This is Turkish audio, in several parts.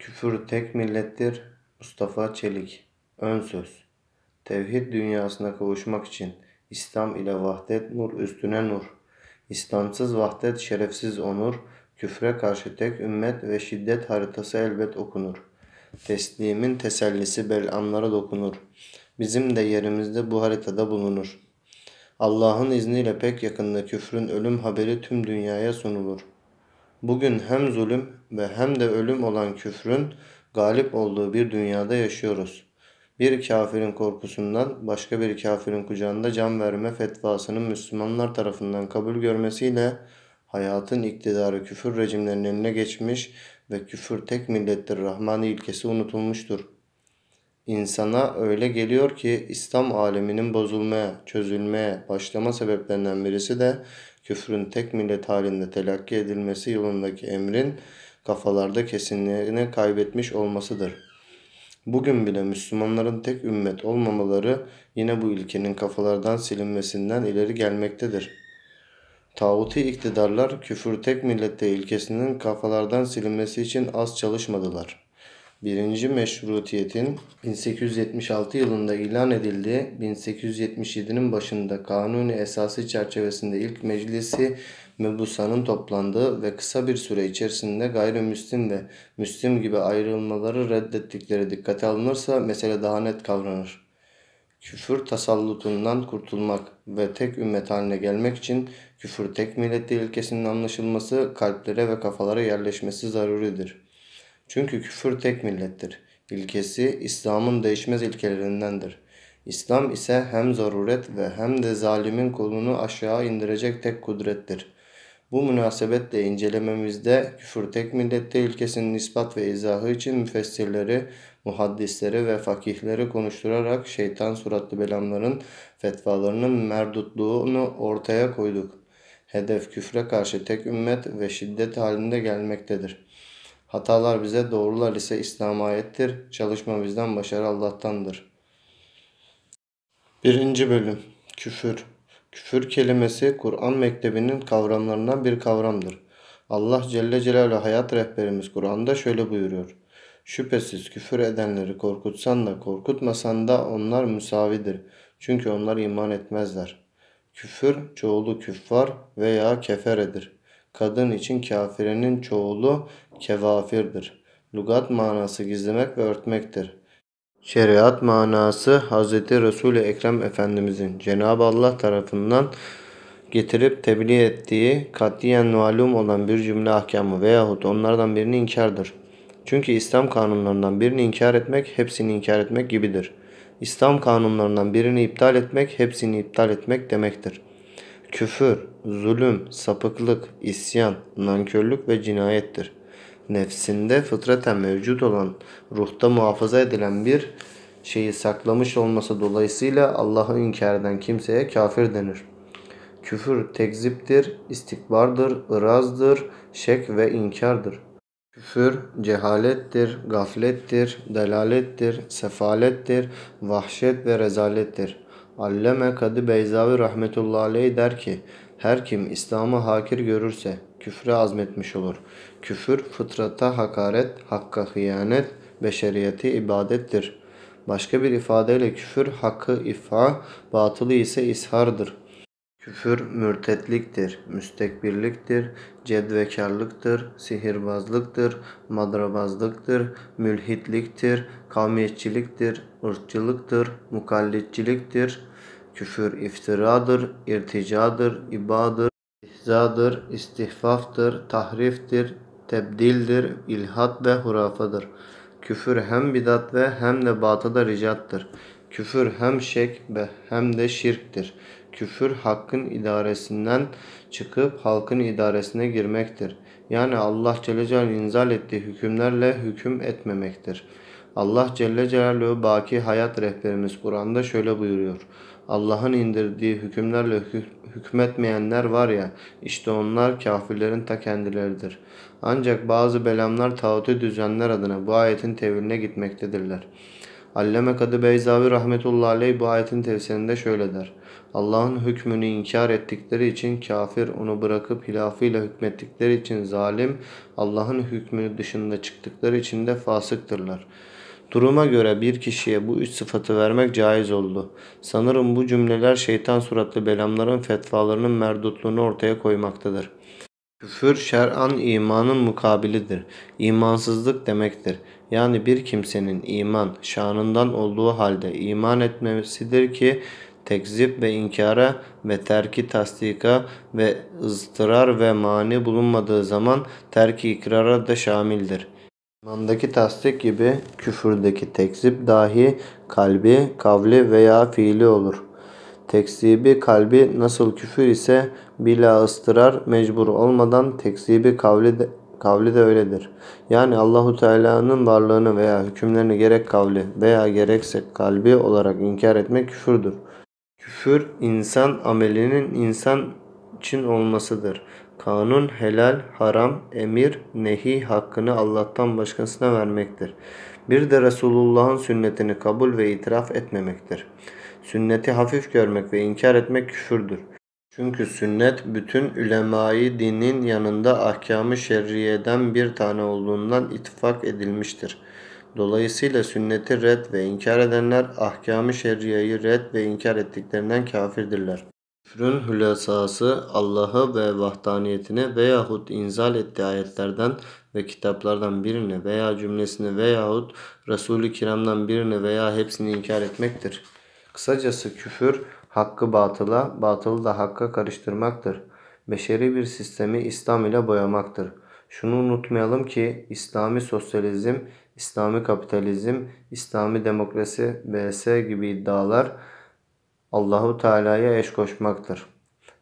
Küfür tek millettir. Mustafa Çelik Ön söz Tevhid dünyasına kavuşmak için İslam ile vahdet nur üstüne nur. İslamsız vahdet şerefsiz onur. Küfre karşı tek ümmet ve şiddet haritası elbet okunur. Teslimin tesellisi belanlara dokunur. Bizim de yerimizde bu haritada bulunur. Allah'ın izniyle pek yakında küfrün ölüm haberi tüm dünyaya sunulur. Bugün hem zulüm ve hem de ölüm olan küfrün galip olduğu bir dünyada yaşıyoruz. Bir kafirin korkusundan başka bir kafirin kucağında can verme fetvasının Müslümanlar tarafından kabul görmesiyle hayatın iktidarı küfür rejimlerinin eline geçmiş ve küfür tek millettir Rahmani ilkesi unutulmuştur. İnsana öyle geliyor ki İslam aleminin bozulmaya, çözülmeye başlama sebeplerinden birisi de küfrün tek millet halinde telakki edilmesi yolundaki emrin kafalarda kesinliğini kaybetmiş olmasıdır. Bugün bile Müslümanların tek ümmet olmamaları yine bu ilkenin kafalardan silinmesinden ileri gelmektedir. Tağuti iktidarlar küfür tek millette ilkesinin kafalardan silinmesi için az çalışmadılar. Birinci meşrutiyetin 1876 yılında ilan edildiği 1877'nin başında kanuni esası çerçevesinde ilk meclisi mebusanın toplandığı ve kısa bir süre içerisinde gayrimüslim ve müslim gibi ayrılmaları reddettikleri dikkate alınırsa mesele daha net kavranır. Küfür tasallutundan kurtulmak ve tek ümmet haline gelmek için küfür tek millet ilkesinin anlaşılması, kalplere ve kafalara yerleşmesi zaruridir. Çünkü küfür tek millettir. İlkesi İslam'ın değişmez ilkelerindendir. İslam ise hem zaruret ve hem de zalimin kolunu aşağı indirecek tek kudrettir. Bu münasebetle incelememizde küfür tek millette ilkesinin ispat ve izahı için müfessirleri, muhaddisleri ve fakihleri konuşturarak şeytan suratlı belamların fetvalarının merdutluğunu ortaya koyduk. Hedef küfre karşı tek ümmet ve şiddet halinde gelmektedir. Hatalar bize, doğrular ise İslam'a aittir. Çalışma bizden, başarı Allah'tandır. Birinci bölüm Küfür Küfür kelimesi Kur'an mektebinin kavramlarından bir kavramdır. Allah Celle Celaluhu hayat rehberimiz Kur'an'da şöyle buyuruyor. Şüphesiz küfür edenleri korkutsan da korkutmasan da onlar müsavidir. Çünkü onlar iman etmezler. Küfür çoğulu küffar veya keferedir. Kadın için kafirenin çoğulu kevafirdir. Lugat manası gizlemek ve örtmektir. Şeriat manası Hz. Resul-i Ekrem Efendimizin Cenab-ı Allah tarafından getirip tebliğ ettiği katiyen malum olan bir cümle ahkamı veyahut onlardan birini inkardır. Çünkü İslam kanunlarından birini inkar etmek hepsini inkar etmek gibidir. İslam kanunlarından birini iptal etmek hepsini iptal etmek demektir. Küfür, zulüm, sapıklık, isyan, nankörlük ve cinayettir nefsinde fıtraten mevcut olan ruhta muhafaza edilen bir şeyi saklamış olması dolayısıyla Allah'ı inkar eden kimseye kafir denir. Küfür tekziptir, istikbardır, ırazdır, şek ve inkardır. Küfür cehalettir, gaflettir, delalettir, sefalettir, vahşet ve rezalettir. Alleme Kadı Beyzavi rahmetullahi aleyh der ki, her kim İslam'ı hakir görürse küfre azmetmiş olur. Küfür fıtrata hakaret, hakka hıyanet, beşeriyeti ibadettir. Başka bir ifadeyle küfür hakkı ifa, batılı ise ishardır. Küfür mürtetliktir, müstekbirliktir, cedvekarlıktır, sihirbazlıktır, madrabazlıktır, mülhitliktir, kavmiyetçiliktir, ırkçılıktır, mukallitçiliktir. Küfür iftiradır, irticadır, ibadır, ihzadır, istihfaftır, tahriftir, tebdildir, ilhat ve hurafadır. Küfür hem bidat ve hem de batıda ricattır. Küfür hem şek ve hem de şirktir. Küfür hakkın idaresinden çıkıp halkın idaresine girmektir. Yani Allah Celle Celaluhu inzal ettiği hükümlerle hüküm etmemektir. Allah Celle Celaluhu baki hayat rehberimiz Kur'an'da şöyle buyuruyor. Allah'ın indirdiği hükümlerle hükmetmeyenler var ya, işte onlar kafirlerin ta kendileridir. Ancak bazı belamlar tağutu düzenler adına bu ayetin teviline gitmektedirler. Alleme Kadı Beyzavi rahmetullahi aleyh bu ayetin tefsirinde şöyle der. Allah'ın hükmünü inkar ettikleri için kafir, onu bırakıp hilafıyla hükmettikleri için zalim, Allah'ın hükmünü dışında çıktıkları için de fasıktırlar. Duruma göre bir kişiye bu üç sıfatı vermek caiz oldu. Sanırım bu cümleler şeytan suratlı belamların fetvalarının merdutluğunu ortaya koymaktadır. Küfür şer'an imanın mukabilidir. İmansızlık demektir. Yani bir kimsenin iman şanından olduğu halde iman etmesidir ki tekzip ve inkara ve terki tasdika ve ızdırar ve mani bulunmadığı zaman terki ikrara da şamildir. İmandaki tasdik gibi küfürdeki tekzip dahi kalbi, kavli veya fiili olur. Tekzibi kalbi nasıl küfür ise bila ıstırar mecbur olmadan tekzibi kavli de, kavli de öyledir. Yani Allahu Teala'nın varlığını veya hükümlerini gerek kavli veya gerekse kalbi olarak inkar etmek küfürdür. Küfür insan amelinin insan için olmasıdır. Kanun helal, haram, emir, nehi hakkını Allah'tan başkasına vermektir. Bir de Resulullah'ın sünnetini kabul ve itiraf etmemektir. Sünneti hafif görmek ve inkar etmek küfürdür. Çünkü sünnet bütün ülemayı dinin yanında ahkamı şerriyeden bir tane olduğundan ittifak edilmiştir. Dolayısıyla sünneti red ve inkar edenler ahkamı şerriyeyi red ve inkar ettiklerinden kafirdirler. Küfrün hülasası Allah'ı ve vahdaniyetini veyahut inzal ettiği ayetlerden ve kitaplardan birini veya cümlesini veyahut Resul-i Kiram'dan birini veya hepsini inkar etmektir. Kısacası küfür hakkı batıla, batılı da hakka karıştırmaktır. Beşeri bir sistemi İslam ile boyamaktır. Şunu unutmayalım ki İslami sosyalizm, İslami kapitalizm, İslami demokrasi vs gibi iddialar Allahu Teala'ya eş koşmaktır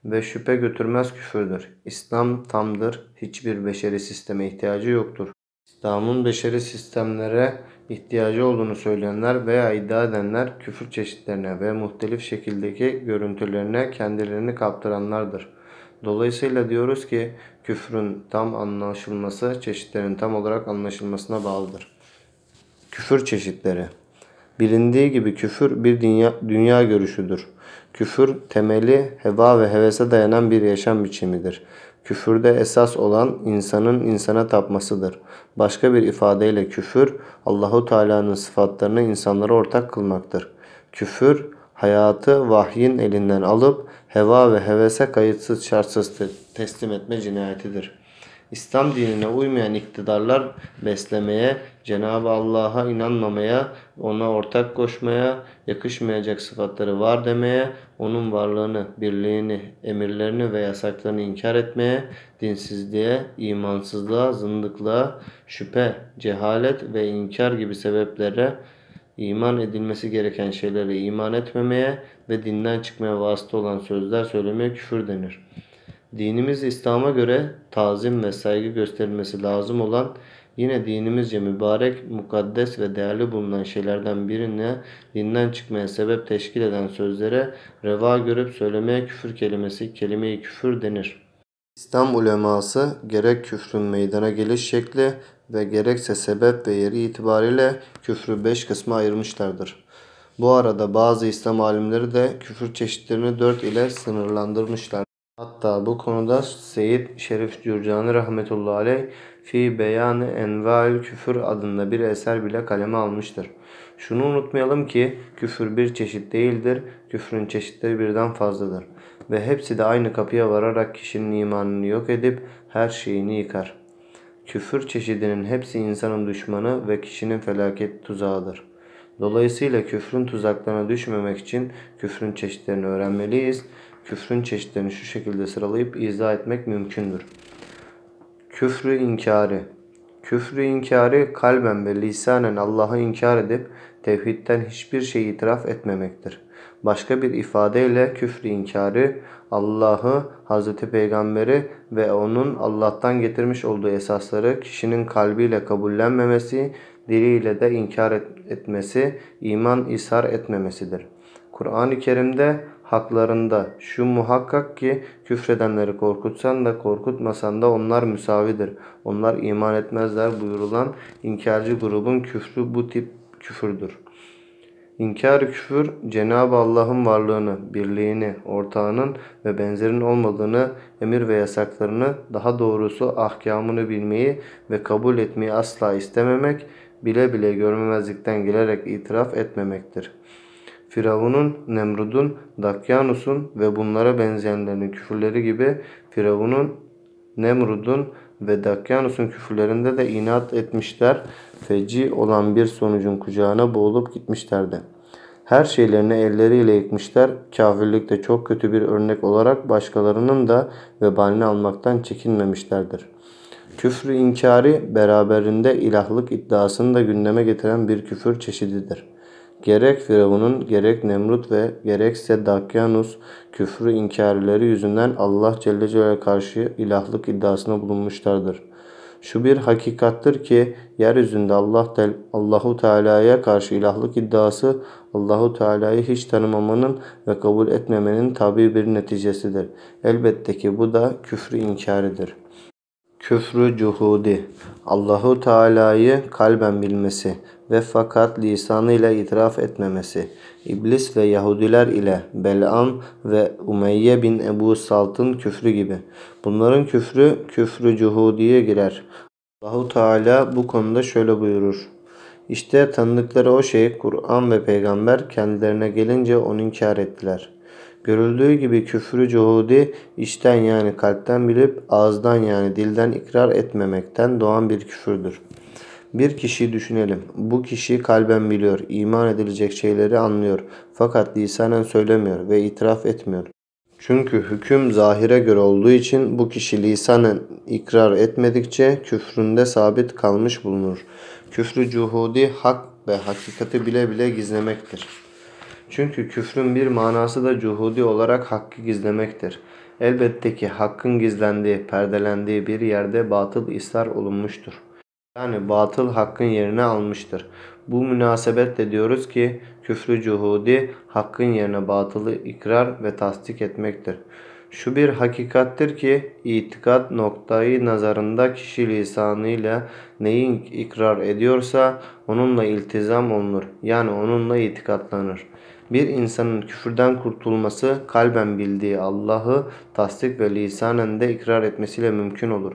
ve şüphe götürmez küfürdür. İslam tamdır, hiçbir beşeri sisteme ihtiyacı yoktur. İslam'ın beşeri sistemlere ihtiyacı olduğunu söyleyenler veya iddia edenler küfür çeşitlerine ve muhtelif şekildeki görüntülerine kendilerini kaptıranlardır. Dolayısıyla diyoruz ki küfrün tam anlaşılması çeşitlerin tam olarak anlaşılmasına bağlıdır. Küfür çeşitleri Bilindiği gibi küfür bir dünya, dünya görüşüdür. Küfür temeli heva ve hevese dayanan bir yaşam biçimidir. Küfürde esas olan insanın insana tapmasıdır. Başka bir ifadeyle küfür Allahu Teala'nın sıfatlarını insanlara ortak kılmaktır. Küfür hayatı vahyin elinden alıp heva ve hevese kayıtsız şartsız teslim etme cinayetidir. İslam dinine uymayan iktidarlar beslemeye, Cenab-ı Allah'a inanmamaya, ona ortak koşmaya, yakışmayacak sıfatları var demeye, onun varlığını, birliğini, emirlerini ve yasaklarını inkar etmeye, dinsizliğe, imansızlığa, zındıklığa, şüphe, cehalet ve inkar gibi sebeplere iman edilmesi gereken şeylere iman etmemeye ve dinden çıkmaya vasıta olan sözler söylemeye küfür denir. Dinimiz İslam'a göre tazim ve saygı gösterilmesi lazım olan yine dinimizce mübarek, mukaddes ve değerli bulunan şeylerden birine dinden çıkmaya sebep teşkil eden sözlere reva görüp söylemeye küfür kelimesi kelime-i küfür denir. İslam uleması gerek küfrün meydana geliş şekli ve gerekse sebep ve yeri itibariyle küfrü beş kısma ayırmışlardır. Bu arada bazı İslam alimleri de küfür çeşitlerini dört ile sınırlandırmışlar. Hatta bu konuda Seyyid Şerif Cürcani rahmetullahi aleyh Fi Beyanı Envaül Küfür adında bir eser bile kaleme almıştır. Şunu unutmayalım ki küfür bir çeşit değildir, küfrün çeşitleri birden fazladır. Ve hepsi de aynı kapıya vararak kişinin imanını yok edip her şeyini yıkar. Küfür çeşidinin hepsi insanın düşmanı ve kişinin felaket tuzağıdır. Dolayısıyla küfrün tuzaklarına düşmemek için küfrün çeşitlerini öğrenmeliyiz küfrün çeşitlerini şu şekilde sıralayıp izah etmek mümkündür. Küfrü inkarı Küfrü inkarı kalben ve lisanen Allah'ı inkar edip tevhidden hiçbir şey itiraf etmemektir. Başka bir ifadeyle küfrü inkarı Allah'ı, Hazreti Peygamberi ve onun Allah'tan getirmiş olduğu esasları kişinin kalbiyle kabullenmemesi, diliyle de inkar etmesi, iman ishar etmemesidir. Kur'an-ı Kerim'de haklarında şu muhakkak ki küfredenleri korkutsan da korkutmasan da onlar müsavidir. Onlar iman etmezler buyurulan inkarcı grubun küfrü bu tip küfürdür. İnkar küfür, Cenab-ı Allah'ın varlığını, birliğini, ortağının ve benzerinin olmadığını, emir ve yasaklarını, daha doğrusu ahkamını bilmeyi ve kabul etmeyi asla istememek, bile bile görmemezlikten gelerek itiraf etmemektir. Firavun'un, Nemrud'un, Dakyanus'un ve bunlara benzeyenlerin küfürleri gibi Firavun'un, Nemrud'un ve Dakyanus'un küfürlerinde de inat etmişler, feci olan bir sonucun kucağına boğulup gitmişlerdi. Her şeylerini elleriyle yıkmışlar, kafirlikte çok kötü bir örnek olarak başkalarının da vebalini almaktan çekinmemişlerdir. Küfrü inkari beraberinde ilahlık iddiasını da gündeme getiren bir küfür çeşididir. Gerek Firavun'un gerek Nemrut ve gerekse Dakyanus küfrü inkarileri yüzünden Allah Celle Celaluhu'ya karşı ilahlık iddiasına bulunmuşlardır. Şu bir hakikattır ki yeryüzünde Allah Allahu Teala'ya karşı ilahlık iddiası Allahu Teala'yı hiç tanımamanın ve kabul etmemenin tabi bir neticesidir. Elbette ki bu da küfrü inkaridir. Küfrü cuhudi Allahu Teala'yı kalben bilmesi ve fakat lisanıyla itiraf etmemesi. İblis ve Yahudiler ile Bel'am ve Umeyye bin Ebu Salt'ın küfrü gibi. Bunların küfrü küfrü cuhudiye girer. Allahu Teala bu konuda şöyle buyurur. İşte tanıdıkları o şey Kur'an ve peygamber kendilerine gelince onu inkar ettiler. Görüldüğü gibi küfrü cuhudi içten yani kalpten bilip ağızdan yani dilden ikrar etmemekten doğan bir küfürdür. Bir kişiyi düşünelim. Bu kişi kalben biliyor, iman edilecek şeyleri anlıyor. Fakat lisanen söylemiyor ve itiraf etmiyor. Çünkü hüküm zahire göre olduğu için bu kişi lisanen ikrar etmedikçe küfründe sabit kalmış bulunur. Küfrü cuhudi hak ve hakikati bile bile gizlemektir. Çünkü küfrün bir manası da cuhudi olarak hakkı gizlemektir. Elbette ki hakkın gizlendiği, perdelendiği bir yerde batıl israr olunmuştur. Yani batıl hakkın yerine almıştır. Bu münasebetle diyoruz ki küfrü cuhudi hakkın yerine batılı ikrar ve tasdik etmektir. Şu bir hakikattir ki itikat noktayı nazarında kişi lisanıyla neyin ikrar ediyorsa onunla iltizam olunur. Yani onunla itikatlanır. Bir insanın küfürden kurtulması kalben bildiği Allah'ı tasdik ve lisanen de ikrar etmesiyle mümkün olur.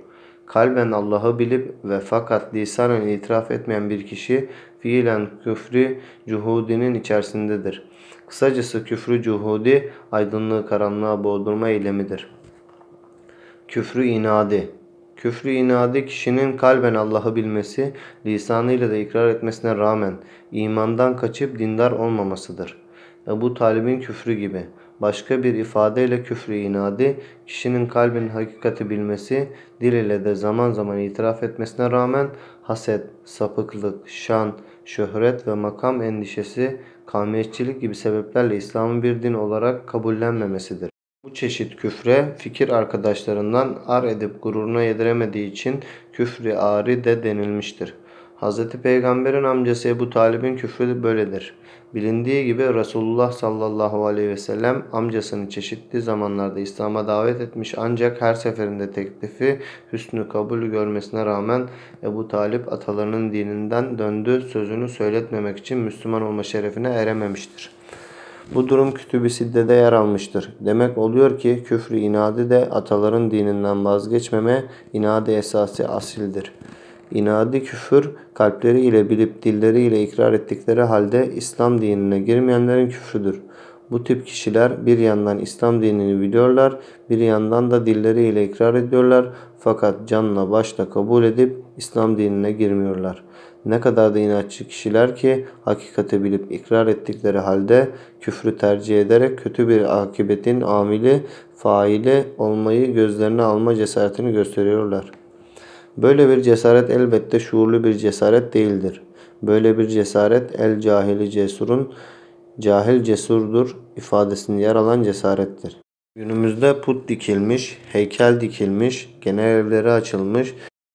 Kalben Allah'ı bilip ve fakat lisanen itiraf etmeyen bir kişi fiilen küfrü cuhudinin içerisindedir. Kısacası küfrü cuhudi aydınlığı karanlığa boğdurma eylemidir. Küfrü inadi Küfrü inadi kişinin kalben Allah'ı bilmesi, lisanıyla da ikrar etmesine rağmen imandan kaçıp dindar olmamasıdır. Ebu Talib'in küfrü gibi. Başka bir ifadeyle küfrü inadi, kişinin kalbin hakikati bilmesi, dil ile de zaman zaman itiraf etmesine rağmen haset, sapıklık, şan, şöhret ve makam endişesi, kavmiyetçilik gibi sebeplerle İslam'ın bir din olarak kabullenmemesidir. Bu çeşit küfre fikir arkadaşlarından ar edip gururuna yediremediği için küfrü ari de denilmiştir. Hz. Peygamber'in amcası Ebu Talib'in küfrü böyledir. Bilindiği gibi Resulullah sallallahu aleyhi ve sellem amcasını çeşitli zamanlarda İslam'a davet etmiş ancak her seferinde teklifi hüsnü kabul görmesine rağmen Ebu Talip atalarının dininden döndü sözünü söyletmemek için Müslüman olma şerefine erememiştir. Bu durum kütüb-i siddede yer almıştır. Demek oluyor ki küfrü inadı de ataların dininden vazgeçmeme inadı esası asildir. İnadi küfür kalpleri ile bilip dilleri ile ikrar ettikleri halde İslam dinine girmeyenlerin küfrüdür. Bu tip kişiler bir yandan İslam dinini biliyorlar, bir yandan da dilleri ile ikrar ediyorlar fakat canla başla kabul edip İslam dinine girmiyorlar. Ne kadar da inatçı kişiler ki hakikati bilip ikrar ettikleri halde küfrü tercih ederek kötü bir akibetin amili, faili olmayı gözlerine alma cesaretini gösteriyorlar.'' Böyle bir cesaret elbette şuurlu bir cesaret değildir. Böyle bir cesaret el cahili cesurun cahil cesurdur ifadesinde yer alan cesarettir. Günümüzde put dikilmiş, heykel dikilmiş, genel evleri açılmış,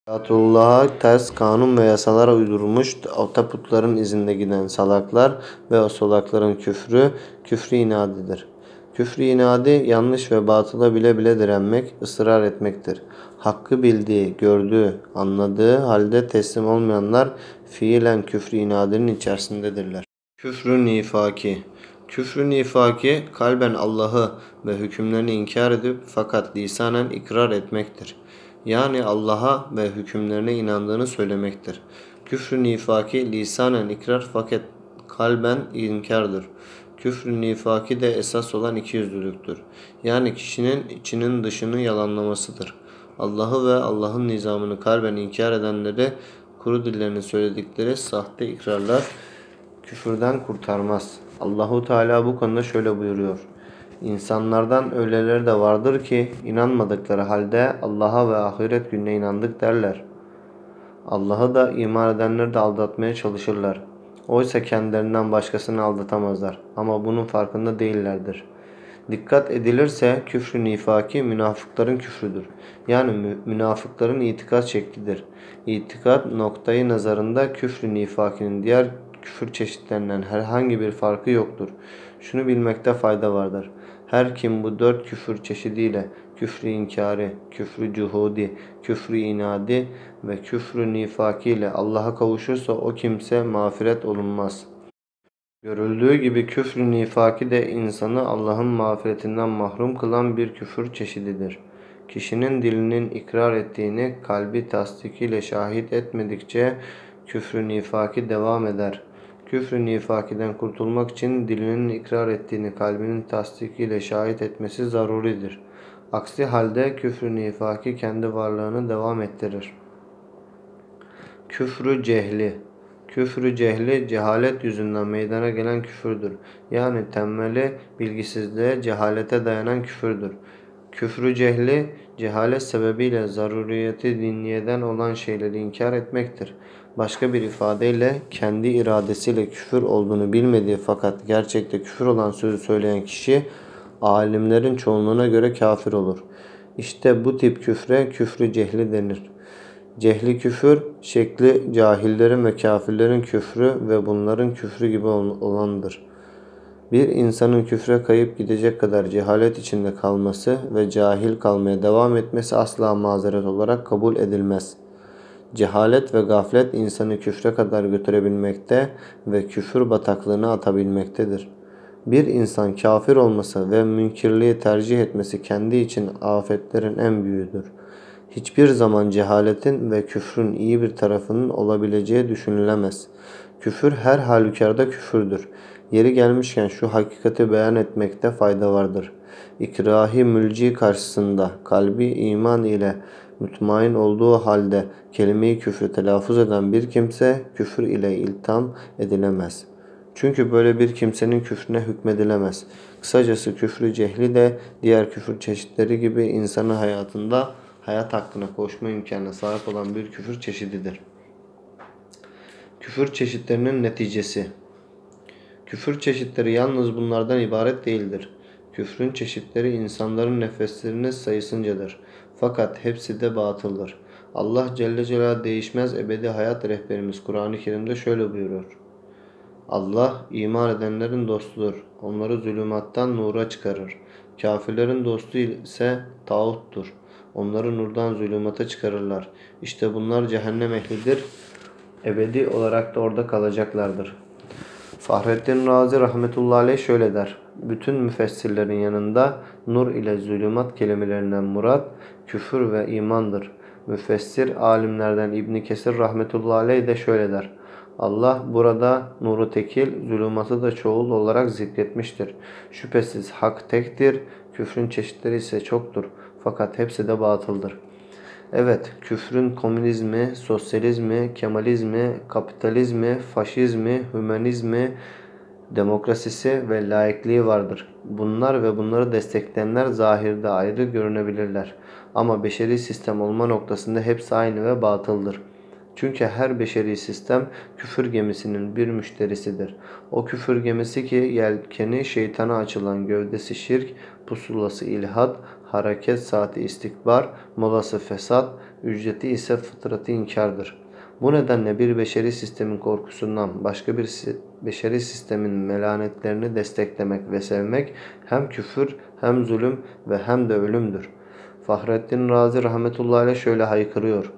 Fiyatullah'a ters kanun ve yasalar uydurmuş otaputların izinde giden salaklar ve o salakların küfrü, küfrü inadidir. Küfrü inadi yanlış ve batıla bile bile direnmek, ısrar etmektir. Hakkı bildiği, gördüğü, anladığı halde teslim olmayanlar fiilen küfrü inadinin içerisindedirler. Küfrü nifaki Küfrü nifaki kalben Allah'ı ve hükümlerini inkar edip fakat lisanen ikrar etmektir. Yani Allah'a ve hükümlerine inandığını söylemektir. Küfrü nifaki lisanen ikrar fakat kalben inkardır. Küfrü nifaki de esas olan ikiyüzlülüktür. Yani kişinin içinin dışını yalanlamasıdır. Allah'ı ve Allah'ın nizamını kalben inkar edenleri kuru dillerini söyledikleri sahte ikrarlar küfürden kurtarmaz. Allahu Teala bu konuda şöyle buyuruyor. İnsanlardan öyleleri de vardır ki inanmadıkları halde Allah'a ve ahiret gününe inandık derler. Allah'ı da iman edenleri de aldatmaya çalışırlar. Oysa kendilerinden başkasını aldatamazlar ama bunun farkında değillerdir. Dikkat edilirse küfrü nifaki münafıkların küfrüdür. Yani münafıkların itikat şeklidir. İtikat noktayı nazarında küfrü nifakinin diğer küfür çeşitlerinden herhangi bir farkı yoktur. Şunu bilmekte fayda vardır. Her kim bu dört küfür çeşidiyle küfrü inkari, küfrü cuhudi, küfrü inadi ve küfrü nifaki ile Allah'a kavuşursa o kimse mağfiret olunmaz. Görüldüğü gibi küfrü nifaki de insanı Allah'ın mağfiretinden mahrum kılan bir küfür çeşididir. Kişinin dilinin ikrar ettiğini kalbi tasdikiyle şahit etmedikçe küfrü nifaki devam eder. Küfrü nifakiden kurtulmak için dilinin ikrar ettiğini kalbinin tasdikiyle şahit etmesi zaruridir. Aksi halde küfrü nifaki kendi varlığını devam ettirir. Küfrü cehli Küfrü cehli cehalet yüzünden meydana gelen küfürdür. Yani temmeli bilgisizliğe, cehalete dayanan küfürdür. Küfrü cehli cehalet sebebiyle zaruriyeti dinliyeden olan şeyleri inkar etmektir. Başka bir ifadeyle kendi iradesiyle küfür olduğunu bilmediği fakat gerçekte küfür olan sözü söyleyen kişi alimlerin çoğunluğuna göre kafir olur. İşte bu tip küfre küfrü cehli denir. Cehli küfür şekli cahillerin ve kafirlerin küfrü ve bunların küfrü gibi olandır. Bir insanın küfre kayıp gidecek kadar cehalet içinde kalması ve cahil kalmaya devam etmesi asla mazeret olarak kabul edilmez. Cehalet ve gaflet insanı küfre kadar götürebilmekte ve küfür bataklığına atabilmektedir. Bir insan kafir olması ve münkirliği tercih etmesi kendi için afetlerin en büyüğüdür. Hiçbir zaman cehaletin ve küfrün iyi bir tarafının olabileceği düşünülemez. Küfür her halükarda küfürdür. Yeri gelmişken şu hakikati beyan etmekte fayda vardır. İkrahi mülci karşısında kalbi iman ile mutmain olduğu halde kelimeyi küfrü telaffuz eden bir kimse küfür ile iltam edilemez. Çünkü böyle bir kimsenin küfrüne hükmedilemez. Kısacası küfrü cehli de diğer küfür çeşitleri gibi insanın hayatında hayat hakkına koşma imkanına sahip olan bir küfür çeşididir. Küfür çeşitlerinin neticesi Küfür çeşitleri yalnız bunlardan ibaret değildir. Küfrün çeşitleri insanların nefeslerinin sayısıncadır. Fakat hepsi de batıldır. Allah Celle Celal değişmez ebedi hayat rehberimiz Kur'an-ı Kerim'de şöyle buyuruyor. Allah iman edenlerin dostudur. Onları zulümattan nura çıkarır. Kafirlerin dostu ise tağuttur. Onları nurdan zulümata çıkarırlar. İşte bunlar cehennem ehlidir. Ebedi olarak da orada kalacaklardır. Fahrettin Razi rahmetullahi aleyh şöyle der. Bütün müfessirlerin yanında nur ile zulümat kelimelerinden murat küfür ve imandır. Müfessir alimlerden İbn Kesir rahmetullahi aleyh de şöyle der. Allah burada nuru tekil, zulümatı da çoğul olarak zikretmiştir. Şüphesiz hak tektir, küfrün çeşitleri ise çoktur. Fakat hepsi de batıldır. Evet, küfrün komünizmi, sosyalizmi, kemalizmi, kapitalizmi, faşizmi, hümanizmi, demokrasisi ve laikliği vardır. Bunlar ve bunları destekleyenler zahirde ayrı görünebilirler. Ama beşeri sistem olma noktasında hepsi aynı ve batıldır. Çünkü her beşeri sistem küfür gemisinin bir müşterisidir. O küfür gemisi ki yelkeni şeytana açılan gövdesi şirk, pusulası ilhat, hareket saati istikbar, molası fesat, ücreti ise fıtratı inkardır. Bu nedenle bir beşeri sistemin korkusundan başka bir beşeri sistemin melanetlerini desteklemek ve sevmek hem küfür hem zulüm ve hem de ölümdür. Fahrettin Razi rahmetullahi aleyh şöyle haykırıyor.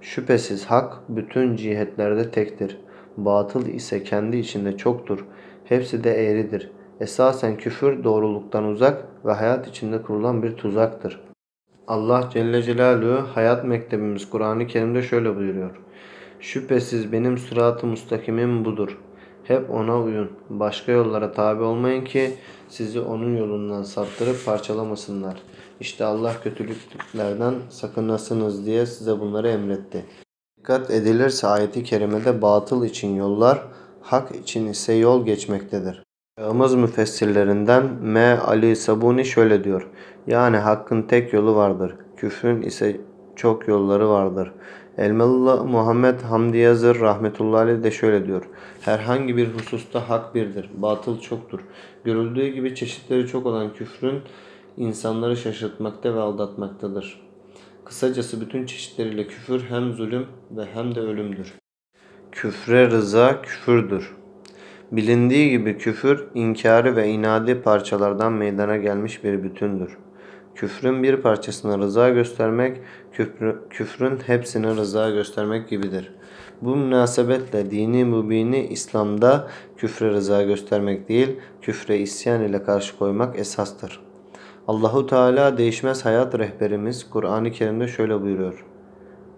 Şüphesiz hak bütün cihetlerde tektir. Batıl ise kendi içinde çoktur. Hepsi de eğridir. Esasen küfür doğruluktan uzak ve hayat içinde kurulan bir tuzaktır. Allah Celle Celaluhu hayat mektebimiz Kur'an-ı Kerim'de şöyle buyuruyor. Şüphesiz benim sırat-ı mustakimim budur. Hep ona uyun. Başka yollara tabi olmayın ki sizi onun yolundan saptırıp parçalamasınlar. İşte Allah kötülüklerden sakınasınız diye size bunları emretti. Dikkat edilirse ayeti kerimede batıl için yollar, hak için ise yol geçmektedir. Çağımız müfessirlerinden M. Ali Sabuni şöyle diyor. Yani hakkın tek yolu vardır. Küfrün ise çok yolları vardır. Elmalı Muhammed Hamdi Yazır rahmetullahi de şöyle diyor. Herhangi bir hususta hak birdir, batıl çoktur. Görüldüğü gibi çeşitleri çok olan küfrün insanları şaşırtmakta ve aldatmaktadır. Kısacası bütün çeşitleriyle küfür hem zulüm ve hem de ölümdür. Küfre rıza küfürdür. Bilindiği gibi küfür, inkarı ve inadi parçalardan meydana gelmiş bir bütündür. Küfrün bir parçasına rıza göstermek, küfrü, küfrün hepsine rıza göstermek gibidir. Bu münasebetle dini mübini İslam'da küfre rıza göstermek değil, küfre isyan ile karşı koymak esastır. Allahu Teala değişmez hayat rehberimiz Kur'an-ı Kerim'de şöyle buyuruyor.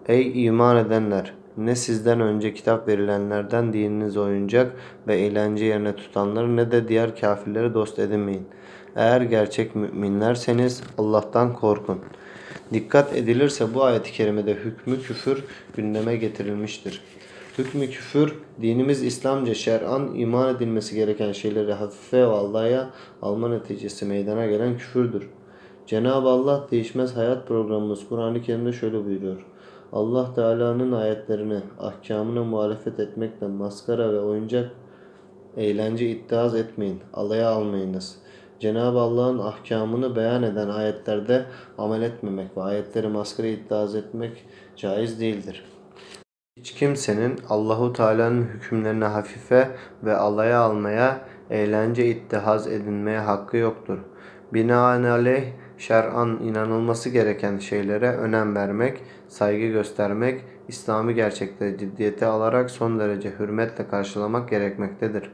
Ey iman edenler! Ne sizden önce kitap verilenlerden dininiz oyuncak ve eğlence yerine tutanları ne de diğer kafirleri dost edinmeyin. Eğer gerçek müminlerseniz Allah'tan korkun. Dikkat edilirse bu ayet-i kerimede hükmü küfür gündeme getirilmiştir. Hükmü küfür, dinimiz İslamca şer'an iman edilmesi gereken şeyleri hafife ve Allah'a alma neticesi meydana gelen küfürdür. Cenab-ı Allah değişmez hayat programımız Kur'an-ı Kerim'de şöyle buyuruyor. Allah Teala'nın ayetlerini, ahkamına muhalefet etmekle maskara ve oyuncak eğlence iddiaz etmeyin, alaya almayınız. Cenab-ı Allah'ın ahkamını beyan eden ayetlerde amel etmemek ve ayetleri maskara iddiaz etmek caiz değildir. Hiç kimsenin Allahu Teala'nın hükümlerini hafife ve alaya almaya, eğlence ittihaz edinmeye hakkı yoktur. Binaenaleyh şer'an inanılması gereken şeylere önem vermek, saygı göstermek, İslami gerçekleri ciddiyete alarak son derece hürmetle karşılamak gerekmektedir.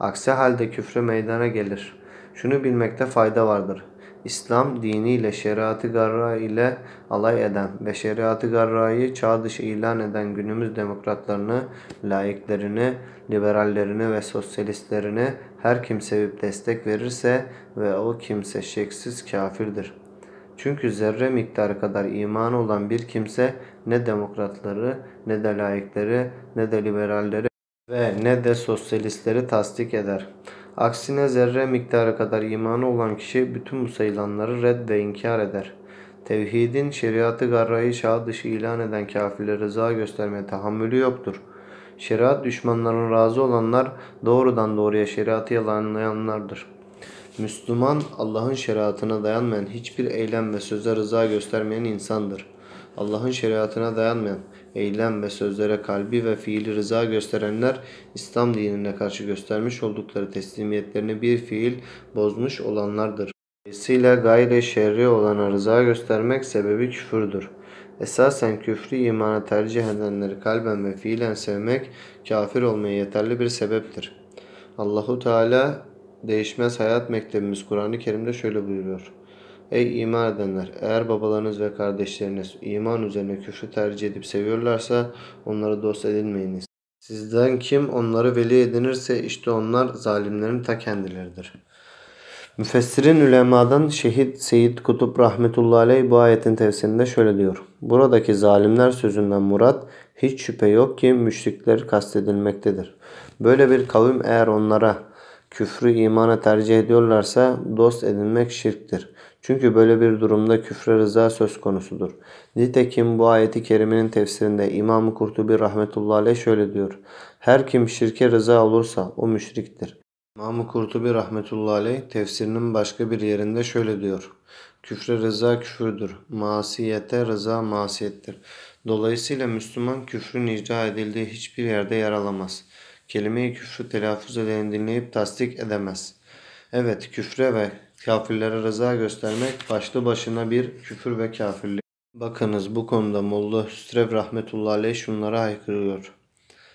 Aksi halde küfrü meydana gelir. Şunu bilmekte fayda vardır. İslam diniyle şeriatı garra ile alay eden ve şeriatı garrayı çağ dışı ilan eden günümüz demokratlarını, laiklerini, liberallerini ve sosyalistlerini her kim sevip destek verirse ve o kimse şeksiz kafirdir. Çünkü zerre miktarı kadar imanı olan bir kimse ne demokratları, ne de laikleri, ne de liberalleri ve ne de sosyalistleri tasdik eder. Aksine zerre miktarı kadar imanı olan kişi bütün bu sayılanları red ve inkar eder. Tevhidin şeriatı garrayı çağ dışı ilan eden kafirlere rıza göstermeye tahammülü yoktur. Şeriat düşmanlarının razı olanlar doğrudan doğruya şeriatı yalanlayanlardır. Müslüman Allah'ın şeriatına dayanmayan hiçbir eylem ve söze rıza göstermeyen insandır. Allah'ın şeriatına dayanmayan, eylem ve sözlere kalbi ve fiili rıza gösterenler İslam dinine karşı göstermiş oldukları teslimiyetlerini bir fiil bozmuş olanlardır. Dolayısıyla gayri şerri olana rıza göstermek sebebi küfürdür. Esasen küfrü imana tercih edenleri kalben ve fiilen sevmek kafir olmaya yeterli bir sebeptir. Allahu Teala değişmez hayat mektebimiz Kur'an-ı Kerim'de şöyle buyuruyor. Ey iman edenler! Eğer babalarınız ve kardeşleriniz iman üzerine küfrü tercih edip seviyorlarsa onları dost edinmeyiniz. Sizden kim onları veli edinirse işte onlar zalimlerin ta kendileridir. Müfessirin ulemadan Şehit Seyyid Kutup rahmetullahi aleyh bu ayetin tefsirinde şöyle diyor. Buradaki zalimler sözünden murat hiç şüphe yok ki müşrikler kastedilmektedir. Böyle bir kavim eğer onlara küfrü imana tercih ediyorlarsa dost edinmek şirktir. Çünkü böyle bir durumda küfre rıza söz konusudur. Nitekim bu ayeti kerimenin tefsirinde İmam-ı Kurtubi rahmetullahi aleyh şöyle diyor. Her kim şirke rıza olursa o müşriktir. İmam-ı Kurtubi rahmetullahi aleyh tefsirinin başka bir yerinde şöyle diyor. Küfre rıza küfürdür. Masiyete rıza masiyettir. Dolayısıyla Müslüman küfrün icra edildiği hiçbir yerde yer alamaz. Kelime-i küfrü telaffuz edeni dinleyip tasdik edemez. Evet küfre ve kafirlere rıza göstermek başlı başına bir küfür ve kafirlik. Bakınız bu konuda Molla Hüsrev rahmetullahi aleyh şunlara haykırıyor.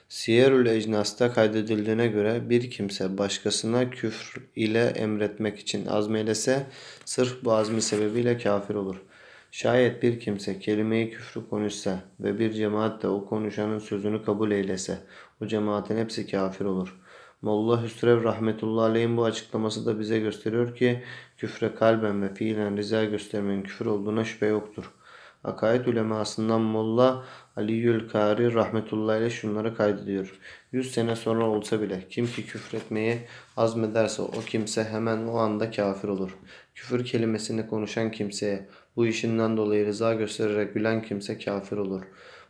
Siyerül Ecnas'ta kaydedildiğine göre bir kimse başkasına küfr ile emretmek için azmeylese sırf bu azmi sebebiyle kafir olur. Şayet bir kimse kelimeyi küfrü konuşsa ve bir cemaat de o konuşanın sözünü kabul eylese o cemaatin hepsi kafir olur. Molla Hüsrev rahmetullahi aleyhin bu açıklaması da bize gösteriyor ki küfre kalben ve fiilen rıza göstermenin küfür olduğuna şüphe yoktur. Akaid ulemasından Molla Aliül Kari rahmetullahi ile şunları kaydediyor. Yüz sene sonra olsa bile kim ki küfretmeyi azmederse o kimse hemen o anda kafir olur. Küfür kelimesini konuşan kimseye bu işinden dolayı rıza göstererek gülen kimse kafir olur.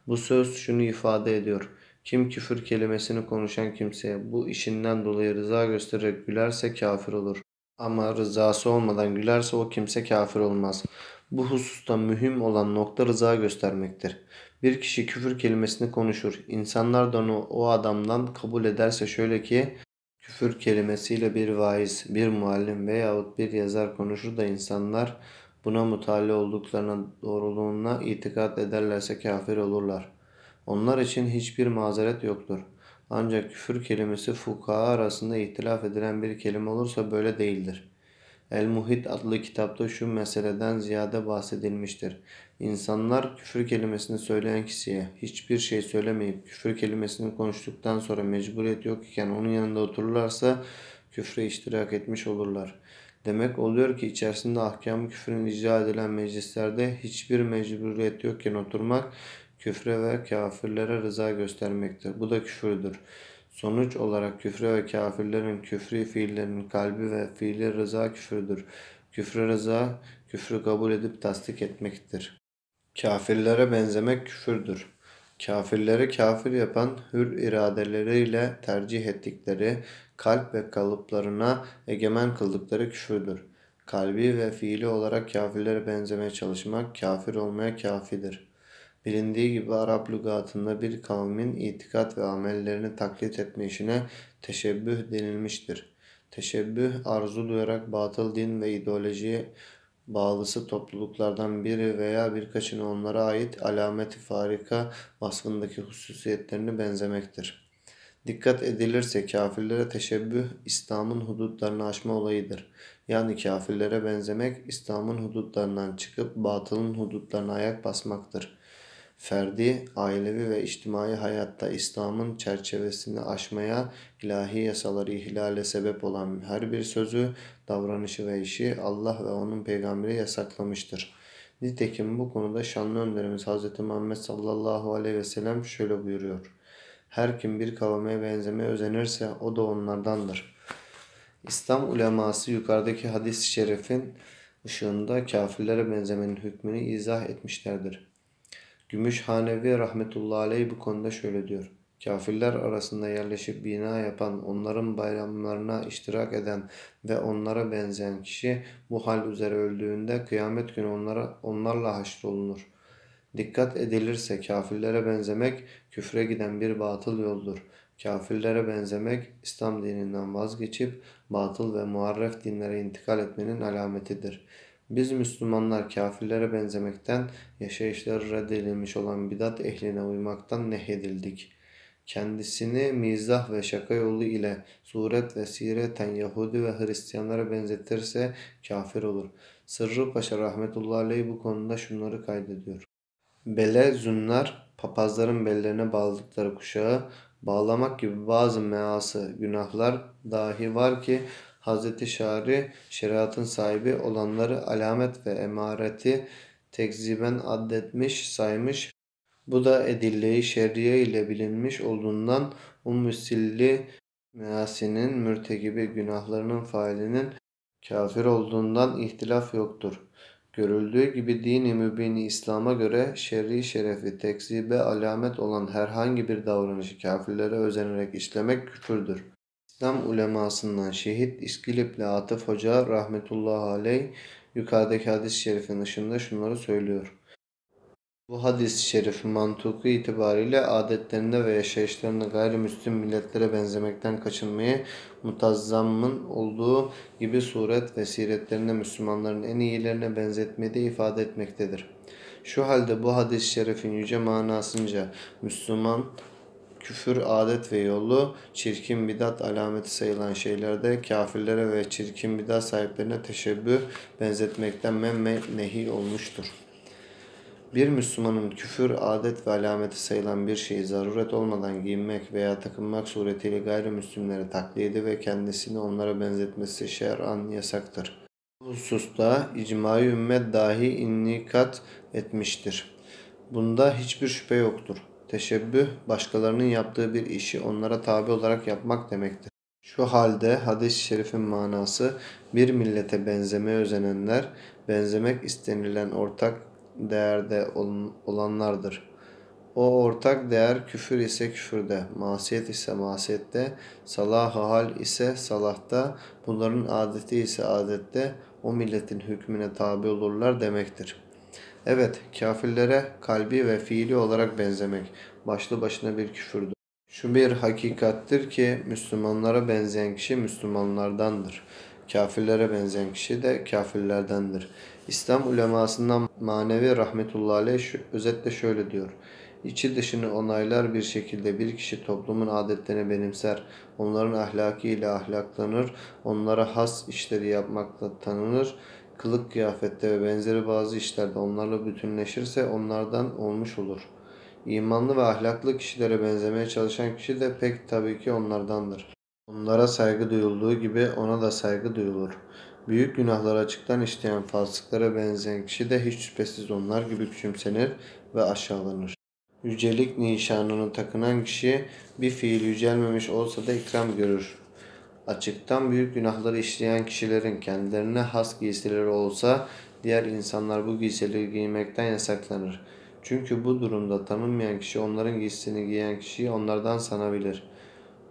Bu söz şunu ifade ediyor. Kim küfür kelimesini konuşan kimseye bu işinden dolayı rıza göstererek gülerse kafir olur. Ama rızası olmadan gülerse o kimse kafir olmaz. Bu hususta mühim olan nokta rıza göstermektir. Bir kişi küfür kelimesini konuşur. İnsanlar da onu o adamdan kabul ederse şöyle ki küfür kelimesiyle bir vaiz, bir muallim veyahut bir yazar konuşur da insanlar buna mutali olduklarına doğruluğuna itikat ederlerse kafir olurlar. Onlar için hiçbir mazeret yoktur. Ancak küfür kelimesi fukaha arasında ihtilaf edilen bir kelime olursa böyle değildir. El-Muhit adlı kitapta şu meseleden ziyade bahsedilmiştir. İnsanlar küfür kelimesini söyleyen kişiye hiçbir şey söylemeyip küfür kelimesini konuştuktan sonra mecburiyet yok iken onun yanında otururlarsa küfre iştirak etmiş olurlar. Demek oluyor ki içerisinde ahkam küfrün icra edilen meclislerde hiçbir mecburiyet yokken oturmak küfre ve kafirlere rıza göstermektir. Bu da küfürdür. Sonuç olarak küfre ve kafirlerin küfri fiillerinin kalbi ve fiili rıza küfürdür. Küfre rıza, küfrü kabul edip tasdik etmektir. Kafirlere benzemek küfürdür. Kafirleri kafir yapan hür iradeleriyle tercih ettikleri kalp ve kalıplarına egemen kıldıkları küfürdür. Kalbi ve fiili olarak kafirlere benzemeye çalışmak kafir olmaya kafidir. Bilindiği gibi Arap lügatında bir kavmin itikat ve amellerini taklit etme işine teşebbüh denilmiştir. Teşebbüh arzu duyarak batıl din ve ideolojiye bağlısı topluluklardan biri veya birkaçını onlara ait alameti farika vasfındaki hususiyetlerini benzemektir. Dikkat edilirse kafirlere teşebbüh İslam'ın hudutlarını aşma olayıdır. Yani kafirlere benzemek İslam'ın hudutlarından çıkıp batılın hudutlarına ayak basmaktır. Ferdi, ailevi ve içtimai hayatta İslam'ın çerçevesini aşmaya, ilahi yasaları ihlale sebep olan her bir sözü, davranışı ve işi Allah ve onun peygamberi yasaklamıştır. Nitekim bu konuda şanlı önderimiz Hz. Muhammed sallallahu aleyhi ve sellem şöyle buyuruyor. Her kim bir kavmeye benzemeye özenirse o da onlardandır. İslam uleması yukarıdaki hadis-i şerifin ışığında kafirlere benzemenin hükmünü izah etmişlerdir. Gümüşhanevi rahmetullahi aleyh bu konuda şöyle diyor. Kafirler arasında yerleşip bina yapan, onların bayramlarına iştirak eden ve onlara benzeyen kişi bu hal üzere öldüğünde kıyamet günü onlara, onlarla haşrolunur. Dikkat edilirse kafirlere benzemek küfre giden bir batıl yoldur. Kafirlere benzemek İslam dininden vazgeçip batıl ve muharref dinlere intikal etmenin alametidir. Biz Müslümanlar kafirlere benzemekten, yaşayışları reddedilmiş olan bidat ehline uymaktan nehyedildik. Kendisini mizah ve şaka yolu ile suret ve sireten Yahudi ve Hristiyanlara benzetirse kafir olur. Sırrı Paşa rahmetullahi aleyh bu konuda şunları kaydediyor. Bele zünnar, papazların bellerine bağladıkları kuşağı, bağlamak gibi bazı meası, günahlar dahi var ki Hz. Şari şeriatın sahibi olanları alamet ve emareti tekziben addetmiş, saymış. Bu da edille-i şerriye ile bilinmiş olduğundan Ümmü Silli measinin mürtekibi günahlarının failinin kafir olduğundan ihtilaf yoktur. Görüldüğü gibi dini mübini İslam'a göre şerri şerefi tekzibe alamet olan herhangi bir davranışı kafirlere özenerek işlemek küfürdür. İslam ulemasından şehit İskilipli Atıf Hoca rahmetullahi aleyh yukarıdaki hadis-i şerifin ışığında şunları söylüyor. Bu hadis-i şerif mantuku itibariyle adetlerinde ve yaşayışlarında gayrimüslim milletlere benzemekten kaçınmayı mutazzamın olduğu gibi suret ve siretlerinde Müslümanların en iyilerine benzetmeyi de ifade etmektedir. Şu halde bu hadis-i şerifin yüce manasınca Müslüman küfür adet ve yolu, çirkin bidat alameti sayılan şeylerde kafirlere ve çirkin bidat sahiplerine teşebbüh benzetmekten men nehi olmuştur. Bir Müslümanın küfür, adet ve alameti sayılan bir şeyi zaruret olmadan giyinmek veya takınmak suretiyle gayrimüslimlere taklidi ve kendisini onlara benzetmesi şer'an yasaktır. Bu hususta icmai ümmet dahi innikat etmiştir. Bunda hiçbir şüphe yoktur. Teşebbüh, başkalarının yaptığı bir işi onlara tabi olarak yapmak demektir. Şu halde hadis-i şerifin manası bir millete benzemeye özenenler, benzemek istenilen ortak değerde olanlardır. O ortak değer küfür ise küfürde, masiyet ise masiyette, salah hal ise salahta, bunların adeti ise adette o milletin hükmüne tabi olurlar demektir. Evet, kafirlere kalbi ve fiili olarak benzemek başlı başına bir küfürdür. Şu bir hakikattir ki Müslümanlara benzeyen kişi Müslümanlardandır. Kafirlere benzeyen kişi de kafirlerdendir. İslam ulemasından manevi rahmetullahi aleyh özetle şöyle diyor. İçi dışını onaylar bir şekilde bir kişi toplumun adetlerini benimser, onların ahlaki ile ahlaklanır, onlara has işleri yapmakla tanınır, kılık kıyafette ve benzeri bazı işlerde onlarla bütünleşirse onlardan olmuş olur. İmanlı ve ahlaklı kişilere benzemeye çalışan kişi de pek tabii ki onlardandır. Onlara saygı duyulduğu gibi ona da saygı duyulur. Büyük günahları açıktan işleyen fasıklara benzeyen kişi de hiç şüphesiz onlar gibi küçümsenir ve aşağılanır. Yücelik nişanını takınan kişi bir fiil yücelmemiş olsa da ikram görür. Açıktan büyük günahları işleyen kişilerin kendilerine has giysileri olsa diğer insanlar bu giysileri giymekten yasaklanır. Çünkü bu durumda tanınmayan kişi onların giysisini giyen kişiyi onlardan sanabilir.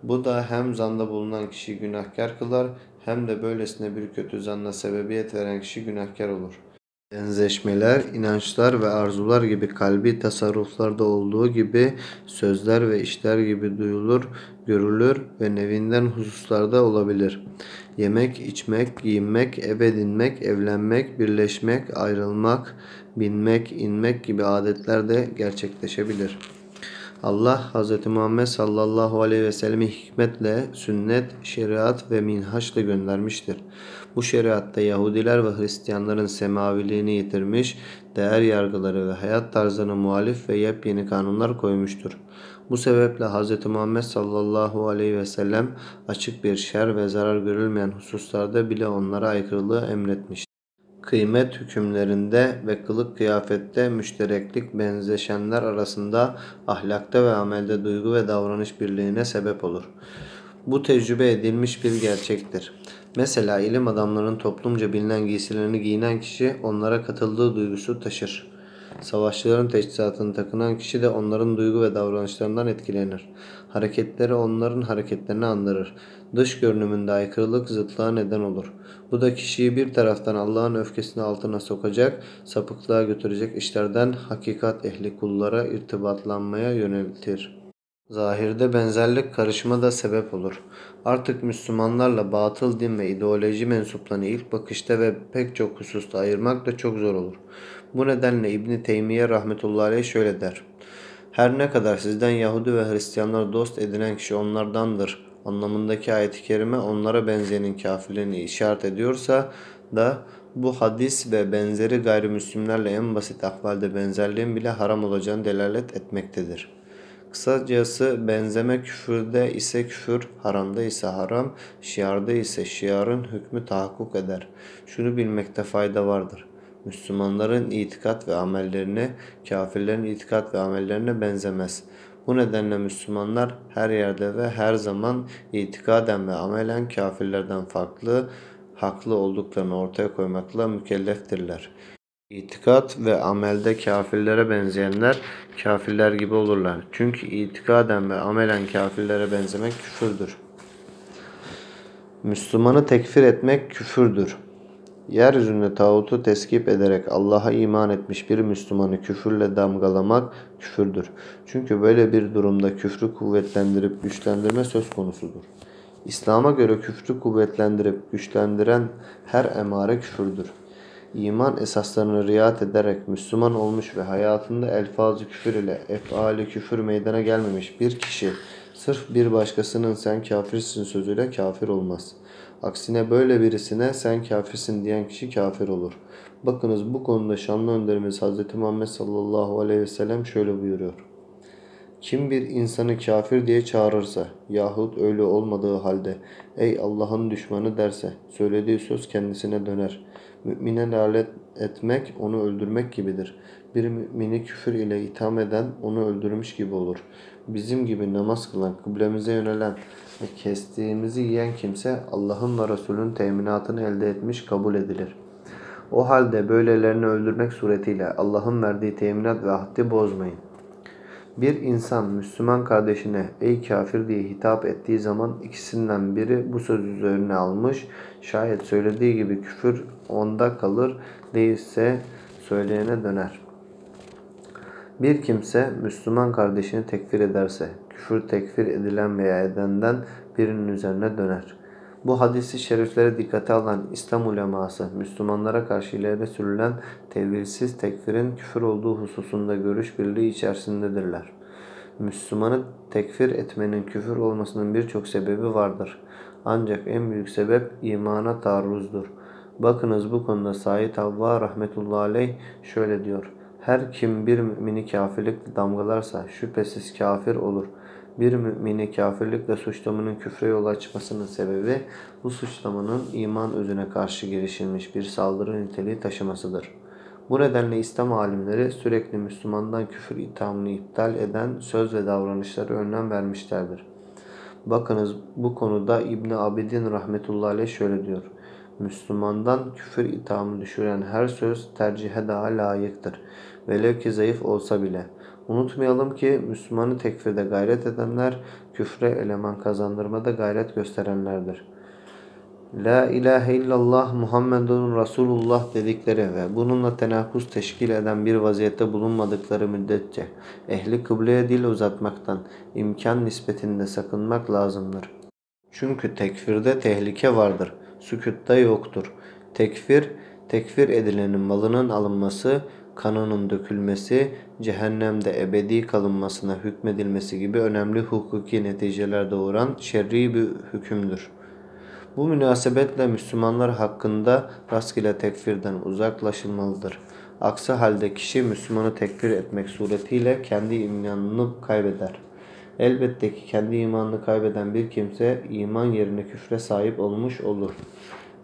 Bu da hem zanda bulunan kişiyi günahkar kılar hem de böylesine bir kötü zanna sebebiyet veren kişi günahkar olur. Benzeşmeler, inançlar ve arzular gibi kalbi tasarruflarda olduğu gibi sözler ve işler gibi duyulur, görülür ve nevinden hususlarda olabilir. Yemek, içmek, giyinmek, eve dinmek, evlenmek, birleşmek, ayrılmak, binmek, inmek gibi adetler de gerçekleşebilir. Allah Hz. Muhammed sallallahu aleyhi ve sellem'i hikmetle, sünnet, şeriat ve minhaçla göndermiştir. Bu şeriatta Yahudiler ve Hristiyanların semaviliğini yitirmiş, değer yargıları ve hayat tarzına muhalif ve yepyeni kanunlar koymuştur. Bu sebeple Hz. Muhammed sallallahu aleyhi ve sellem açık bir şer ve zarar görülmeyen hususlarda bile onlara aykırılığı emretmiştir kıymet hükümlerinde ve kılık kıyafette müştereklik benzeşenler arasında ahlakta ve amelde duygu ve davranış birliğine sebep olur. Bu tecrübe edilmiş bir gerçektir. Mesela ilim adamlarının toplumca bilinen giysilerini giyinen kişi onlara katıldığı duygusu taşır. Savaşçıların teçhizatını takınan kişi de onların duygu ve davranışlarından etkilenir. Hareketleri onların hareketlerini andırır. Dış görünümünde aykırılık zıtlığa neden olur. Bu da kişiyi bir taraftan Allah'ın öfkesini altına sokacak, sapıklığa götürecek işlerden hakikat ehli kullara irtibatlanmaya yöneltir. Zahirde benzerlik karışma da sebep olur. Artık Müslümanlarla batıl din ve ideoloji mensuplarını ilk bakışta ve pek çok hususta ayırmak da çok zor olur. Bu nedenle İbni Teymiye rahmetullahi şöyle der. Her ne kadar sizden Yahudi ve Hristiyanları dost edinen kişi onlardandır anlamındaki ayet-i kerime onlara benzeyenin kafirlerini işaret ediyorsa da bu hadis ve benzeri gayrimüslimlerle en basit ahvalde benzerliğin bile haram olacağını delalet etmektedir. Kısacası benzeme küfürde ise küfür, haramda ise haram, şiarda ise şiarın hükmü tahakkuk eder. Şunu bilmekte fayda vardır. Müslümanların itikat ve amellerine, kafirlerin itikat ve amellerine benzemez. Bu nedenle Müslümanlar her yerde ve her zaman itikaden ve amelen kafirlerden farklı, haklı olduklarını ortaya koymakla mükelleftirler. İtikat ve amelde kafirlere benzeyenler kafirler gibi olurlar. Çünkü itikaden ve amelen kafirlere benzemek küfürdür. Müslümanı tekfir etmek küfürdür. Yeryüzünde tağutu teskip ederek Allah'a iman etmiş bir Müslümanı küfürle damgalamak küfürdür. Çünkü böyle bir durumda küfrü kuvvetlendirip güçlendirme söz konusudur. İslam'a göre küfrü kuvvetlendirip güçlendiren her emare küfürdür. İman esaslarını riayet ederek Müslüman olmuş ve hayatında elfazı küfür ile efali küfür meydana gelmemiş bir kişi sırf bir başkasının sen kafirsin sözüyle kafir olmaz. Aksine böyle birisine sen kafirsin diyen kişi kafir olur. Bakınız bu konuda şanlı önderimiz Hz. Muhammed sallallahu aleyhi ve sellem şöyle buyuruyor. Kim bir insanı kafir diye çağırırsa yahut öyle olmadığı halde ey Allah'ın düşmanı derse söylediği söz kendisine döner. Mümine lalet etmek onu öldürmek gibidir. Bir mümini küfür ile itham eden onu öldürmüş gibi olur. Bizim gibi namaz kılan, kıblemize yönelen ve kestiğimizi yiyen kimse Allah'ın ve Resulünün teminatını elde etmiş kabul edilir. O halde böylelerini öldürmek suretiyle Allah'ın verdiği teminat ve ahdi bozmayın. Bir insan Müslüman kardeşine ey kafir diye hitap ettiği zaman ikisinden biri bu söz üzerine almış. Şayet söylediği gibi küfür onda kalır değilse söyleyene döner. Bir kimse Müslüman kardeşini tekfir ederse küfür tekfir edilen veya edenden birinin üzerine döner. Bu hadisi şeriflere dikkate alan İslam uleması Müslümanlara karşı ileri sürülen tevilsiz tekfirin küfür olduğu hususunda görüş birliği içerisindedirler. Müslümanı tekfir etmenin küfür olmasının birçok sebebi vardır. Ancak en büyük sebep imana taarruzdur. Bakınız bu konuda Said Havva rahmetullahi aleyh şöyle diyor. Her kim bir mümini kafirlikle damgalarsa şüphesiz kafir olur. Bir mümini kafirlikle suçlamanın küfre yol açmasının sebebi bu suçlamanın iman özüne karşı girişilmiş bir saldırı niteliği taşımasıdır. Bu nedenle İslam alimleri sürekli Müslümandan küfür ithamını iptal eden söz ve davranışları önlem vermişlerdir. Bakınız bu konuda İbni Abidin rahmetullahi aleyh şöyle diyor. Müslümandan küfür ithamı düşüren her söz tercihe daha layıktır. Velev ki zayıf olsa bile. Unutmayalım ki Müslümanı tekfirde gayret edenler küfre eleman kazandırmada gayret gösterenlerdir. La ilahe illallah Muhammedun Resulullah dedikleri ve bununla tenakuz teşkil eden bir vaziyette bulunmadıkları müddetçe ehli kıbleye dil uzatmaktan imkan nispetinde sakınmak lazımdır. Çünkü tekfirde tehlike vardır, sükutta yoktur. Tekfir, tekfir edilenin malının alınması, kanının dökülmesi, cehennemde ebedi kalınmasına hükmedilmesi gibi önemli hukuki neticeler doğuran şerri bir hükümdür. Bu münasebetle Müslümanlar hakkında rastgele tekfirden uzaklaşılmalıdır. Aksi halde kişi Müslümanı tekfir etmek suretiyle kendi imanını kaybeder. Elbette ki kendi imanını kaybeden bir kimse iman yerine küfre sahip olmuş olur.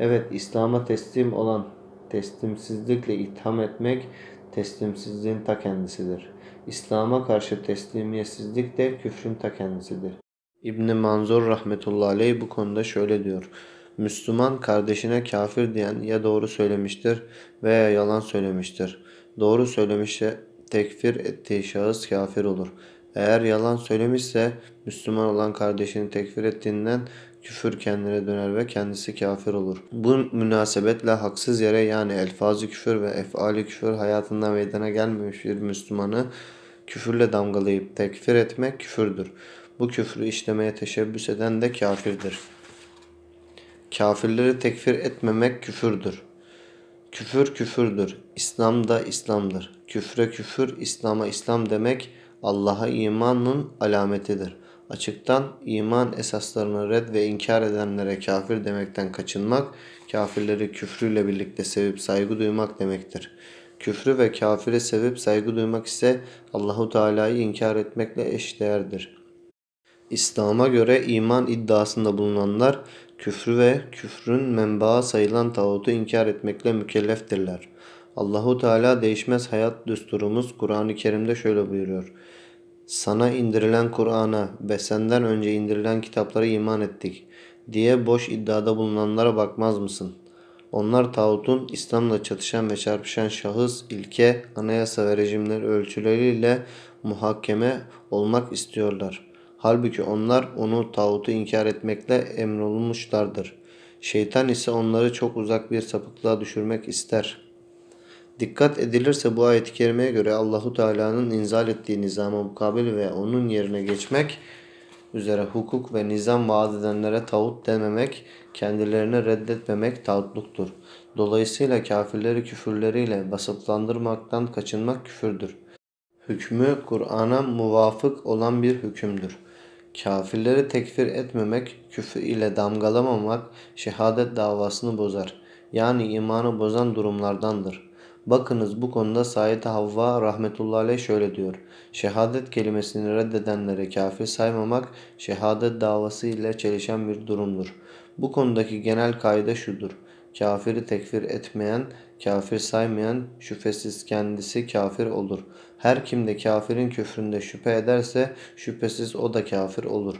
Evet İslam'a teslim olan teslimsizlikle itham etmek teslimsizliğin ta kendisidir. İslam'a karşı teslimiyetsizlik de küfrün ta kendisidir. İbn Manzur rahmetullahi aleyh bu konuda şöyle diyor. Müslüman kardeşine kafir diyen ya doğru söylemiştir veya yalan söylemiştir. Doğru söylemişse tekfir ettiği şahıs kafir olur. Eğer yalan söylemişse Müslüman olan kardeşini tekfir ettiğinden küfür kendine döner ve kendisi kafir olur. Bu münasebetle haksız yere yani elfazı küfür ve efali küfür hayatında meydana gelmemiş bir Müslümanı küfürle damgalayıp tekfir etmek küfürdür. Bu küfrü işlemeye teşebbüs eden de kafirdir. Kafirleri tekfir etmemek küfürdür. Küfür küfürdür. İslam da İslam'dır. Küfre küfür, İslam'a İslam demek Allah'a imanın alametidir. Açıktan iman esaslarını red ve inkar edenlere kafir demekten kaçınmak, kafirleri küfrüyle birlikte sevip saygı duymak demektir. Küfrü ve kafiri sevip saygı duymak ise Allahu Teala'yı inkar etmekle eşdeğerdir. İslam'a göre iman iddiasında bulunanlar küfrü ve küfrün menbaı sayılan tağutu inkar etmekle mükelleftirler. Allahu Teala değişmez hayat düsturumuz Kur'an-ı Kerim'de şöyle buyuruyor. Sana indirilen Kur'an'a ve senden önce indirilen kitaplara iman ettik diye boş iddiada bulunanlara bakmaz mısın? Onlar tağutun İslam'la çatışan ve çarpışan şahıs, ilke, anayasa ve rejimler ölçüleriyle muhakeme olmak istiyorlar. Halbuki onlar onu tağutu inkar etmekle emrolunmuşlardır. Şeytan ise onları çok uzak bir sapıklığa düşürmek ister. Dikkat edilirse bu ayet-i kerimeye göre Allahu Teala'nın inzal ettiği nizama mukabil ve onun yerine geçmek üzere hukuk ve nizam vaat edenlere tağut dememek, kendilerini reddetmemek tağutluktur. Dolayısıyla kafirleri küfürleriyle basıplandırmaktan kaçınmak küfürdür. Hükmü Kur'an'a muvafık olan bir hükümdür. Kafirleri tekfir etmemek, küfür ile damgalamamak şehadet davasını bozar. Yani imanı bozan durumlardandır. Bakınız bu konuda Said Havva rahmetullahi aleyh şöyle diyor. Şehadet kelimesini reddedenlere kafir saymamak şehadet davası ile çelişen bir durumdur. Bu konudaki genel kaide şudur. Kafiri tekfir etmeyen, kafir saymayan şüphesiz kendisi kafir olur. Her kim de kafirin küfründe şüphe ederse şüphesiz o da kafir olur.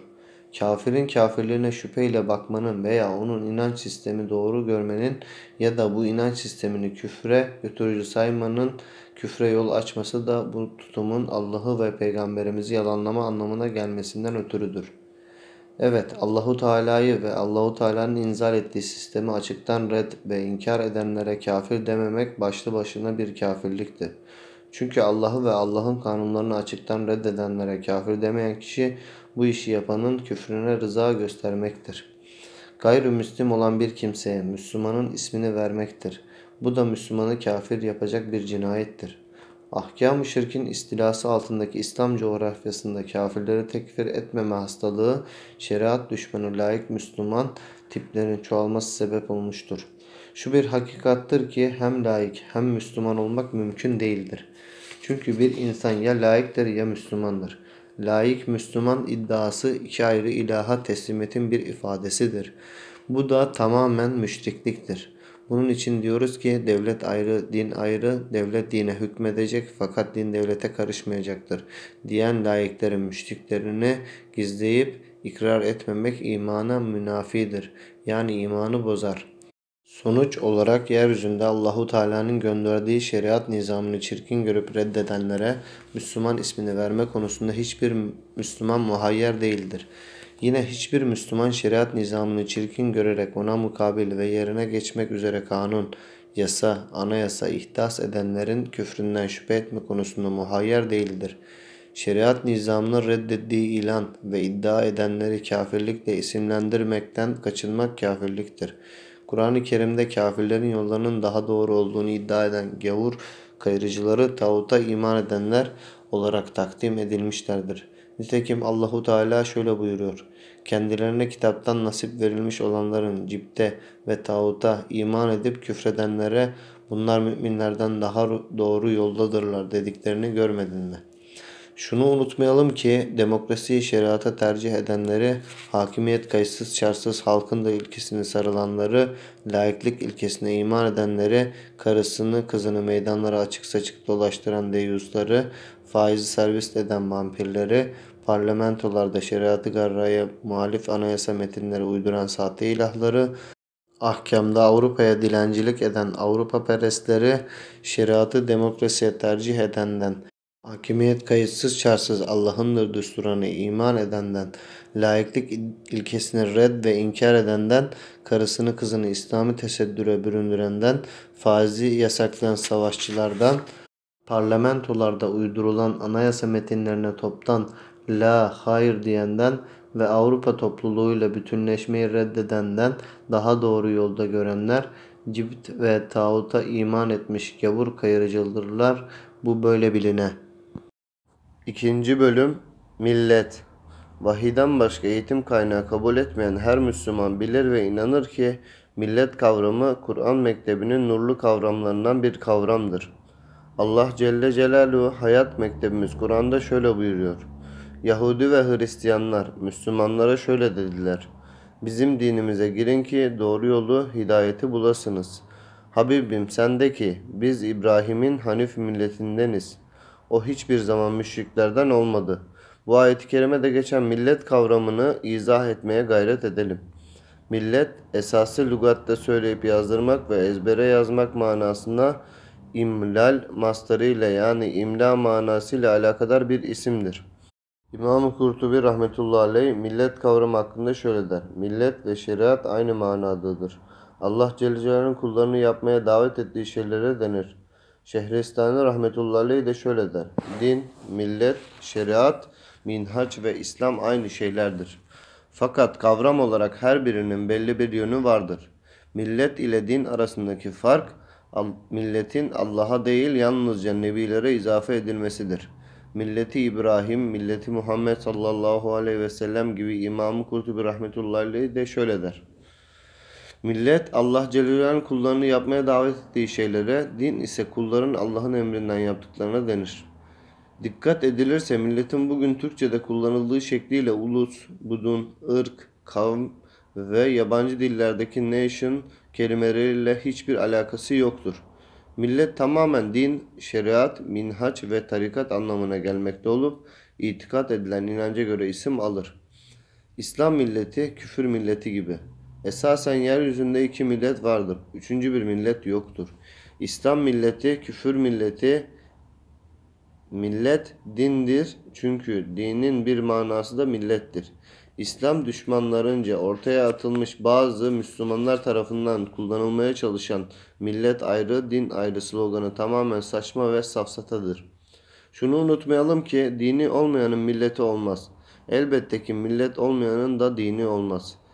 Kafirin kafirliğine şüpheyle bakmanın veya onun inanç sistemi doğru görmenin ya da bu inanç sistemini küfre götürücü saymanın küfre yol açması da bu tutumun Allah'ı ve peygamberimizi yalanlama anlamına gelmesinden ötürüdür. Evet, Allahu Teala'yı ve Allahu Teala'nın inzal ettiği sistemi açıktan red ve inkar edenlere kafir dememek başlı başına bir kafirliktir. Çünkü Allah'ı ve Allah'ın kanunlarını açıktan reddedenlere kafir demeyen kişi bu işi yapanın küfrüne rıza göstermektir. Gayrimüslim olan bir kimseye Müslümanın ismini vermektir. Bu da Müslümanı kafir yapacak bir cinayettir. Ahkam-ı şirkin istilası altındaki İslam coğrafyasında kafirleri tekfir etmeme hastalığı şeriat düşmanı layık Müslüman tiplerin çoğalması sebep olmuştur. Şu bir hakikattır ki hem layık hem Müslüman olmak mümkün değildir. Çünkü bir insan ya layıktır ya Müslümandır. Layık Müslüman iddiası iki ayrı ilaha teslimiyetin bir ifadesidir. Bu da tamamen müşrikliktir. Bunun için diyoruz ki devlet ayrı, din ayrı, devlet dine hükmedecek fakat din devlete karışmayacaktır. Diyen layıkların müşriklerini gizleyip ikrar etmemek imana münafidir. Yani imanı bozar. Sonuç olarak yeryüzünde Allahu Teala'nın gönderdiği şeriat nizamını çirkin görüp reddedenlere Müslüman ismini verme konusunda hiçbir Müslüman muhayyer değildir. Yine hiçbir Müslüman şeriat nizamını çirkin görerek ona mukabil ve yerine geçmek üzere kanun, yasa, anayasa ihdas edenlerin küfründen şüphe etme konusunda muhayyer değildir. Şeriat nizamını reddettiği ilan ve iddia edenleri kafirlikle isimlendirmekten kaçınmak kafirliktir. Kur'an-ı Kerim'de kafirlerin yollarının daha doğru olduğunu iddia eden gavur kayırıcıları tağuta iman edenler olarak takdim edilmişlerdir. Nitekim Allahu Teala şöyle buyuruyor. Kendilerine kitaptan nasip verilmiş olanların cipte ve tağuta iman edip küfredenlere bunlar müminlerden daha doğru yoldadırlar dediklerini görmedin mi? Şunu unutmayalım ki demokrasiyi şeriata tercih edenleri, hakimiyet kayıtsız şartsız halkın da ilkesini sarılanları, layıklık ilkesine iman edenleri, karısını kızını meydanlara açık saçık dolaştıran deyusları, faizi serbest eden vampirleri, parlamentolarda şeriatı garraya muhalif anayasa metinleri uyduran sahte ilahları, ahkamda Avrupa'ya dilencilik eden Avrupa perestleri, şeriatı demokrasiye tercih edenden, hakimiyet kayıtsız şartsız Allah'ındır düsturuna iman edenden, layıklık ilkesini red ve inkar edenden, karısını kızını İslami tesettüre büründürenden, faizi yasaklayan savaşçılardan, parlamentolarda uydurulan anayasa metinlerine toptan la hayır diyenden ve Avrupa topluluğuyla bütünleşmeyi reddedenden daha doğru yolda görenler cibt ve tağuta iman etmiş gavur kayırıcıdırlar. Bu böyle biline. İkinci bölüm Millet Vahiden başka eğitim kaynağı kabul etmeyen her Müslüman bilir ve inanır ki millet kavramı Kur'an mektebinin nurlu kavramlarından bir kavramdır. Allah Celle Celaluhu hayat mektebimiz Kur'an'da şöyle buyuruyor. Yahudi ve Hristiyanlar Müslümanlara şöyle dediler. Bizim dinimize girin ki doğru yolu hidayeti bulasınız. Habibim sen de ki biz İbrahim'in Hanif milletindeniz. O hiçbir zaman müşriklerden olmadı. Bu ayet-i kerimede geçen millet kavramını izah etmeye gayret edelim. Millet esası lügatte söyleyip yazdırmak ve ezbere yazmak manasında imlal mastarıyla yani imla manasıyla alakadar bir isimdir. İmam-ı Kurtubi rahmetullahi aleyh millet kavramı hakkında şöyle der. Millet ve şeriat aynı manadadır. Allah Celle Celaluhu'nun kullarını yapmaya davet ettiği şeylere denir. Şehristani rahmetullahi aleyh de şöyle der. Din, millet, şeriat minhaç ve İslam aynı şeylerdir. Fakat kavram olarak her birinin belli bir yönü vardır. Millet ile din arasındaki fark, milletin Allah'a değil yalnızca nebilere izafe edilmesidir. Milleti İbrahim, milleti Muhammed sallallahu aleyhi ve sellem gibi İmam-ı Kurtubi rahmetullahi aleyhi de şöyle der. Millet Allah Celle kullarını yapmaya davet ettiği şeylere, din ise kulların Allah'ın emrinden yaptıklarına denir. Dikkat edilirse milletin bugün Türkçe'de kullanıldığı şekliyle ulus, budun, ırk, kavm ve yabancı dillerdeki nation kelimeleriyle hiçbir alakası yoktur. Millet tamamen din, şeriat, minhaç ve tarikat anlamına gelmekte olup itikat edilen inanca göre isim alır. İslam milleti küfür milleti gibi. Esasen yeryüzünde iki millet vardır. Üçüncü bir millet yoktur. İslam milleti, küfür milleti, millet dindir. Çünkü dinin bir manası da millettir. İslam düşmanlarınca ortaya atılmış bazı Müslümanlar tarafından kullanılmaya çalışan millet ayrı, din ayrı sloganı tamamen saçma ve safsatadır. Şunu unutmayalım ki dini olmayanın milleti olmaz. Elbette ki millet olmayanın da dini olmaz.''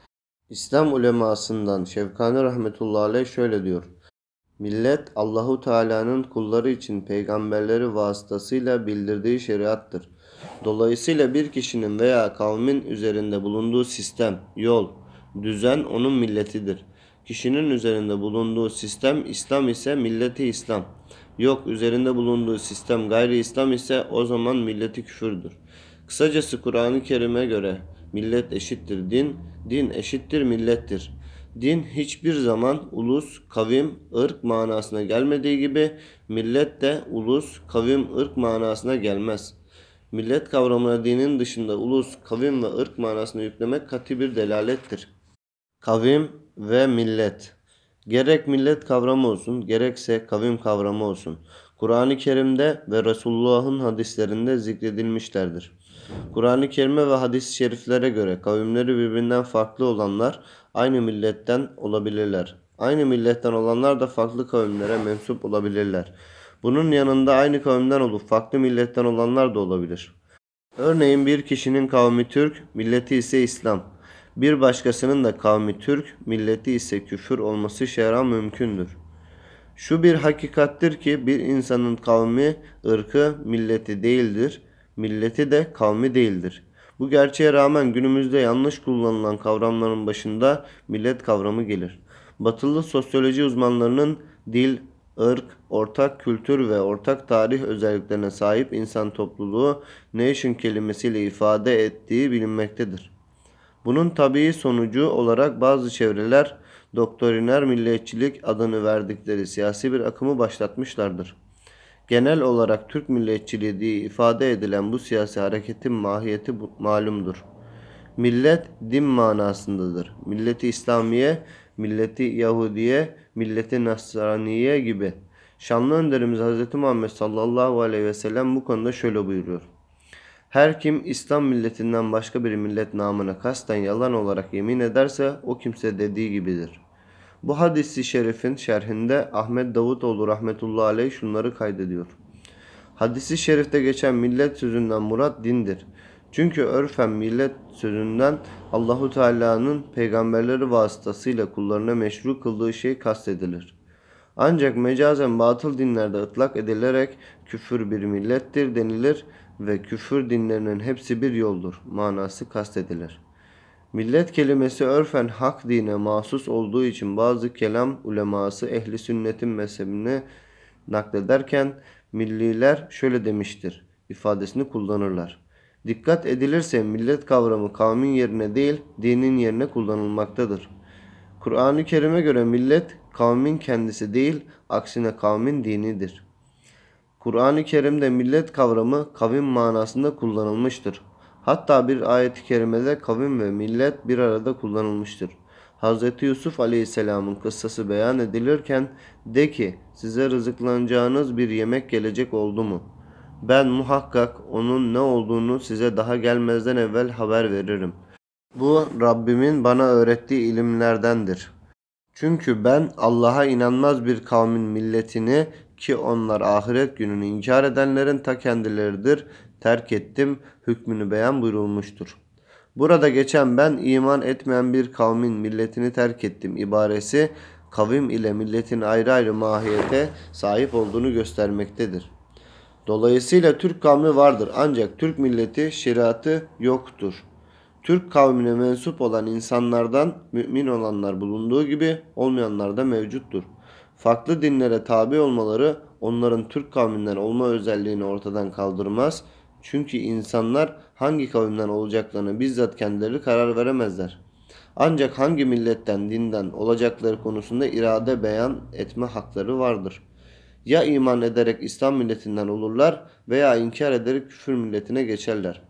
İslam ulemasından Şevkani rahmetullahi aleyh şöyle diyor. Millet Allahu Teala'nın kulları için peygamberleri vasıtasıyla bildirdiği şeriattır. Dolayısıyla bir kişinin veya kavmin üzerinde bulunduğu sistem, yol, düzen onun milletidir. Kişinin üzerinde bulunduğu sistem İslam ise milleti İslam. Yok üzerinde bulunduğu sistem gayri İslam ise o zaman milleti küfürdür. Kısacası Kur'an-ı Kerim'e göre millet eşittir din, din eşittir millettir. Din hiçbir zaman ulus, kavim, ırk manasına gelmediği gibi millet de ulus, kavim, ırk manasına gelmez. Millet kavramına dinin dışında ulus, kavim ve ırk manasını yüklemek katı bir delalettir. Kavim ve millet Gerek millet kavramı olsun, gerekse kavim kavramı olsun. Kur'an-ı Kerim'de ve Resulullah'ın hadislerinde zikredilmişlerdir. Kur'an-ı Kerim'e ve hadis-i şeriflere göre kavimleri birbirinden farklı olanlar aynı milletten olabilirler. Aynı milletten olanlar da farklı kavimlere mensup olabilirler. Bunun yanında aynı kavimden olup farklı milletten olanlar da olabilir. Örneğin bir kişinin kavmi Türk, milleti ise İslam. Bir başkasının da kavmi Türk, milleti ise küfür olması şer'a mümkündür. Şu bir hakikattir ki bir insanın kavmi, ırkı, milleti değildir milleti de kavmi değildir. Bu gerçeğe rağmen günümüzde yanlış kullanılan kavramların başında millet kavramı gelir. Batılı sosyoloji uzmanlarının dil, ırk, ortak kültür ve ortak tarih özelliklerine sahip insan topluluğu nation kelimesiyle ifade ettiği bilinmektedir. Bunun tabii sonucu olarak bazı çevreler doktoriner milliyetçilik adını verdikleri siyasi bir akımı başlatmışlardır. Genel olarak Türk milliyetçiliği diye ifade edilen bu siyasi hareketin mahiyeti malumdur. Millet din manasındadır. Milleti İslamiye, milleti Yahudiye, milleti Nasraniye gibi. Şanlı önderimiz Hz. Muhammed sallallahu aleyhi ve sellem bu konuda şöyle buyuruyor. Her kim İslam milletinden başka bir millet namına kasten yalan olarak yemin ederse o kimse dediği gibidir.'' Bu hadisi şerifin şerhinde Ahmet Davutoğlu rahmetullahi aleyh şunları kaydediyor. Hadisi şerifte geçen millet sözünden murat dindir. Çünkü örfen millet sözünden Allahu Teala'nın peygamberleri vasıtasıyla kullarına meşru kıldığı şey kastedilir. Ancak mecazen batıl dinlerde ıtlak edilerek küfür bir millettir denilir ve küfür dinlerinin hepsi bir yoldur manası kastedilir.'' Millet kelimesi örfen hak dine mahsus olduğu için bazı kelam uleması ehli sünnetin mezhebini naklederken milliler şöyle demiştir ifadesini kullanırlar. Dikkat edilirse millet kavramı kavmin yerine değil dinin yerine kullanılmaktadır. Kur'an-ı Kerim'e göre millet kavmin kendisi değil aksine kavmin dinidir. Kur'an-ı Kerim'de millet kavramı kavim manasında kullanılmıştır. Hatta bir ayet-i kerimede kavim ve millet bir arada kullanılmıştır. Hz. Yusuf Aleyhisselam'ın kıssası beyan edilirken de ki size rızıklanacağınız bir yemek gelecek oldu mu? Ben muhakkak onun ne olduğunu size daha gelmezden evvel haber veririm. Bu Rabbimin bana öğrettiği ilimlerdendir. Çünkü ben Allah'a inanmaz bir kavmin milletini ki onlar ahiret gününü inkar edenlerin ta kendileridir terk ettim hükmünü beyan buyurulmuştur. Burada geçen ben iman etmeyen bir kavmin milletini terk ettim ibaresi kavim ile milletin ayrı ayrı mahiyete sahip olduğunu göstermektedir. Dolayısıyla Türk kavmi vardır ancak Türk milleti şeriatı yoktur. Türk kavmine mensup olan insanlardan mümin olanlar bulunduğu gibi olmayanlar da mevcuttur. Farklı dinlere tabi olmaları onların Türk kavminden olma özelliğini ortadan kaldırmaz. Çünkü insanlar hangi kavimden olacaklarını bizzat kendileri karar veremezler. Ancak hangi milletten, dinden olacakları konusunda irade beyan etme hakları vardır. Ya iman ederek İslam milletinden olurlar veya inkar ederek küfür milletine geçerler.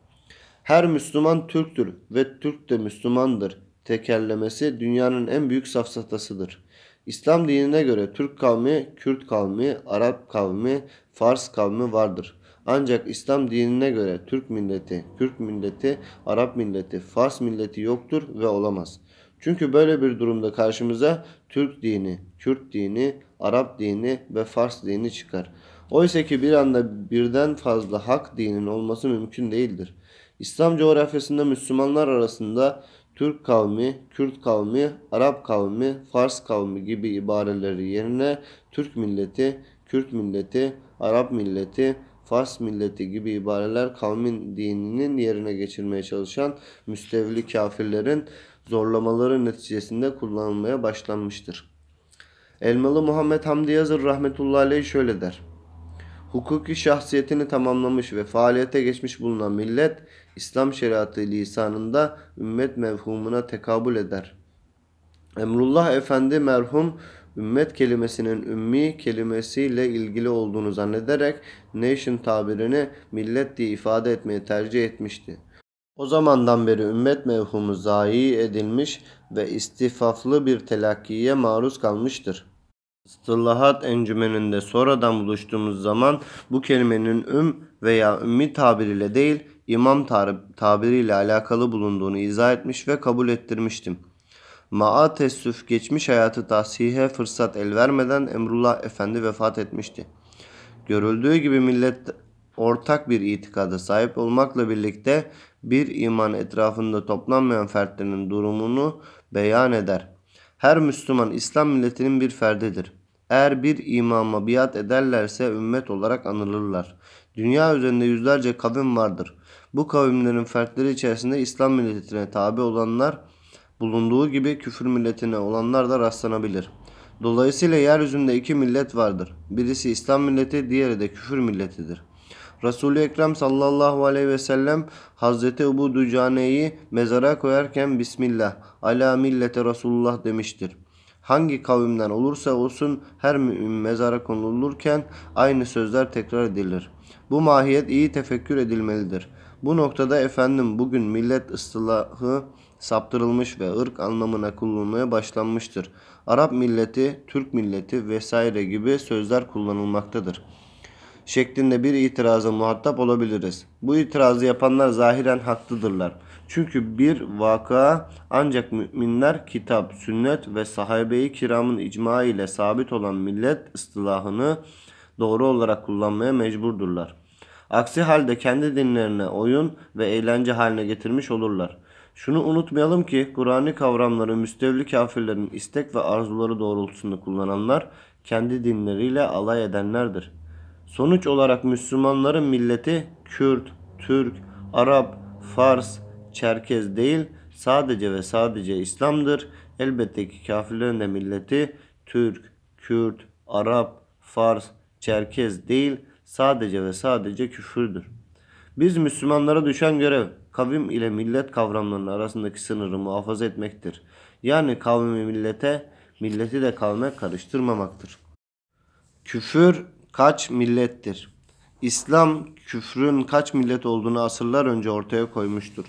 Her Müslüman Türktür ve Türk de Müslümandır tekerlemesi dünyanın en büyük safsatasıdır. İslam dinine göre Türk kavmi, Kürt kavmi, Arap kavmi, Fars kavmi vardır. Ancak İslam dinine göre Türk milleti, Kürt milleti, Arap milleti, Fars milleti yoktur ve olamaz. Çünkü böyle bir durumda karşımıza Türk dini, Kürt dini, Arap dini ve Fars dini çıkar. Oysa ki bir anda birden fazla hak dinin olması mümkün değildir. İslam coğrafyasında Müslümanlar arasında Türk kavmi, Kürt kavmi, Arap kavmi, Fars kavmi gibi ibareleri yerine Türk milleti, Kürt milleti, Arap milleti, Fars milleti gibi ibareler kavmin dininin yerine geçirmeye çalışan müstevli kafirlerin zorlamaları neticesinde kullanılmaya başlanmıştır. Elmalı Muhammed Hamdi Yazır rahmetullahi aleyh şöyle der. Hukuki şahsiyetini tamamlamış ve faaliyete geçmiş bulunan millet, İslam şeriatı lisanında ümmet mevhumuna tekabül eder. Emrullah Efendi merhum ümmet kelimesinin ümmi kelimesiyle ilgili olduğunu zannederek nation tabirini millet diye ifade etmeyi tercih etmişti. O zamandan beri ümmet mevhumu zayi edilmiş ve istifaflı bir telakkiye maruz kalmıştır. Istilahat encümeninde sonradan buluştuğumuz zaman bu kelimenin üm veya ümmi tabiriyle değil imam tabiriyle alakalı bulunduğunu izah etmiş ve kabul ettirmiştim. Ma'a tessüf geçmiş hayatı tahsihe fırsat el vermeden Emrullah Efendi vefat etmişti. Görüldüğü gibi millet ortak bir itikada sahip olmakla birlikte bir iman etrafında toplanmayan fertlerin durumunu beyan eder. Her Müslüman İslam milletinin bir ferdidir. Eğer bir imama biat ederlerse ümmet olarak anılırlar. Dünya üzerinde yüzlerce kavim vardır. Bu kavimlerin fertleri içerisinde İslam milletine tabi olanlar bulunduğu gibi küfür milletine olanlar da rastlanabilir. Dolayısıyla yeryüzünde iki millet vardır. Birisi İslam milleti, diğeri de küfür milletidir. Resul-i Ekrem sallallahu aleyhi ve sellem Hazreti Ebu Ducane'yi mezara koyarken Bismillah ala millete Resulullah demiştir. Hangi kavimden olursa olsun her mümin mezara konulurken aynı sözler tekrar edilir. Bu mahiyet iyi tefekkür edilmelidir. Bu noktada efendim bugün millet ıstılahı saptırılmış ve ırk anlamına kullanılmaya başlanmıştır. Arap milleti, Türk milleti vesaire gibi sözler kullanılmaktadır. Şeklinde bir itiraza muhatap olabiliriz. Bu itirazı yapanlar zahiren haklıdırlar. Çünkü bir vaka ancak müminler kitap, sünnet ve sahabe-i kiramın icma ile sabit olan millet ıstılahını doğru olarak kullanmaya mecburdurlar. Aksi halde kendi dinlerine oyun ve eğlence haline getirmiş olurlar. Şunu unutmayalım ki Kur'an'ı kavramları müstevli kafirlerin istek ve arzuları doğrultusunda kullananlar kendi dinleriyle alay edenlerdir. Sonuç olarak Müslümanların milleti Kürt, Türk, Arap, Fars, Çerkez değil sadece ve sadece İslam'dır. Elbette ki kafirlerin de milleti Türk, Kürt, Arap, Fars, Çerkez değil sadece ve sadece küfürdür. Biz Müslümanlara düşen görev kavim ile millet kavramlarının arasındaki sınırı muhafaza etmektir. Yani kavmi millete, milleti de kavme karıştırmamaktır. Küfür kaç millettir? İslam küfrün kaç millet olduğunu asırlar önce ortaya koymuştur.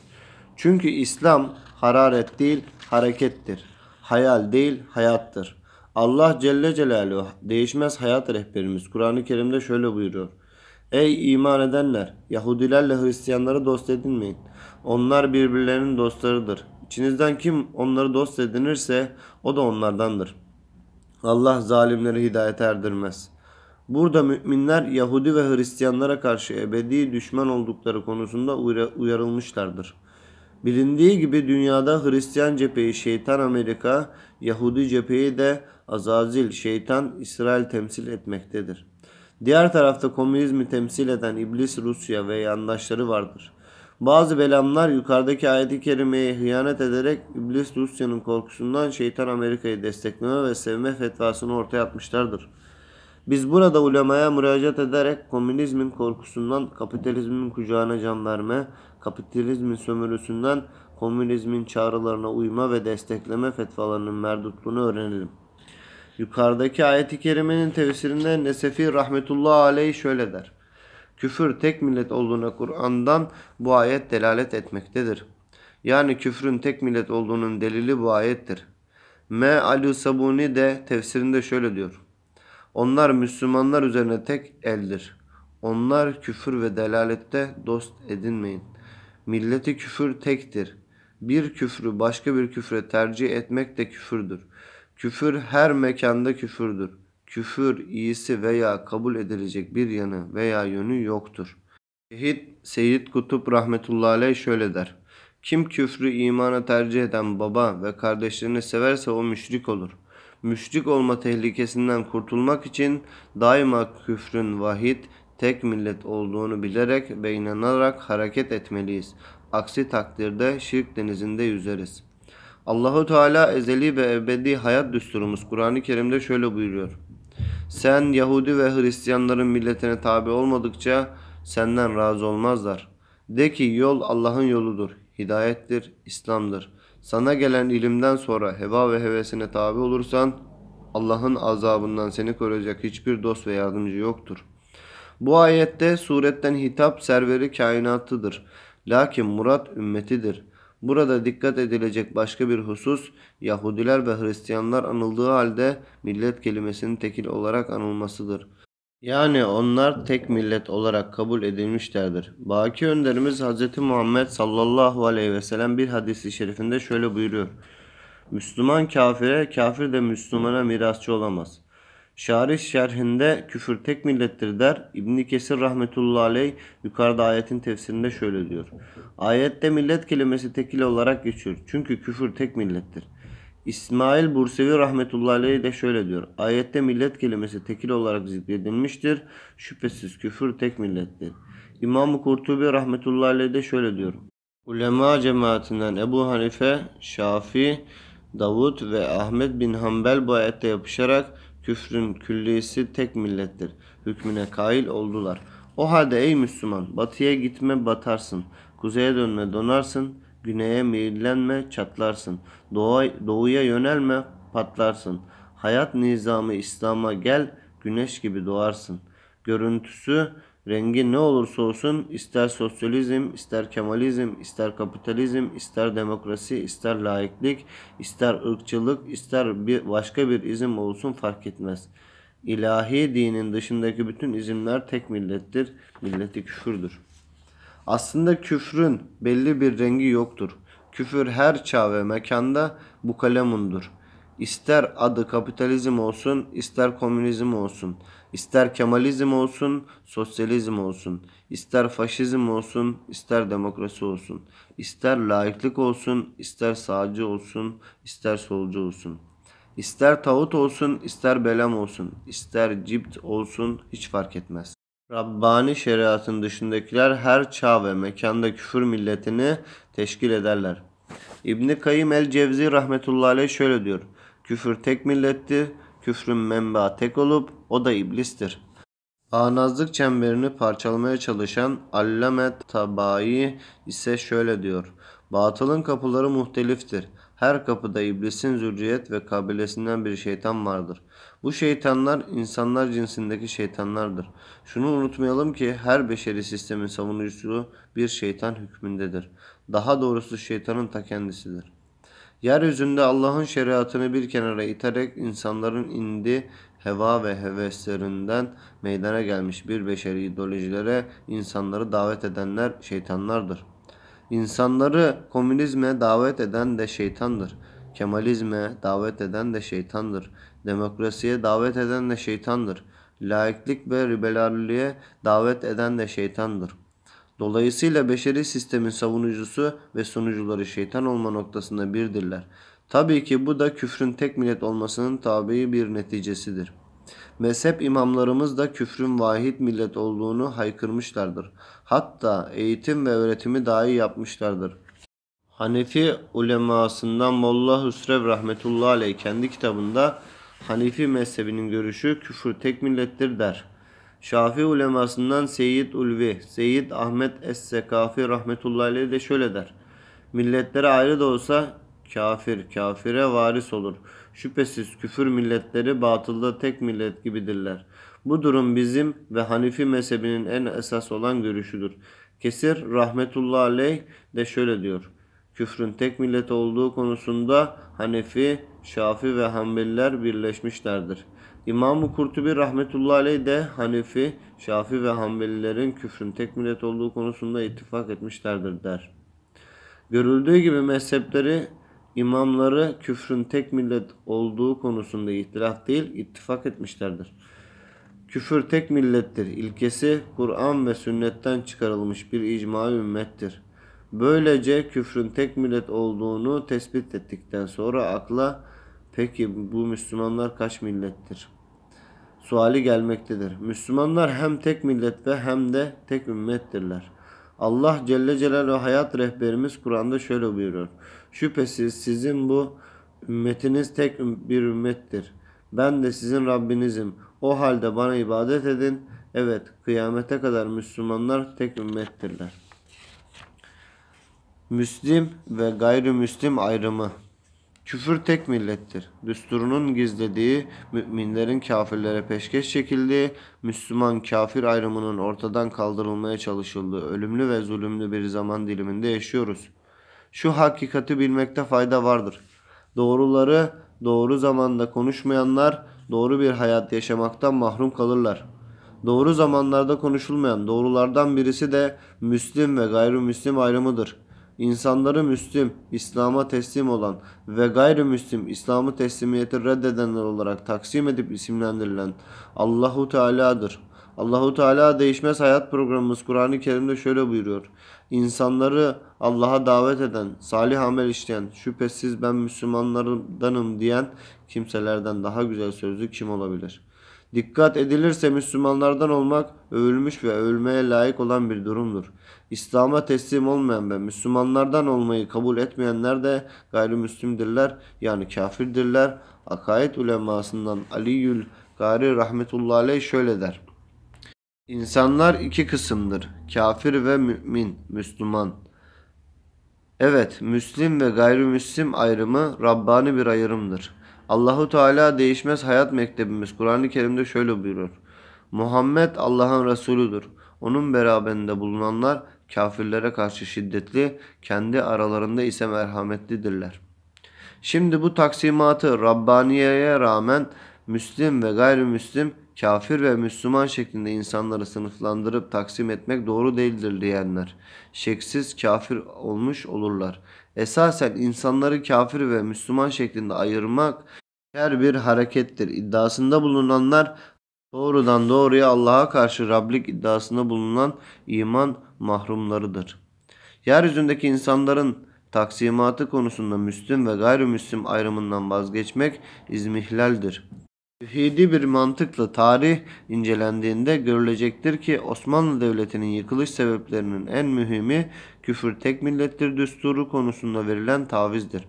Çünkü İslam hararet değil harekettir. Hayal değil hayattır. Allah Celle Celaluhu değişmez hayat rehberimiz Kur'an-ı Kerim'de şöyle buyuruyor. Ey iman edenler! Yahudilerle Hristiyanları dost edinmeyin. Onlar birbirlerinin dostlarıdır. İçinizden kim onları dost edinirse o da onlardandır. Allah zalimleri hidayet erdirmez. Burada müminler Yahudi ve Hristiyanlara karşı ebedi düşman oldukları konusunda uyarılmışlardır. Bilindiği gibi dünyada Hristiyan cepheyi şeytan Amerika, Yahudi cepheyi de Azazil şeytan İsrail temsil etmektedir. Diğer tarafta komünizmi temsil eden İblis Rusya ve yandaşları vardır. Bazı belamlar yukarıdaki ayeti kerimeye hıyanet ederek İblis Rusya'nın korkusundan şeytan Amerika'yı destekleme ve sevme fetvasını ortaya atmışlardır. Biz burada ulemaya müracaat ederek komünizmin korkusundan kapitalizmin kucağına can verme, kapitalizmin sömürüsünden komünizmin çağrılarına uyma ve destekleme fetvalarının merdutluğunu öğrenelim. Yukarıdaki ayet-i kerimenin tefsirinde Nesefi rahmetullah aleyh şöyle der. Küfür tek millet olduğuna Kur'an'dan bu ayet delalet etmektedir. Yani küfrün tek millet olduğunun delili bu ayettir. Me Ali Sabuni de tefsirinde şöyle diyor. Onlar Müslümanlar üzerine tek eldir. Onlar küfür ve delalette dost edinmeyin. Milleti küfür tektir. Bir küfrü başka bir küfre tercih etmek de küfürdür. Küfür her mekanda küfürdür. Küfür iyisi veya kabul edilecek bir yanı veya yönü yoktur. Şehit Seyyid Kutup rahmetullahi aleyh şöyle der. Kim küfrü imana tercih eden baba ve kardeşlerini severse o müşrik olur. Müşrik olma tehlikesinden kurtulmak için daima küfrün vahid, tek millet olduğunu bilerek ve inanarak hareket etmeliyiz. Aksi takdirde şirk denizinde yüzeriz. Allahu Teala ezeli ve ebedi hayat düsturumuz Kur'an-ı Kerim'de şöyle buyuruyor. Sen Yahudi ve Hristiyanların milletine tabi olmadıkça senden razı olmazlar. De ki yol Allah'ın yoludur, hidayettir, İslam'dır. Sana gelen ilimden sonra heva ve hevesine tabi olursan Allah'ın azabından seni koruyacak hiçbir dost ve yardımcı yoktur. Bu ayette suretten hitap serveri kainatıdır. Lakin murat ümmetidir. Burada dikkat edilecek başka bir husus Yahudiler ve Hristiyanlar anıldığı halde millet kelimesinin tekil olarak anılmasıdır. Yani onlar tek millet olarak kabul edilmişlerdir. Baki önderimiz Hz. Muhammed sallallahu aleyhi ve sellem bir hadisi şerifinde şöyle buyuruyor. Müslüman kafire, kafir de Müslümana mirasçı olamaz. Şarih şerhinde küfür tek millettir der. İbn Kesir rahmetullahi aleyh yukarıda ayetin tefsirinde şöyle diyor. Ayette millet kelimesi tekil olarak geçiyor. Çünkü küfür tek millettir. İsmail Bursevi rahmetullahi aleyh de şöyle diyor. Ayette millet kelimesi tekil olarak zikredilmiştir. Şüphesiz küfür tek millettir. İmam-ı Kurtubi rahmetullahi aleyh de şöyle diyor. Ulema cemaatinden Ebu Hanife, Şafi, Davud ve Ahmet bin Hanbel bu ayette yapışarak küfrün küllisi tek millettir. Hükmüne kail oldular. O halde ey Müslüman batıya gitme batarsın. Kuzeye dönme donarsın. Güneye meyillenme çatlarsın. Doğa, doğuya yönelme patlarsın. Hayat nizamı İslam'a gel güneş gibi doğarsın. Görüntüsü rengi ne olursa olsun ister sosyalizm, ister kemalizm, ister kapitalizm, ister demokrasi, ister laiklik, ister ırkçılık, ister bir başka bir izim olsun fark etmez. İlahi dinin dışındaki bütün izimler tek millettir. Milleti küfürdür. Aslında küfrün belli bir rengi yoktur. Küfür her çağ ve mekanda bu kalemundur. İster adı kapitalizm olsun, ister komünizm olsun, ister kemalizm olsun, sosyalizm olsun, ister faşizm olsun, ister demokrasi olsun, ister laiklik olsun, ister sağcı olsun, ister solcu olsun. İster tağut olsun, ister belam olsun, ister cibt olsun hiç fark etmez. Rabbani şeriatın dışındakiler her çağ ve mekanda küfür milletini teşkil ederler. İbni Kayyim el-Cevzi rahmetullahi aleyh şöyle diyor. Küfür tek millettir. Küfrün menba tek olup o da iblistir. Anazlık çemberini parçalamaya çalışan Allamet Tabai ise şöyle diyor. Batılın kapıları muhteliftir. Her kapıda iblisin zürriyet ve kabilesinden bir şeytan vardır. Bu şeytanlar insanlar cinsindeki şeytanlardır. Şunu unutmayalım ki her beşeri sistemin savunucusu bir şeytan hükmündedir. Daha doğrusu şeytanın ta kendisidir. Yeryüzünde Allah'ın şeriatını bir kenara iterek insanların indi heva ve heveslerinden meydana gelmiş bir beşeri ideolojilere insanları davet edenler şeytanlardır. İnsanları komünizme davet eden de şeytandır. Kemalizme davet eden de şeytandır. Demokrasiye davet eden de şeytandır. laiklik ve liberalliğe davet eden de şeytandır. Dolayısıyla beşeri sistemin savunucusu ve sunucuları şeytan olma noktasında birdirler. Tabii ki bu da küfrün tek millet olmasının tabii bir neticesidir. Mezhep imamlarımız da küfrün vahid millet olduğunu haykırmışlardır. Hatta eğitim ve öğretimi dahi yapmışlardır. Hanefi ulemasından Molla Hüsrev rahmetullahi aleyh kendi kitabında Hanefi mezhebinin görüşü küfür tek millettir der. Şafii ulemasından Seyyid Ulvi, Seyyid Ahmet Es-Sekafi rahmetullahi de şöyle der. Milletlere ayrı da olsa kafir, kafire varis olur. Şüphesiz küfür milletleri batılda tek millet gibidirler. Bu durum bizim ve Hanifi mezhebinin en esas olan görüşüdür. Kesir rahmetullahi aleyh de şöyle diyor. Küfrün tek millet olduğu konusunda Hanefi, Şafi ve Hanbeliler birleşmişlerdir. İmam-ı Kurtubi rahmetullahi aleyh de Hanefi, Şafi ve Hanbelilerin küfrün tek millet olduğu konusunda ittifak etmişlerdir der. Görüldüğü gibi mezhepleri imamları küfrün tek millet olduğu konusunda ihtilaf değil ittifak etmişlerdir. Küfür tek millettir. İlkesi Kur'an ve sünnetten çıkarılmış bir icma ümmettir. Böylece küfrün tek millet olduğunu tespit ettikten sonra akla peki bu Müslümanlar kaç millettir? Suali gelmektedir. Müslümanlar hem tek millet ve hem de tek ümmettirler. Allah Celle Celaluhu hayat rehberimiz Kur'an'da şöyle buyuruyor. Şüphesiz sizin bu ümmetiniz tek bir ümmettir. Ben de sizin Rabbinizim. O halde bana ibadet edin. Evet, kıyamete kadar Müslümanlar tek ümmettirler. Müslim ve gayrimüslim ayrımı Küfür tek millettir. Düsturunun gizlediği, müminlerin kafirlere peşkeş çekildiği, Müslüman kafir ayrımının ortadan kaldırılmaya çalışıldığı ölümlü ve zulümlü bir zaman diliminde yaşıyoruz. Şu hakikati bilmekte fayda vardır. Doğruları doğru zamanda konuşmayanlar doğru bir hayat yaşamaktan mahrum kalırlar. Doğru zamanlarda konuşulmayan doğrulardan birisi de Müslim ve gayrimüslim ayrımıdır. İnsanları Müslim, İslam'a teslim olan ve gayrimüslim, İslam'ı teslimiyeti reddedenler olarak taksim edip isimlendirilen Allahu Teala'dır. Allahu Teala değişmez hayat programımız Kur'an-ı Kerim'de şöyle buyuruyor. İnsanları Allah'a davet eden, salih amel işleyen, şüphesiz ben Müslümanlardanım diyen kimselerden daha güzel sözlü kim olabilir? Dikkat edilirse Müslümanlardan olmak övülmüş ve övülmeye layık olan bir durumdur. İslam'a teslim olmayan ve Müslümanlardan olmayı kabul etmeyenler de gayrimüslimdirler yani kafirdirler. Akaid ulemasından Aliyül Gari rahmetullahi aleyh şöyle der. İnsanlar iki kısımdır. Kafir ve mümin, Müslüman. Evet, Müslim ve gayrimüslim ayrımı Rabbani bir ayrımdır. Allahu Teala değişmez hayat mektebimiz Kur'an-ı Kerim'de şöyle buyuruyor. Muhammed Allah'ın Resulüdür. Onun beraberinde bulunanlar kafirlere karşı şiddetli, kendi aralarında ise merhametlidirler. Şimdi bu taksimatı Rabbaniye'ye rağmen Müslim ve gayrimüslim, kafir ve Müslüman şeklinde insanları sınıflandırıp taksim etmek doğru değildir diyenler. Şeksiz kafir olmuş olurlar. Esasen insanları kafir ve Müslüman şeklinde ayırmak her bir harekettir. İddiasında bulunanlar doğrudan doğruya Allah'a karşı Rablik iddiasında bulunan iman mahrumlarıdır. Yeryüzündeki insanların taksimatı konusunda Müslüm ve gayrimüslim ayrımından vazgeçmek izmihlaldir. Tevhidi bir mantıkla tarih incelendiğinde görülecektir ki Osmanlı Devleti'nin yıkılış sebeplerinin en mühimi küfür tek millettir düsturu konusunda verilen tavizdir.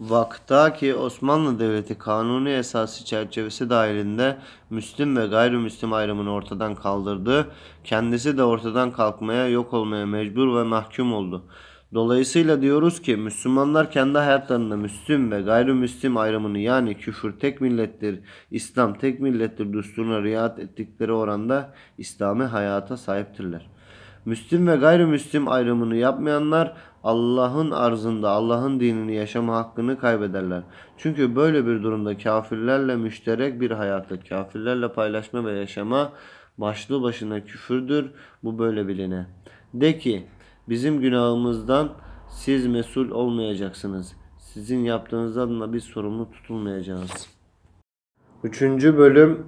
Vakta ki Osmanlı Devleti kanuni esası çerçevesi dahilinde Müslüm ve gayrimüslim ayrımını ortadan kaldırdı. Kendisi de ortadan kalkmaya, yok olmaya mecbur ve mahkum oldu. Dolayısıyla diyoruz ki Müslümanlar kendi hayatlarında Müslüm ve gayrimüslim ayrımını yani küfür tek millettir, İslam tek millettir düsturuna riayet ettikleri oranda İslami hayata sahiptirler. Müslüm ve gayrimüslim ayrımını yapmayanlar Allah'ın arzında Allah'ın dinini yaşama hakkını kaybederler. Çünkü böyle bir durumda kafirlerle müşterek bir hayatta kafirlerle paylaşma ve yaşama başlı başına küfürdür. Bu böyle biline. De ki bizim günahımızdan siz mesul olmayacaksınız. Sizin yaptığınızdan da biz sorumlu tutulmayacağız. Üçüncü bölüm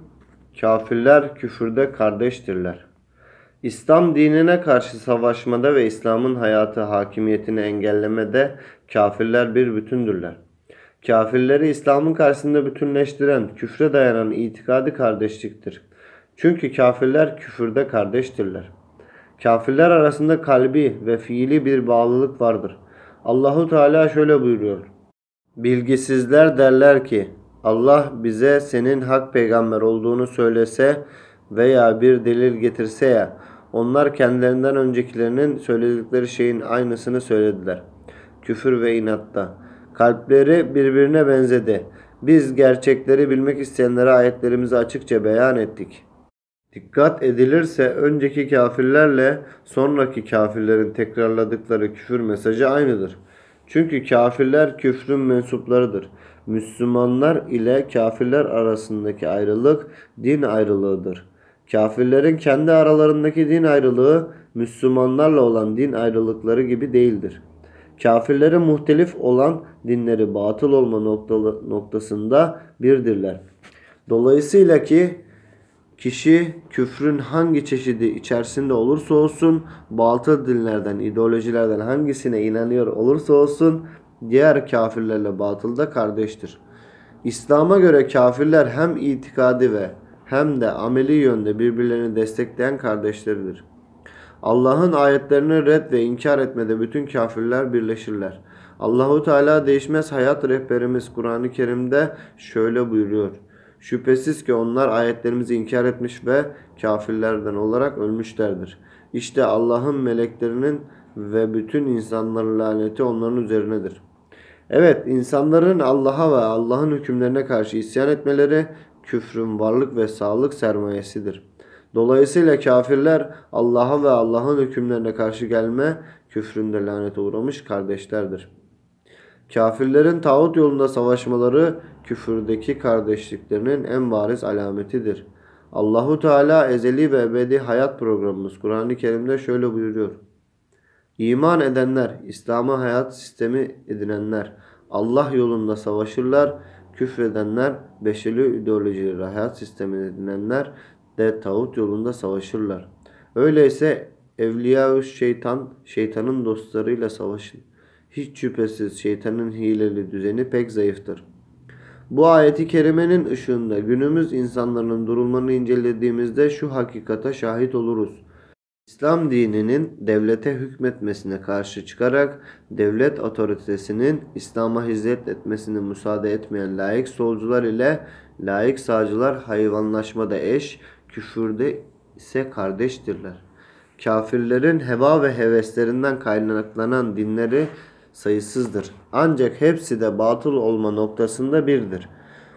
Kafirler küfürde kardeştirler. İslam dinine karşı savaşmada ve İslam'ın hayatı hakimiyetini engellemede kafirler bir bütündürler. Kafirleri İslam'ın karşısında bütünleştiren, küfre dayanan itikadi kardeşliktir. Çünkü kafirler küfürde kardeştirler. Kafirler arasında kalbi ve fiili bir bağlılık vardır. Allahu Teala şöyle buyuruyor. Bilgisizler derler ki Allah bize senin hak peygamber olduğunu söylese veya bir delil getirse ya onlar kendilerinden öncekilerinin söyledikleri şeyin aynısını söylediler. Küfür ve inatta. Kalpleri birbirine benzedi. Biz gerçekleri bilmek isteyenlere ayetlerimizi açıkça beyan ettik. Dikkat edilirse önceki kafirlerle sonraki kafirlerin tekrarladıkları küfür mesajı aynıdır. Çünkü kafirler küfrün mensuplarıdır. Müslümanlar ile kafirler arasındaki ayrılık din ayrılığıdır. Kafirlerin kendi aralarındaki din ayrılığı Müslümanlarla olan din ayrılıkları gibi değildir. Kafirlerin muhtelif olan dinleri batıl olma noktalı, noktasında birdirler. Dolayısıyla ki kişi küfrün hangi çeşidi içerisinde olursa olsun, batıl dinlerden, ideolojilerden hangisine inanıyor olursa olsun diğer kafirlerle batılda kardeştir. İslam'a göre kafirler hem itikadi ve hem de ameli yönde birbirlerini destekleyen kardeşleridir. Allah'ın ayetlerini red ve inkar etmede bütün kafirler birleşirler. Allahu Teala değişmez hayat rehberimiz Kur'an-ı Kerim'de şöyle buyuruyor. Şüphesiz ki onlar ayetlerimizi inkar etmiş ve kafirlerden olarak ölmüşlerdir. İşte Allah'ın meleklerinin ve bütün insanların laneti onların üzerinedir. Evet, insanların Allah'a ve Allah'ın hükümlerine karşı isyan etmeleri küfrün varlık ve sağlık sermayesidir. Dolayısıyla kafirler Allah'a ve Allah'ın hükümlerine karşı gelme küfründe lanete uğramış kardeşlerdir. Kafirlerin tağut yolunda savaşmaları küfürdeki kardeşliklerinin en bariz alametidir. Allahu Teala ezeli ve ebedi hayat programımız Kur'an-ı Kerim'de şöyle buyuruyor. İman edenler, İslam'ı hayat sistemi edinenler, Allah yolunda savaşırlar Küfredenler, beşeri ideolojileri hayat sistemi edinenler de tağut yolunda savaşırlar. Öyleyse evliya şeytan, şeytanın dostlarıyla savaşın. Hiç şüphesiz şeytanın hileli düzeni pek zayıftır. Bu ayeti kerimenin ışığında günümüz insanların durumlarını incelediğimizde şu hakikata şahit oluruz. İslam dininin devlete hükmetmesine karşı çıkarak devlet otoritesinin İslam'a hizmet etmesine müsaade etmeyen laik solcular ile laik sağcılar hayvanlaşmada eş, küfürde ise kardeştirler. Kafirlerin heva ve heveslerinden kaynaklanan dinleri sayısızdır. Ancak hepsi de batıl olma noktasında birdir.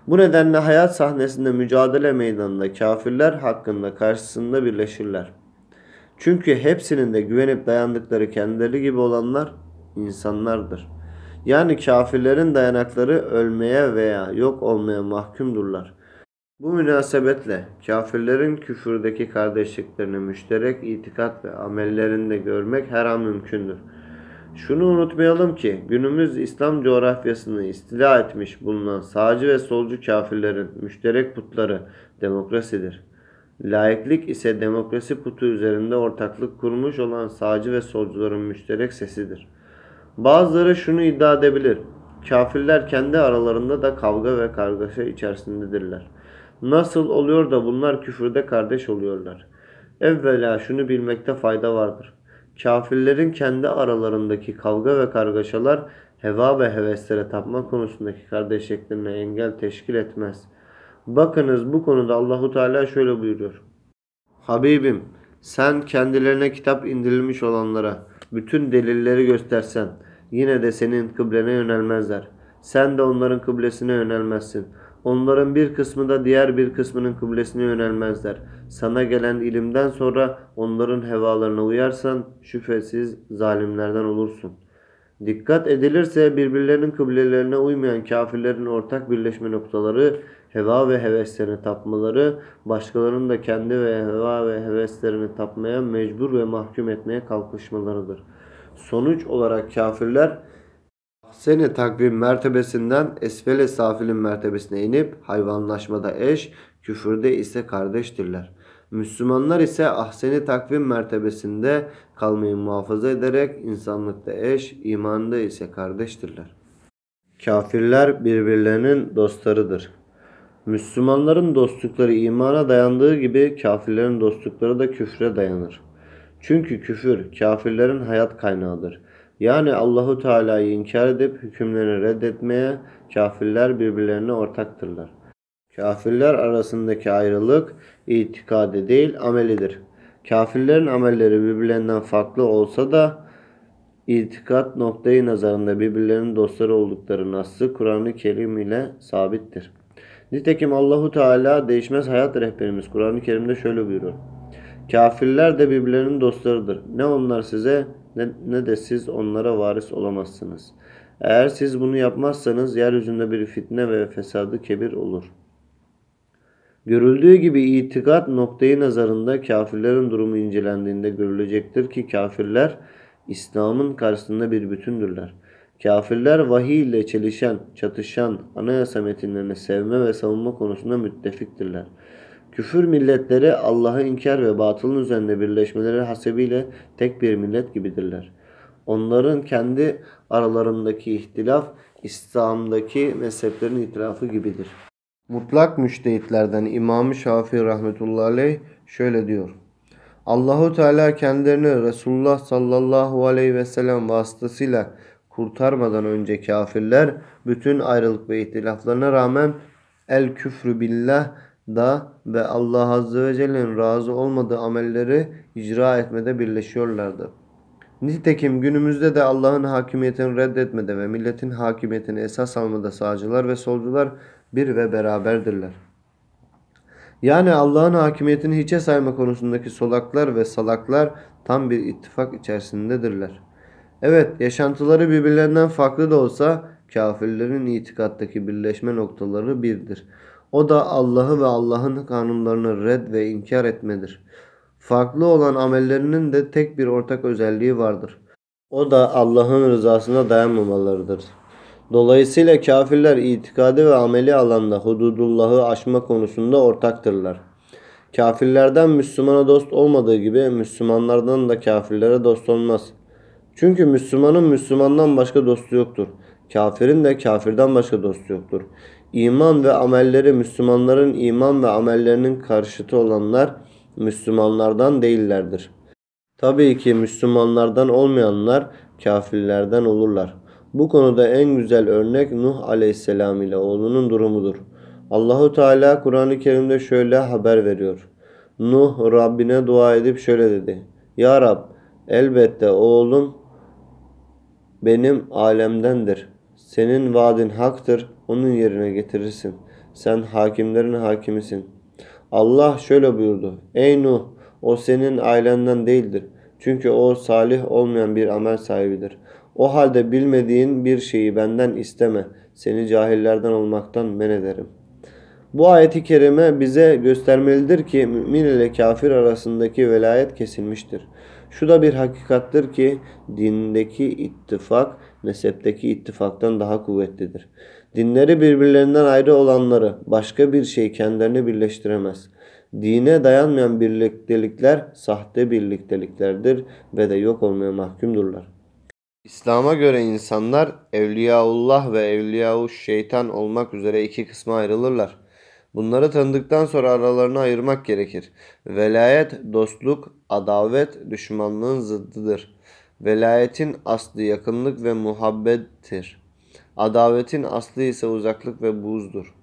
Bu nedenle hayat sahnesinde mücadele meydanında kafirler hakkında karşısında birleşirler. Çünkü hepsinin de güvenip dayandıkları kendileri gibi olanlar insanlardır. Yani kafirlerin dayanakları ölmeye veya yok olmaya mahkumdurlar. Bu münasebetle kafirlerin küfürdeki kardeşliklerini müşterek itikat ve amellerinde görmek her an mümkündür. Şunu unutmayalım ki günümüz İslam coğrafyasını istila etmiş bulunan sağcı ve solcu kafirlerin müşterek putları demokrasidir. Laiklik ise demokrasi putu üzerinde ortaklık kurmuş olan sağcı ve solcuların müşterek sesidir. Bazıları şunu iddia edebilir. Kafirler kendi aralarında da kavga ve kargaşa içerisindedirler. Nasıl oluyor da bunlar küfürde kardeş oluyorlar? Evvela şunu bilmekte fayda vardır. Kafirlerin kendi aralarındaki kavga ve kargaşalar heva ve heveslere tapma konusundaki kardeşliklerine engel teşkil etmez.'' Bakınız bu konuda Allahu Teala şöyle buyuruyor. Habibim sen kendilerine kitap indirilmiş olanlara bütün delilleri göstersen yine de senin kıblene yönelmezler. Sen de onların kıblesine yönelmezsin. Onların bir kısmı da diğer bir kısmının kıblesine yönelmezler. Sana gelen ilimden sonra onların hevalarına uyarsan şüphesiz zalimlerden olursun. Dikkat edilirse birbirlerinin kıblelerine uymayan kafirlerin ortak birleşme noktaları heva ve heveslerine tapmaları, başkalarının da kendi ve heva ve heveslerini tapmaya mecbur ve mahkum etmeye kalkışmalarıdır. Sonuç olarak kafirler seni takvim mertebesinden esfele safilin mertebesine inip hayvanlaşmada eş, küfürde ise kardeştirler. Müslümanlar ise ahseni takvim mertebesinde kalmayı muhafaza ederek insanlıkta eş, imanda ise kardeştirler. Kafirler birbirlerinin dostlarıdır. Müslümanların dostlukları imana dayandığı gibi kafirlerin dostlukları da küfre dayanır. Çünkü küfür kafirlerin hayat kaynağıdır. Yani Allahu Teala'yı inkar edip hükümlerini reddetmeye kafirler birbirlerine ortaktırlar. Kafirler arasındaki ayrılık itikade değil amelidir. Kafirlerin amelleri birbirlerinden farklı olsa da itikat noktayı nazarında birbirlerinin dostları oldukları nasıl Kur'an-ı Kerim ile sabittir. Nitekim Allahu Teala değişmez hayat rehberimiz Kur'an-ı Kerim'de şöyle buyuruyor. Kafirler de birbirlerinin dostlarıdır. Ne onlar size ne, de siz onlara varis olamazsınız. Eğer siz bunu yapmazsanız yeryüzünde bir fitne ve fesadı kebir olur. Görüldüğü gibi itikat noktayı nazarında kafirlerin durumu incelendiğinde görülecektir ki kafirler İslam'ın karşısında bir bütündürler. Kafirler vahiy ile çelişen, çatışan anayasa metinlerini sevme ve savunma konusunda müttefiktirler. Küfür milletleri Allah'ı inkar ve batılın üzerinde birleşmeleri hasebiyle tek bir millet gibidirler. Onların kendi aralarındaki ihtilaf İslam'daki mezheplerin itilafı gibidir. Mutlak müştehitlerden İmam-ı Şafii rahmetullahi aleyh şöyle diyor. Allahu Teala kendilerini Resulullah sallallahu aleyhi ve sellem vasıtasıyla kurtarmadan önce kafirler bütün ayrılık ve ihtilaflarına rağmen el küfrü billah da ve Allah azze ve celle'nin razı olmadığı amelleri icra etmede birleşiyorlardı. Nitekim günümüzde de Allah'ın hakimiyetini reddetmede ve milletin hakimiyetini esas almada sağcılar ve solcular bir ve beraberdirler. Yani Allah'ın hakimiyetini hiçe sayma konusundaki solaklar ve salaklar tam bir ittifak içerisindedirler. Evet, yaşantıları birbirlerinden farklı da olsa kafirlerin itikattaki birleşme noktaları birdir. O da Allah'ı ve Allah'ın kanunlarını red ve inkar etmedir. Farklı olan amellerinin de tek bir ortak özelliği vardır. O da Allah'ın rızasına dayanmamalarıdır. Dolayısıyla kafirler itikadi ve ameli alanda hududullahı aşma konusunda ortaktırlar. Kafirlerden Müslümana dost olmadığı gibi Müslümanlardan da kafirlere dost olmaz. Çünkü Müslümanın Müslümandan başka dostu yoktur. Kafirin de kafirden başka dostu yoktur. İman ve amelleri Müslümanların iman ve amellerinin karşıtı olanlar Müslümanlardan değillerdir. Tabii ki Müslümanlardan olmayanlar kafirlerden olurlar. Bu konuda en güzel örnek Nuh aleyhisselam ile oğlunun durumudur. Allahu Teala Kur'an-ı Kerim'de şöyle haber veriyor. Nuh Rabbine dua edip şöyle dedi. Ya Rab elbette oğlum benim alemdendir. Senin vaadin haktır. Onun yerine getirirsin. Sen hakimlerin hakimisin. Allah şöyle buyurdu. Ey Nuh o senin ailenden değildir. Çünkü o salih olmayan bir amel sahibidir. O halde bilmediğin bir şeyi benden isteme. Seni cahillerden olmaktan men ederim. Bu ayeti kerime bize göstermelidir ki mümin ile kafir arasındaki velayet kesilmiştir. Şu da bir hakikattir ki dindeki ittifak mezhepteki ittifaktan daha kuvvetlidir. Dinleri birbirlerinden ayrı olanları başka bir şey kendilerini birleştiremez. Dine dayanmayan birliktelikler sahte birlikteliklerdir ve de yok olmaya mahkumdurlar. İslam'a göre insanlar Evliyaullah ve Evliyauş şeytan olmak üzere iki kısma ayrılırlar. Bunları tanıdıktan sonra aralarını ayırmak gerekir. Velayet, dostluk, adavet, düşmanlığın zıddıdır. Velayetin aslı yakınlık ve muhabbettir. Adavetin aslı ise uzaklık ve buzdur.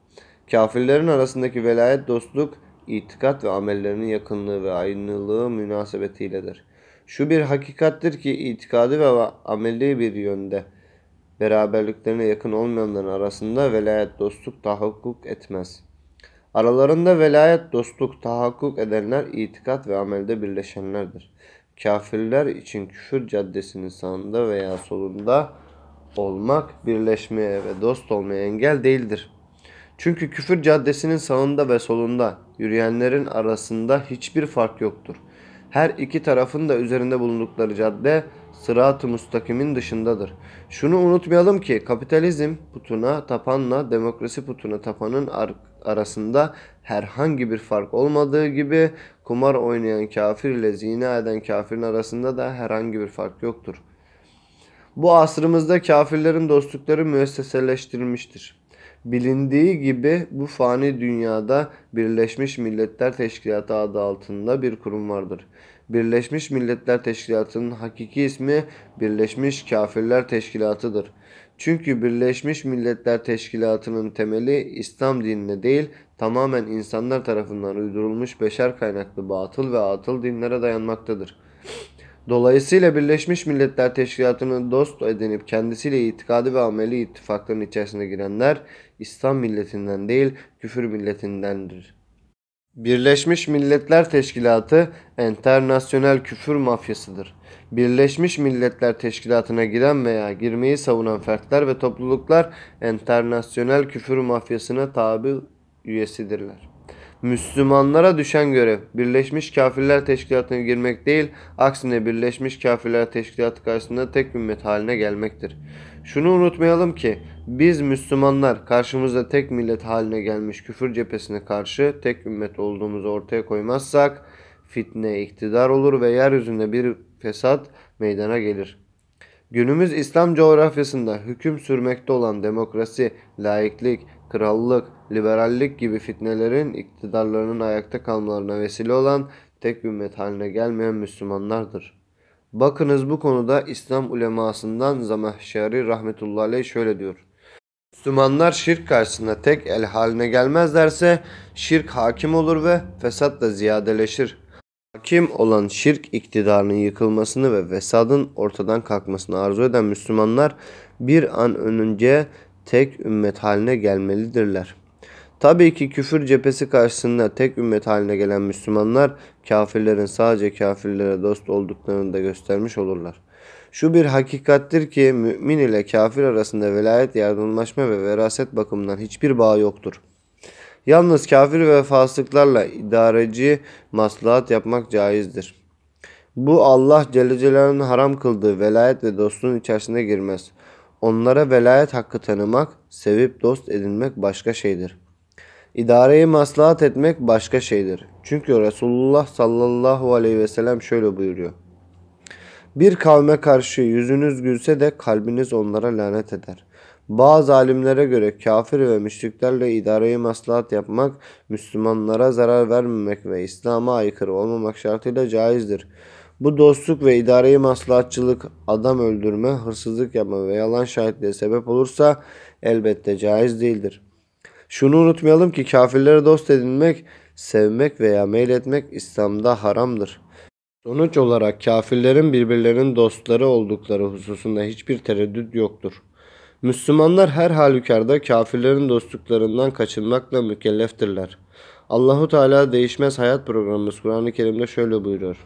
Kafirlerin arasındaki velayet dostluk, itikat ve amellerinin yakınlığı ve aynılığı münasebetiyledir. Şu bir hakikattir ki itikadı ve ameli bir yönde beraberliklerine yakın olmayanların arasında velayet dostluk tahakkuk etmez. Aralarında velayet dostluk tahakkuk edenler itikat ve amelde birleşenlerdir. Kafirler için küfür caddesinin sağında veya solunda olmak birleşmeye ve dost olmaya engel değildir. Çünkü küfür caddesinin sağında ve solunda yürüyenlerin arasında hiçbir fark yoktur. Her iki tarafın da üzerinde bulundukları cadde sırat-ı müstakimin dışındadır. Şunu unutmayalım ki kapitalizm putuna tapanla demokrasi putuna tapanın ar arasında herhangi bir fark olmadığı gibi kumar oynayan kafir ile zina eden kafirin arasında da herhangi bir fark yoktur. Bu asrımızda kafirlerin dostlukları müesseseleştirilmiştir. Bilindiği gibi bu fani dünyada Birleşmiş Milletler Teşkilatı adı altında bir kurum vardır. Birleşmiş Milletler Teşkilatı'nın hakiki ismi Birleşmiş Kafirler Teşkilatı'dır. Çünkü Birleşmiş Milletler Teşkilatı'nın temeli İslam dinine değil, tamamen insanlar tarafından uydurulmuş beşer kaynaklı batıl ve atıl dinlere dayanmaktadır. Dolayısıyla Birleşmiş Milletler Teşkilatı'nı dost edinip kendisiyle itikadi ve ameli ittifakların içerisine girenler İslam milletinden değil küfür milletindendir. Birleşmiş Milletler Teşkilatı enternasyonel küfür mafyasıdır. Birleşmiş Milletler Teşkilatı'na giren veya girmeyi savunan fertler ve topluluklar enternasyonel küfür mafyasına tabi üyesidirler. Müslümanlara düşen görev Birleşmiş Kafirler Teşkilatı'na girmek değil, aksine Birleşmiş Kafirler Teşkilatı karşısında tek ümmet haline gelmektir. Şunu unutmayalım ki biz Müslümanlar karşımızda tek millet haline gelmiş küfür cephesine karşı tek ümmet olduğumuzu ortaya koymazsak fitne iktidar olur ve yeryüzünde bir fesat meydana gelir. Günümüz İslam coğrafyasında hüküm sürmekte olan demokrasi, laiklik, krallık, liberallik gibi fitnelerin iktidarlarının ayakta kalmalarına vesile olan tek ümmet haline gelmeyen Müslümanlardır. Bakınız bu konuda İslam ulemasından Zamahşari rahmetullahi aleyh şöyle diyor. Müslümanlar şirk karşısında tek el haline gelmezlerse şirk hakim olur ve fesat da ziyadeleşir. Hakim olan şirk iktidarının yıkılmasını ve vesadın ortadan kalkmasını arzu eden Müslümanlar bir an önce tek ümmet haline gelmelidirler. Tabii ki küfür cephesi karşısında tek ümmet haline gelen Müslümanlar kafirlerin sadece kafirlere dost olduklarını da göstermiş olurlar. Şu bir hakikattir ki mümin ile kafir arasında velayet, yardımlaşma ve veraset bakımından hiçbir bağ yoktur. Yalnız kafir ve fasıklarla idareci maslahat yapmak caizdir. Bu Allah Celle Celaluhu'nun haram kıldığı velayet ve dostluğun içerisine girmez. Onlara velayet hakkı tanımak, sevip dost edinmek başka şeydir. İdareyi maslahat etmek başka şeydir. Çünkü Resulullah sallallahu aleyhi ve sellem şöyle buyuruyor. Bir kavme karşı yüzünüz gülse de kalbiniz onlara lanet eder. Bazı alimlere göre kafir ve müşriklerle idareyi maslahat yapmak, Müslümanlara zarar vermemek ve İslam'a aykırı olmamak şartıyla caizdir. Bu dostluk ve idareyi maslahatçılık, adam öldürme, hırsızlık yapma ve yalan şahitliğe sebep olursa elbette caiz değildir. Şunu unutmayalım ki kafirlere dost edinmek, sevmek veya meyletmek İslam'da haramdır. Sonuç olarak kafirlerin birbirlerinin dostları oldukları hususunda hiçbir tereddüt yoktur. Müslümanlar her halükarda kafirlerin dostluklarından kaçınmakla mükelleftirler. Allahu Teala değişmez hayat programımız Kur'an-ı Kerim'de şöyle buyuruyor.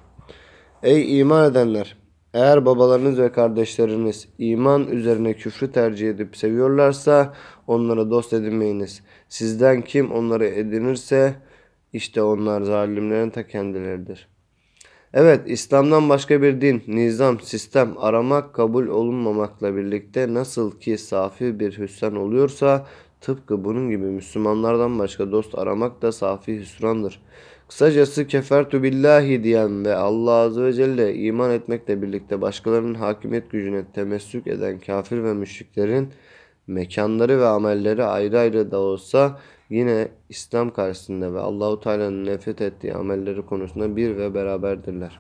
Ey iman edenler! Eğer babalarınız ve kardeşleriniz iman üzerine küfrü tercih edip seviyorlarsa onlara dost edinmeyiniz. Sizden kim onları edinirse işte onlar zalimlerin ta kendileridir. Evet, İslam'dan başka bir din, nizam, sistem aramak kabul olunmamakla birlikte nasıl ki safi bir hüsran oluyorsa tıpkı bunun gibi Müslümanlardan başka dost aramak da safi hüsrandır. Kısacası kefertu billahi diyen ve Allah Azze ve Celle iman etmekle birlikte başkalarının hakimiyet gücüne temessük eden kafir ve müşriklerin mekanları ve amelleri ayrı ayrı da olsa yine İslam karşısında ve Allahu Teala'nın nefret ettiği amelleri konusunda bir ve beraberdirler.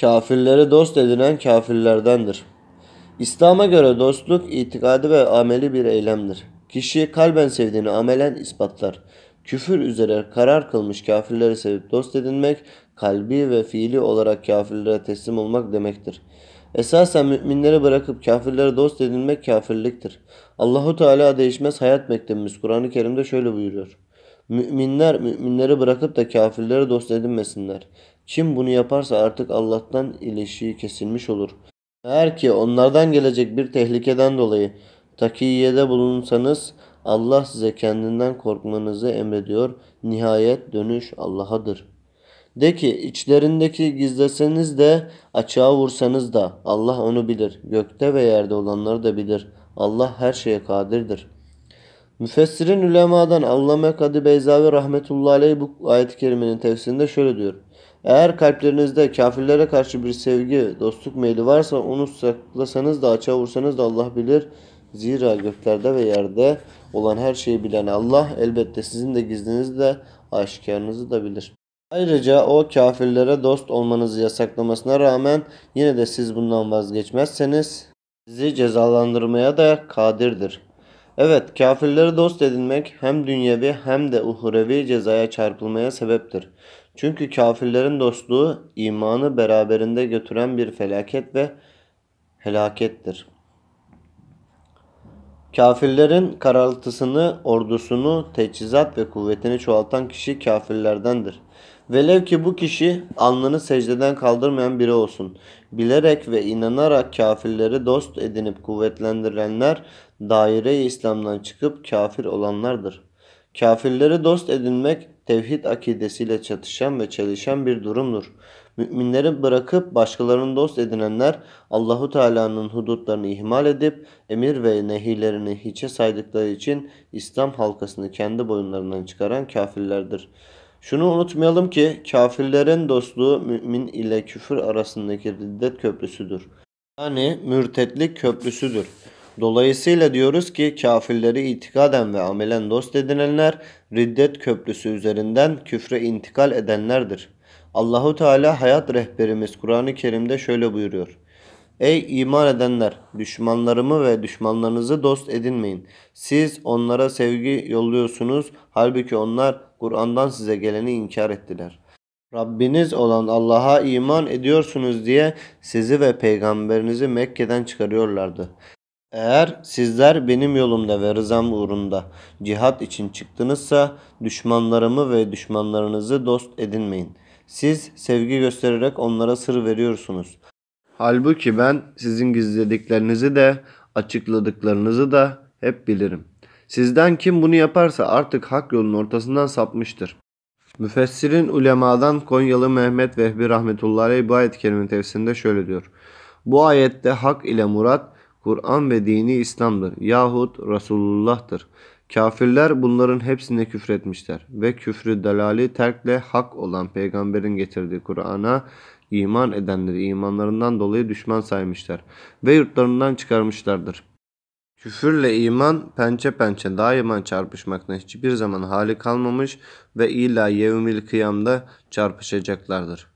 Kafirleri dost edinen kafirlerdendir. İslam'a göre dostluk itikadi ve ameli bir eylemdir. Kişi kalben sevdiğini amelen ispatlar. Küfür üzere karar kılmış kafirleri sevip dost edinmek, kalbi ve fiili olarak kafirlere teslim olmak demektir. Esasen müminleri bırakıp kafirlere dost edinmek kafirliktir. Allahu Teala değişmez hayat mektebimiz Kur'an-ı Kerim'de şöyle buyuruyor. Müminler müminleri bırakıp da kafirlere dost edinmesinler. Kim bunu yaparsa artık Allah'tan ilişiği kesilmiş olur. Eğer ki onlardan gelecek bir tehlikeden dolayı takiyede bulunsanız Allah size kendinden korkmanızı emrediyor. Nihayet dönüş Allah'adır. De ki içlerindeki gizleseniz de açığa vursanız da Allah onu bilir. Gökte ve yerde olanları da bilir. Allah her şeye kadirdir. Müfessirin ulemadan Allame Kadı Beyzavi rahmetullahi aleyh bu ayet-i kerimenin tefsirinde şöyle diyor. Eğer kalplerinizde kafirlere karşı bir sevgi, dostluk meyli varsa onu saklasanız da açığa vursanız da Allah bilir. Zira göklerde ve yerde olan her şeyi bilen Allah elbette sizin de gizlinizi de aşikarınızı da bilir. Ayrıca o kafirlere dost olmanızı yasaklamasına rağmen yine de siz bundan vazgeçmezseniz sizi cezalandırmaya da kadirdir. Evet, kafirleri dost edinmek hem dünyevi hem de uhurevi cezaya çarpılmaya sebeptir. Çünkü kafirlerin dostluğu imanı beraberinde götüren bir felaket ve helakettir. Kafirlerin karaltısını, ordusunu, teçhizat ve kuvvetini çoğaltan kişi kafirlerdendir. Velev ki bu kişi alnını secdeden kaldırmayan biri olsun. Bilerek ve inanarak kafirleri dost edinip kuvvetlendirenler daire-i İslam'dan çıkıp kafir olanlardır. Kafirleri dost edinmek tevhid akidesiyle çatışan ve çelişen bir durumdur. Müminleri bırakıp başkalarını dost edinenler Allahu Teala'nın hudutlarını ihmal edip emir ve nehilerini hiçe saydıkları için İslam halkasını kendi boyunlarından çıkaran kafirlerdir. Şunu unutmayalım ki kafirlerin dostluğu mümin ile küfür arasındaki riddet köprüsüdür. Yani mürtetlik köprüsüdür. Dolayısıyla diyoruz ki kafirleri itikaden ve amelen dost edinenler riddet köprüsü üzerinden küfre intikal edenlerdir. Allahu Teala hayat rehberimiz Kur'an-ı Kerim'de şöyle buyuruyor. Ey iman edenler! Düşmanlarımı ve düşmanlarınızı dost edinmeyin. Siz onlara sevgi yolluyorsunuz. Halbuki onlar Kur'an'dan size geleni inkar ettiler. Rabbiniz olan Allah'a iman ediyorsunuz diye sizi ve peygamberinizi Mekke'den çıkarıyorlardı. Eğer sizler benim yolumda ve rızam uğrunda cihat için çıktınızsa düşmanlarımı ve düşmanlarınızı dost edinmeyin. Siz sevgi göstererek onlara sır veriyorsunuz. Halbuki ben sizin gizlediklerinizi de açıkladıklarınızı da hep bilirim. Sizden kim bunu yaparsa artık hak yolun ortasından sapmıştır. Müfessirin ulemadan Konyalı Mehmet Vehbi rahmetullahi bu ayet-i kerimenin tefsirinde şöyle diyor. Bu ayette hak ile murat Kur'an ve dini İslam'dır yahut Resulullah'tır. Kafirler bunların hepsine küfretmişler ve küfrü delali terkle hak olan peygamberin getirdiği Kur'an'a iman edenleri imanlarından dolayı düşman saymışlar ve yurtlarından çıkarmışlardır. Küfürle iman pençe pençe daima çarpışmaktan hiçbir zaman hali kalmamış ve ila yevmil kıyamda çarpışacaklardır.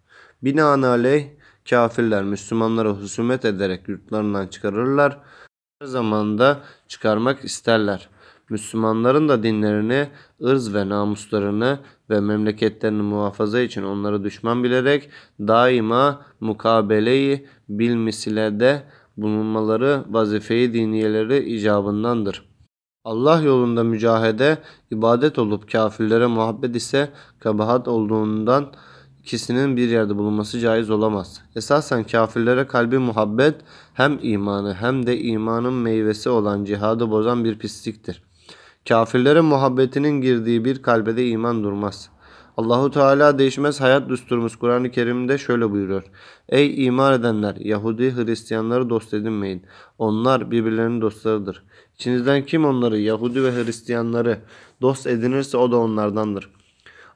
Binaenaleyh kafirler Müslümanlara husumet ederek yurtlarından çıkarırlar. Her zamanda çıkarmak isterler. Müslümanların da dinlerini, ırz ve namuslarını ve memleketlerini muhafaza için onları düşman bilerek daima mukabeleyi bilmisilede bulunmaları vazifeyi diniyeleri icabındandır. Allah yolunda mücahede ibadet olup kafirlere muhabbet ise kabahat olduğundan ikisinin bir yerde bulunması caiz olamaz. Esasen kafirlere kalbi muhabbet hem imanı hem de imanın meyvesi olan cihadı bozan bir pisliktir. Kafirlere muhabbetinin girdiği bir kalbede iman durmaz. Allahu Teala değişmez hayat düsturumuz Kur'an-ı Kerim'de şöyle buyuruyor. Ey iman edenler Yahudi Hristiyanları dost edinmeyin. Onlar birbirlerinin dostlarıdır. İçinizden kim onları Yahudi ve Hristiyanları dost edinirse o da onlardandır.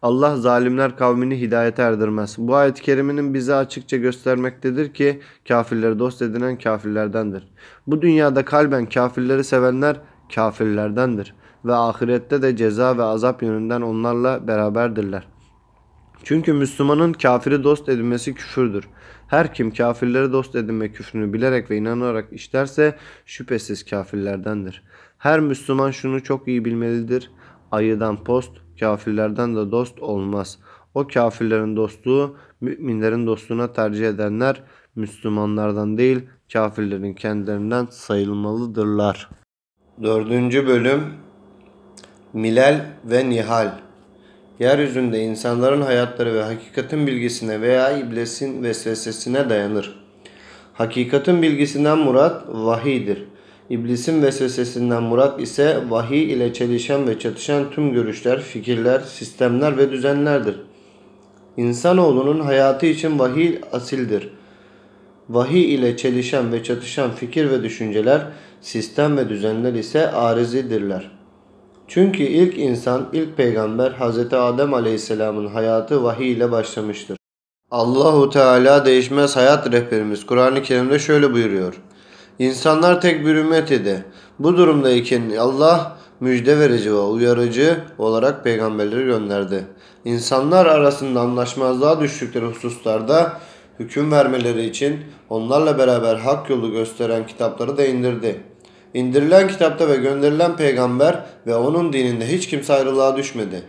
Allah zalimler kavmini hidayete erdirmez. Bu ayet-i kerimenin bize açıkça göstermektedir ki kafirleri dost edinen kafirlerdendir. Bu dünyada kalben kafirleri sevenler kafirlerdendir ve ahirette de ceza ve azap yönünden onlarla beraberdirler. Çünkü Müslümanın kafiri dost edinmesi küfürdür. Her kim kafirleri dost edinme küfrünü bilerek ve inanarak işlerse şüphesiz kafirlerdendir. Her Müslüman şunu çok iyi bilmelidir. Ayıdan post, kafirlerden de dost olmaz. O kafirlerin dostluğu, müminlerin dostluğuna tercih edenler Müslümanlardan değil, kafirlerin kendilerinden sayılmalıdırlar. Dördüncü bölüm Milal ve Nihal Yeryüzünde insanların hayatları ve hakikatin bilgisine veya iblisin vesvesesine dayanır. Hakikatin bilgisinden murat vahiydir. İblisin vesvesesinden murat ise vahiy ile çelişen ve çatışan tüm görüşler, fikirler, sistemler ve düzenlerdir. İnsanoğlunun hayatı için vahiy asildir. Vahiy ile çelişen ve çatışan fikir ve düşünceler, sistem ve düzenler ise arizidirler. Çünkü ilk insan, ilk peygamber Hz. Adem Aleyhisselam'ın hayatı vahiy ile başlamıştır. Allahu Teala değişmez hayat rehberimiz Kur'an-ı Kerim'de şöyle buyuruyor. İnsanlar tek bir ümmet idi. Bu durumdayken Allah müjde verici ve uyarıcı olarak peygamberleri gönderdi. İnsanlar arasında anlaşmazlığa düştükleri hususlarda hüküm vermeleri için onlarla beraber hak yolu gösteren kitapları da indirdi. İndirilen kitapta ve gönderilen peygamber ve onun dininde hiç kimse ayrılığa düşmedi.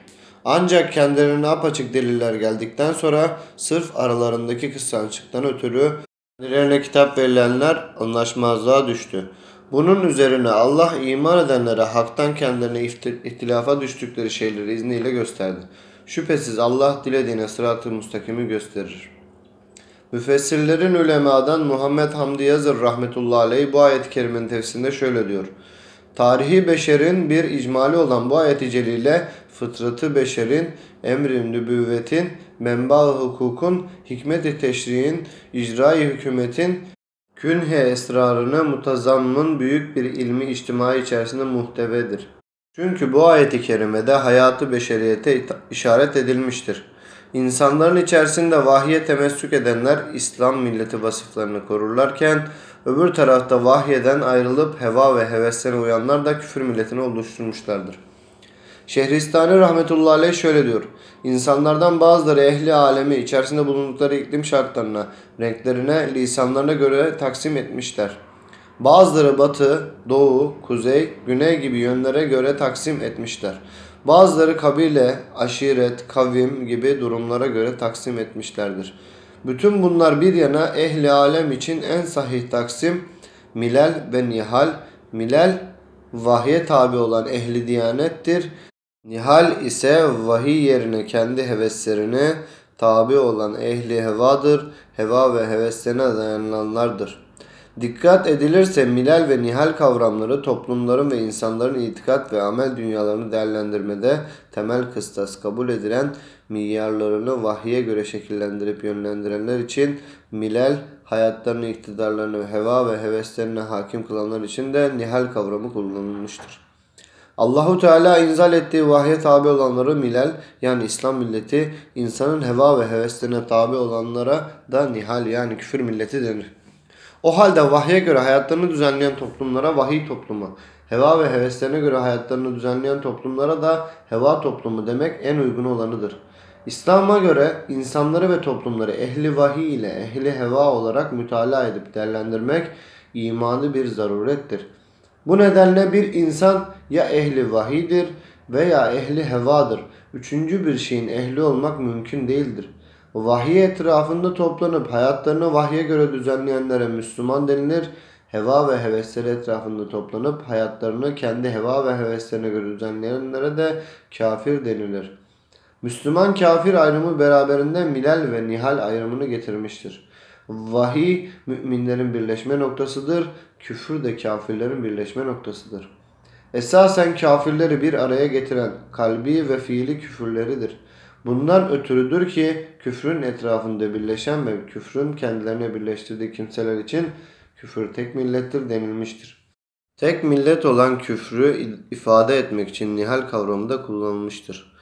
Ancak kendilerine apaçık deliller geldikten sonra sırf aralarındaki kıskançlıktan ötürü kendilerine kitap verilenler anlaşmazlığa düştü. Bunun üzerine Allah iman edenlere haktan kendilerine ihtilafa düştükleri şeyleri izniyle gösterdi. Şüphesiz Allah dilediğine sırat-ı müstakimi gösterir. Müfessirlerin ulemadan Muhammed Hamdi Yazır rahmetullahi aleyh bu ayet-i kerimenin tefsirinde şöyle diyor. Tarihi beşerin bir icmali olan bu ayet-i celile fıtratı beşerin, emrin nübüvvetin, menba hukukun, hikmet-i teşriğin, icra-i hükümetin, künhe esrarını mutazammın büyük bir ilmi içtimai içerisinde muhtevedir. Çünkü bu ayeti kerimede hayatı beşeriyete işaret edilmiştir. İnsanların içerisinde vahye temessük edenler İslam milleti vasıflarını korurlarken öbür tarafta vahyeden ayrılıp heva ve heveslerine uyanlar da küfür milletini oluşturmuşlardır. Şehristani rahmetullahi aleyh şöyle diyor. İnsanlardan bazıları ehli alemi içerisinde bulundukları iklim şartlarına, renklerine, lisanlarına göre taksim etmişler. Bazıları batı, doğu, kuzey, güney gibi yönlere göre taksim etmişler. Bazıları kabile, aşiret, kavim gibi durumlara göre taksim etmişlerdir. Bütün bunlar bir yana ehli alem için en sahih taksim milal ve nihal. Milal vahye tabi olan ehli diyanettir. Nihal ise vahiy yerine kendi heveslerine tabi olan ehli hevadır. Heva ve heveslerine dayananlardır. Dikkat edilirse milal ve nihal kavramları toplumların ve insanların itikat ve amel dünyalarını değerlendirmede temel kıstas kabul edilen milyarlarını vahye göre şekillendirip yönlendirenler için milal hayatlarını, iktidarlarını, heva ve heveslerine hakim kılanlar için de nihal kavramı kullanılmıştır. Allahu Teala inzal ettiği vahye tabi olanları milal yani İslam milleti, insanın heva ve heveslerine tabi olanlara da nihal yani küfür milleti denir. O halde vahye göre hayatlarını düzenleyen toplumlara vahiy toplumu, heva ve heveslerine göre hayatlarını düzenleyen toplumlara da heva toplumu demek en uygun olanıdır. İslam'a göre insanları ve toplumları ehli vahiy ile ehli heva olarak mütalaa edip değerlendirmek imanı bir zarurettir. Bu nedenle bir insan ya ehli vahidir veya ehli hevadır. Üçüncü bir şeyin ehli olmak mümkün değildir. Vahiy etrafında toplanıp hayatlarını vahye göre düzenleyenlere Müslüman denilir. Heva ve hevesleri etrafında toplanıp hayatlarını kendi heva ve heveslerine göre düzenleyenlere de kafir denilir. Müslüman kafir ayrımı beraberinde milal ve nihal ayrımını getirmiştir. Vahiy müminlerin birleşme noktasıdır, küfür de kafirlerin birleşme noktasıdır. Esasen kafirleri bir araya getiren kalbi ve fiili küfürleridir. Bundan ötürüdür ki küfrün etrafında birleşen ve küfrün kendilerine birleştirdiği kimseler için küfür tek millettir denilmiştir. Tek millet olan küfrü ifade etmek için nihal kavramı da kullanılmıştır.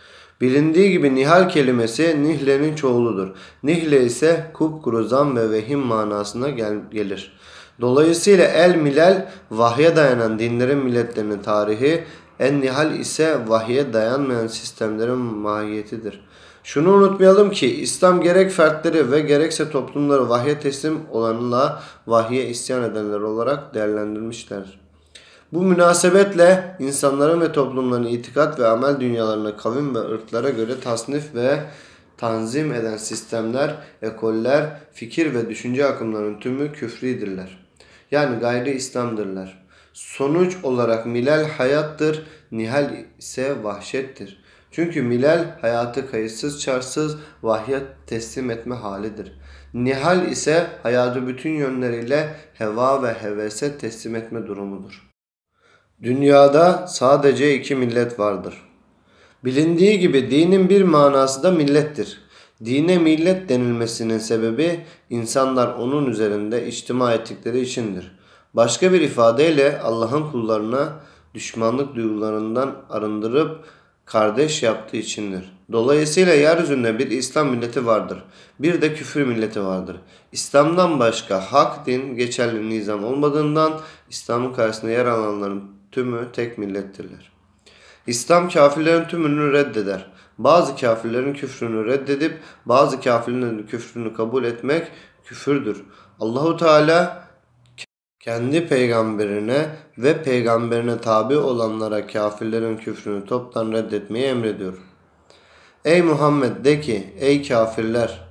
Bilindiği gibi nihal kelimesi nihlenin çoğuludur. Nihle ise kupkuru zam ve vehim manasına gel gelir. Dolayısıyla el milal vahye dayanan dinlerin milletlerinin tarihi, en nihal ise vahye dayanmayan sistemlerin mahiyetidir. Şunu unutmayalım ki İslam gerek fertleri ve gerekse toplumları vahye teslim olanla vahye isyan edenler olarak değerlendirmişler. Bu münasebetle insanların ve toplumların itikat ve amel dünyalarına kavim ve ırklara göre tasnif ve tanzim eden sistemler, ekoller, fikir ve düşünce akımlarının tümü küfridirler. Yani gayri İslam'dırlar. Sonuç olarak milal hayattır, nihal ise vahşettir. Çünkü milal hayatı kayıtsız çarsız vahye teslim etme halidir. Nihal ise hayatı bütün yönleriyle heva ve hevese teslim etme durumudur. Dünyada sadece iki millet vardır. Bilindiği gibi dinin bir manası da millettir. Dine millet denilmesinin sebebi insanlar onun üzerinde içtima ettikleri içindir. Başka bir ifadeyle Allah'ın kullarına düşmanlık duygularından arındırıp kardeş yaptığı içindir. Dolayısıyla yeryüzünde bir İslam milleti vardır. Bir de küfür milleti vardır. İslam'dan başka hak din geçerli nizam olmadığından İslam'ın karşısında yer alanların tümü tek millettirler. İslam kafirlerin tümünü reddeder. Bazı kafirlerin küfrünü reddedip bazı kafirlerin küfrünü kabul etmek küfürdür. Allahu Teala kendi peygamberine ve peygamberine tabi olanlara kafirlerin küfrünü toptan reddetmeyi emrediyor. Ey Muhammed de ki ey kafirler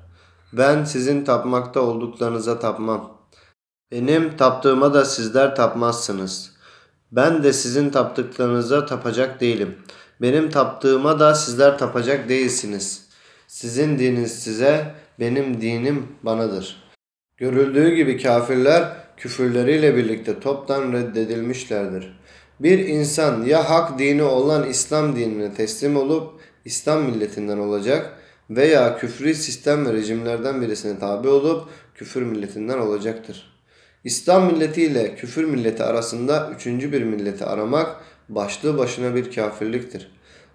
ben sizin tapmakta olduklarınıza tapmam. Benim taptığıma da sizler tapmazsınız. Ben de sizin taptıklarınıza tapacak değilim. Benim taptığıma da sizler tapacak değilsiniz. Sizin dininiz size, benim dinim banadır. Görüldüğü gibi kafirler küfürleriyle birlikte toptan reddedilmişlerdir. Bir insan ya hak dini olan İslam dinine teslim olup İslam milletinden olacak veya küfrü sistem ve rejimlerden birisine tabi olup küfür milletinden olacaktır. İslam milleti ile küfür milleti arasında üçüncü bir milleti aramak başlı başına bir kafirliktir.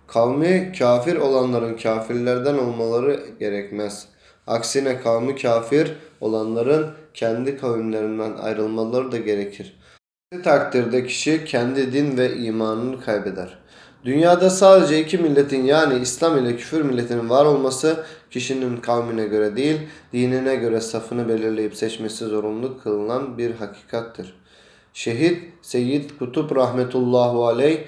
Kavmi kafir olanların kafirlerden olmaları gerekmez. Aksine kavmi kafir olanların kendi kavimlerinden ayrılmaları da gerekir. Bu takdirde kişi kendi din ve imanını kaybeder. Dünyada sadece iki milletin yani İslam ile küfür milletinin var olması kişinin kavmine göre değil, dinine göre safını belirleyip seçmesi zorunlu kılınan bir hakikattir. Şehit Seyyid Kutup rahmetullahu aleyh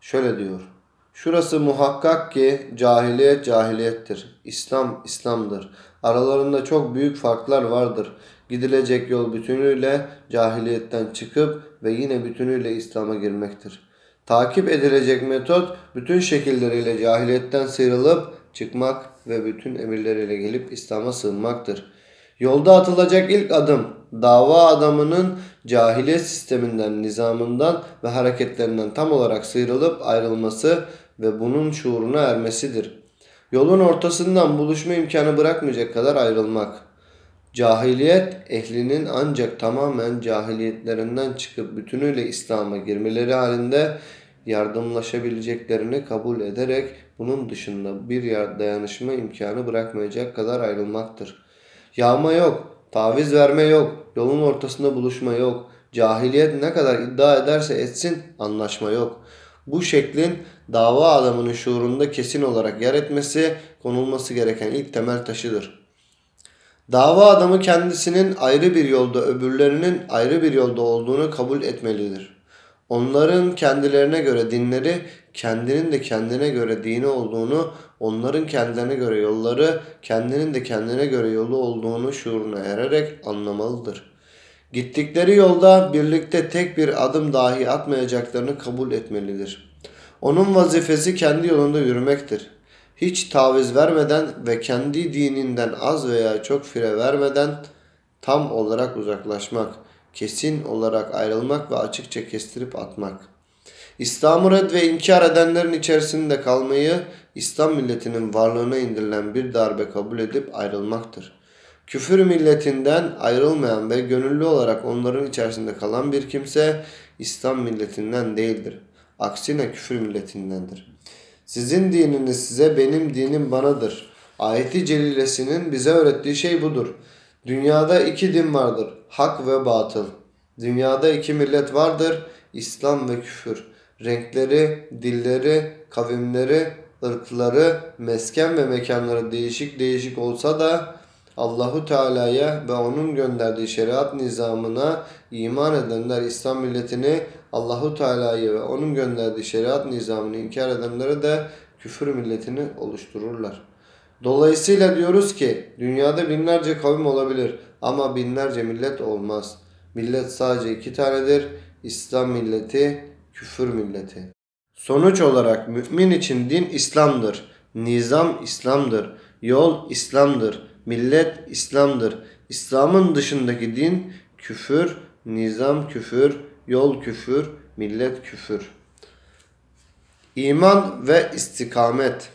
şöyle diyor. Şurası muhakkak ki cahiliyet cahiliyettir. İslam İslam'dır. Aralarında çok büyük farklar vardır. Gidilecek yol bütünüyle cahiliyetten çıkıp ve yine bütünüyle İslam'a girmektir. Takip edilecek metot bütün şekilleriyle cahiliyetten sıyrılıp çıkmak ve bütün emirleriyle gelip İslam'a sığınmaktır. Yolda atılacak ilk adım dava adamının cahiliye sisteminden, nizamından ve hareketlerinden tam olarak sıyrılıp ayrılması ve bunun şuuruna ermesidir. Yolun ortasından buluşma imkanı bırakmayacak kadar ayrılmak. Cahiliyet ehlinin ancak tamamen cahiliyetlerinden çıkıp bütünüyle İslam'a girmeleri halinde yardımlaşabileceklerini kabul ederek bunun dışında bir dayanışma imkanı bırakmayacak kadar ayrılmaktır. Yağma yok, taviz verme yok, yolun ortasında buluşma yok. Cahiliyet ne kadar iddia ederse etsin anlaşma yok. Bu şeklin dava adamının şuurunda kesin olarak yer etmesi konulması gereken ilk temel taşıdır. Dava adamı kendisinin ayrı bir yolda öbürlerinin ayrı bir yolda olduğunu kabul etmelidir. Onların kendilerine göre dinleri, kendinin de kendine göre dini olduğunu, onların kendilerine göre yolları, kendinin de kendine göre yolu olduğunu şuuruna ererek anlamalıdır. Gittikleri yolda birlikte tek bir adım dahi atmayacaklarını kabul etmelidir. Onun vazifesi kendi yolunda yürümektir. Hiç taviz vermeden ve kendi dininden az veya çok fire vermeden tam olarak uzaklaşmak, kesin olarak ayrılmak ve açıkça kestirip atmak. İslam'ı red ve inkar edenlerin içerisinde kalmayı İslam milletinin varlığına indirilen bir darbe kabul edip ayrılmaktır. Küfür milletinden ayrılmayan ve gönüllü olarak onların içerisinde kalan bir kimse İslam milletinden değildir. Aksine küfür milletindendir. Sizin dininiz size benim dinim banadır. Ayeti celilesinin bize öğrettiği şey budur. Dünyada iki din vardır. Hak ve batıl. Dünyada iki millet vardır. İslam ve küfür. Renkleri, dilleri, kavimleri, ırkları, mesken ve mekanları değişik değişik olsa da Allahu Teala'ya ve onun gönderdiği şeriat nizamına iman edenler İslam milletini Allahu Teala'yı ve onun gönderdiği şeriat nizamını inkar edenlere de küfür milletini oluştururlar. Dolayısıyla diyoruz ki dünyada binlerce kavim olabilir ama binlerce millet olmaz. Millet sadece iki tanedir. İslam milleti, küfür milleti. Sonuç olarak mümin için din İslam'dır. Nizam İslam'dır. Yol İslam'dır. Millet İslam'dır. İslam'ın dışındaki din küfür, nizam küfür, yol küfür, millet küfür. İman ve istikamet.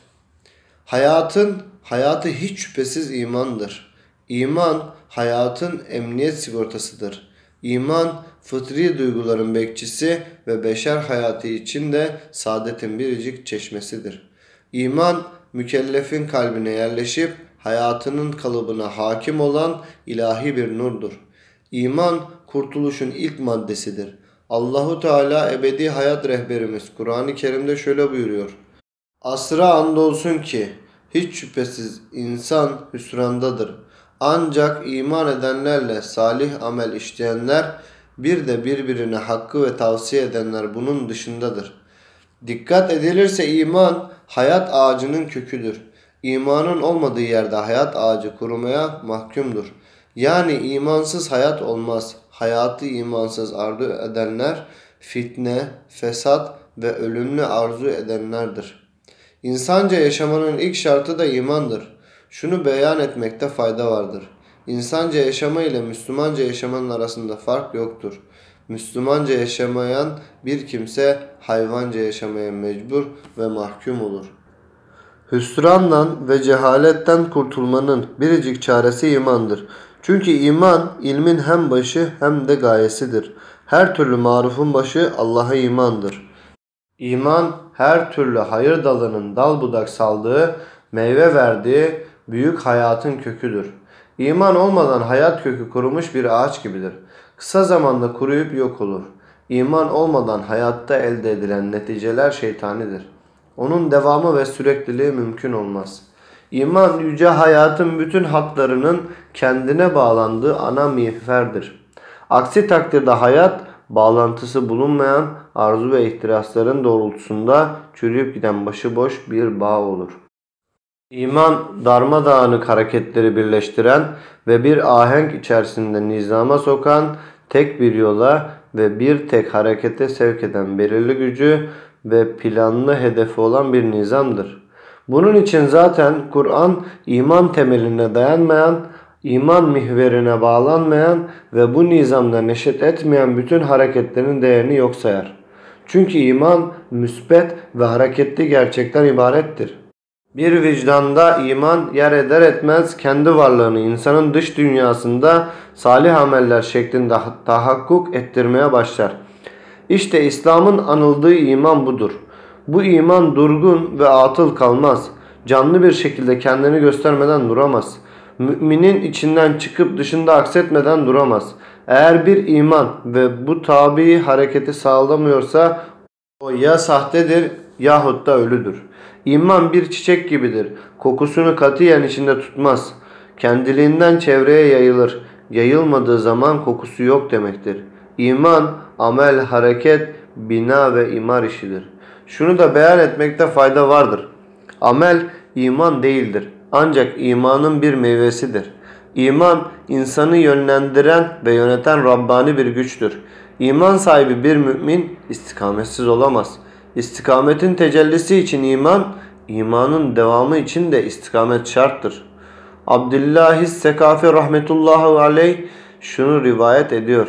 Hayatın hayatı hiç şüphesiz imandır. İman hayatın emniyet sigortasıdır. İman fıtri duyguların bekçisi ve beşer hayatı için de saadetin biricik çeşmesidir. İman mükellefin kalbine yerleşip hayatının kalıbına hakim olan ilahi bir nurdur. İman kurtuluşun ilk maddesidir. Allahu Teala ebedi hayat rehberimiz Kur'an-ı Kerim'de şöyle buyuruyor. Asra andolsun ki hiç şüphesiz insan hüsrandadır. Ancak iman edenlerle salih amel işleyenler bir de birbirine hakkı ve tavsiye edenler bunun dışındadır. Dikkat edilirse iman hayat ağacının köküdür. İmanın olmadığı yerde hayat ağacı kurumaya mahkumdur. Yani imansız hayat olmaz. Hayatı imansız arzu edenler fitne, fesat ve ölümlü arzu edenlerdir. İnsanca yaşamanın ilk şartı da imandır. Şunu beyan etmekte fayda vardır. İnsanca yaşama ile Müslümanca yaşamanın arasında fark yoktur. Müslümanca yaşamayan bir kimse hayvanca yaşamaya mecbur ve mahkum olur. Hüsrandan ve cehaletten kurtulmanın biricik çaresi imandır. Çünkü iman ilmin hem başı hem de gayesidir. Her türlü marufun başı Allah'a imandır. İman her türlü hayır dalının dal budak saldığı, meyve verdiği büyük hayatın köküdür. İman olmadan hayat kökü kurumuş bir ağaç gibidir. Kısa zamanda kuruyup yok olur. İman olmadan hayatta elde edilen neticeler şeytanidir. Onun devamı ve sürekliliği mümkün olmaz. İman yüce hayatın bütün hatlarının kendine bağlandığı ana miğferdir. Aksi takdirde hayat bağlantısı bulunmayan arzu ve ihtirasların doğrultusunda çürüyüp giden başıboş bir bağ olur. İman darmadağınık hareketleri birleştiren ve bir ahenk içerisinde nizama sokan tek bir yola ve bir tek harekete sevk eden belirli gücü ve planlı hedefi olan bir nizamdır. Bunun için zaten Kur'an iman temeline dayanmayan, iman mihverine bağlanmayan ve bu nizamda neşet etmeyen bütün hareketlerin değerini yok sayar. Çünkü iman müsbet ve hareketli gerçekten ibarettir. Bir vicdanda iman yer eder etmez kendi varlığını insanın dış dünyasında salih ameller şeklinde tahakkuk ettirmeye başlar. İşte İslam'ın anıldığı iman budur. Bu iman durgun ve atıl kalmaz. Canlı bir şekilde kendini göstermeden duramaz. Müminin içinden çıkıp dışında aksetmeden duramaz. Eğer bir iman ve bu tabi hareketi sağlamıyorsa o ya sahtedir yahut da ölüdür. İman bir çiçek gibidir. Kokusunu katiyen içinde tutmaz. Kendiliğinden çevreye yayılır. Yayılmadığı zaman kokusu yok demektir. İman, amel, hareket, bina ve imar işidir. Şunu da beyan etmekte fayda vardır. Amel iman değildir. Ancak imanın bir meyvesidir. İman insanı yönlendiren ve yöneten Rabbani bir güçtür. İman sahibi bir mümin istikametsiz olamaz. İstikametin tecellisi için iman, imanın devamı için de istikamet şarttır. Abdullah Sekafi rahmetullahi aleyh şunu rivayet ediyor.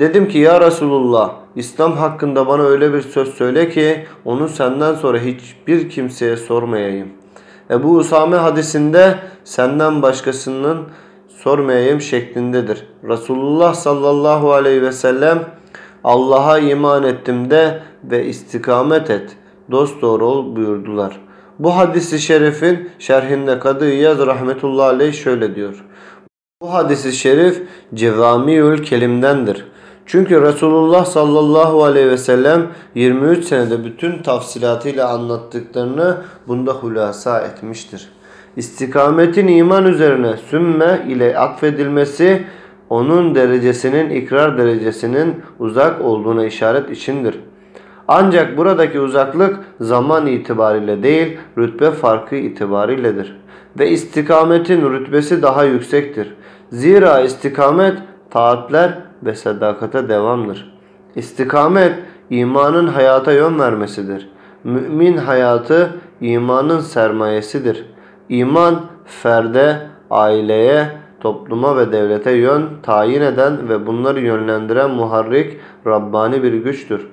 Dedim ki ya Resulullah İslam hakkında bana öyle bir söz söyle ki onu senden sonra hiçbir kimseye sormayayım. Ebu Usame hadisinde senden başkasının sormayayım şeklindedir. Resulullah sallallahu aleyhi ve sellem Allah'a iman ettim de ve istikamet et. Dost doğru ol buyurdular. Bu hadisi şerifin şerhinde Kadı İyaz rahmetullahi aleyh şöyle diyor. Bu hadisi şerif cevamiül kelimdendir. Çünkü Resulullah sallallahu aleyhi ve sellem 23 senede bütün tafsilatıyla anlattıklarını bunda hulasa etmiştir. İstikametin iman üzerine sümme ile atfedilmesi onun derecesinin ikrar derecesinin uzak olduğuna işaret içindir. Ancak buradaki uzaklık zaman itibariyle değil, rütbe farkı itibariyledir. Ve istikametin rütbesi daha yüksektir. Zira istikamet taatler ve sadakata devamdır. İstikamet imanın hayata yön vermesidir. Mümin hayatı imanın sermayesidir. İman ferde, aileye, topluma ve devlete yön tayin eden ve bunları yönlendiren muharrik Rabbani bir güçtür.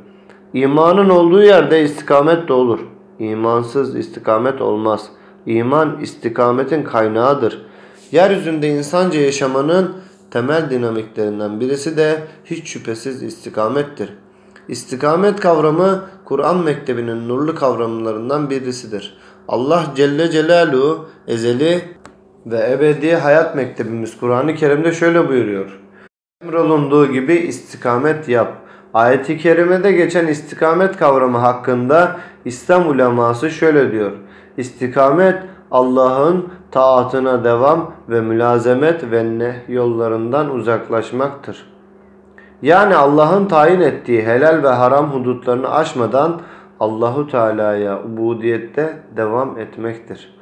İmanın olduğu yerde istikamet de olur. İmansız istikamet olmaz. İman istikametin kaynağıdır. Yeryüzünde insanca yaşamanın temel dinamiklerinden birisi de hiç şüphesiz istikamettir. İstikamet kavramı Kur'an mektebinin nurlu kavramlarından birisidir. Allah Celle Celaluhu ezeli ve ebedi hayat mektebimiz Kur'an-ı Kerim'de şöyle buyuruyor. Emrolunduğu gibi istikamet yap. Ayet-i kerimede geçen istikamet kavramı hakkında İslam uleması şöyle diyor. İstikamet Allah'ın taatına devam ve mülazemet ve ne yollarından uzaklaşmaktır. Yani Allah'ın tayin ettiği helal ve haram hudutlarını aşmadan Allahu Teala'ya ubudiyette devam etmektir.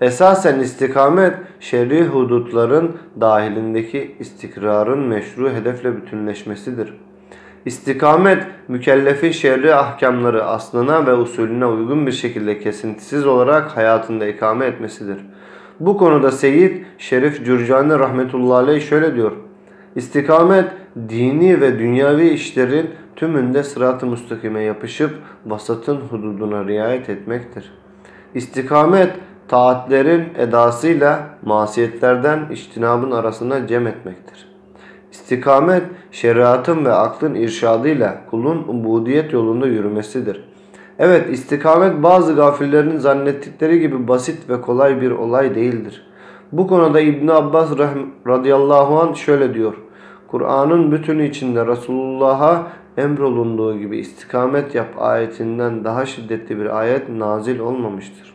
Esasen istikamet şer'i hudutların dahilindeki istikrarın meşru hedefle bütünleşmesidir. İstikamet mükellefin şerri ahkamları aslına ve usulüne uygun bir şekilde kesintisiz olarak hayatında ikame etmesidir. Bu konuda Seyyid Şerif Cürcani rahmetullahi aleyh şöyle diyor. İstikamet dini ve dünyavi işlerin tümünde sırat-ı müstakime yapışıp vasatın hududuna riayet etmektir. İstikamet taatlerin edasıyla masiyetlerden iştinabın arasına cem etmektir. İstikamet şeriatın ve aklın irşadıyla kulun ubudiyet yolunda yürümesidir. Evet istikamet bazı gafillerin zannettikleri gibi basit ve kolay bir olay değildir. Bu konuda İbn Abbas radıyallahu anh şöyle diyor. Kur'an'ın bütünü içinde Resulullah'a emrolunduğu gibi istikamet yap ayetinden daha şiddetli bir ayet nazil olmamıştır.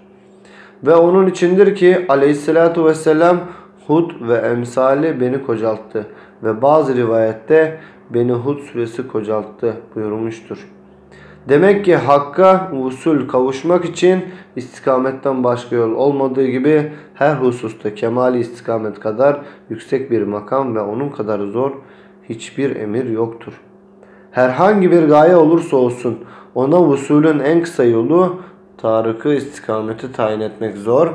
Ve onun içindir ki aleyhissalatu vesselam Hud ve emsali beni kocalttı ve bazı rivayette beni Hud suresi kocalttı buyurmuştur. Demek ki hakka usul kavuşmak için istikametten başka yol olmadığı gibi her hususta kemali istikamet kadar yüksek bir makam ve onun kadar zor hiçbir emir yoktur. Herhangi bir gaye olursa olsun ona usulün en kısa yolu tarıkı istikameti tayin etmek zor.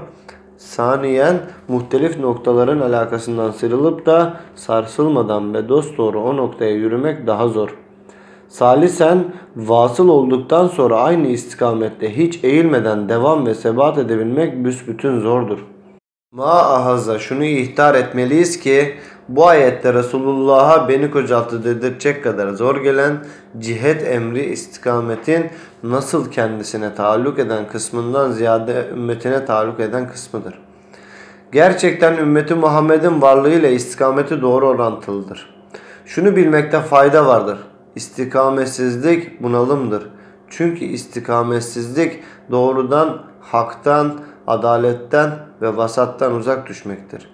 Saniyen muhtelif noktaların alakasından sıyrılıp da sarsılmadan ve dosdoğru o noktaya yürümek daha zor. Salisen vasıl olduktan sonra aynı istikamette hiç eğilmeden devam ve sebat edebilmek büsbütün zordur. Ma ahaza şunu ihtar etmeliyiz ki bu ayette Resulullah'a beni kocalttı dedirtecek kadar zor gelen cihet emri istikametin nasıl kendisine taalluk eden kısmından ziyade ümmetine taalluk eden kısmıdır. Gerçekten ümmeti Muhammed'in varlığıyla istikameti doğru orantılıdır. Şunu bilmekte fayda vardır. İstikametsizlik bunalımdır. Çünkü istikametsizlik doğrudan, haktan, adaletten ve vasattan uzak düşmektir.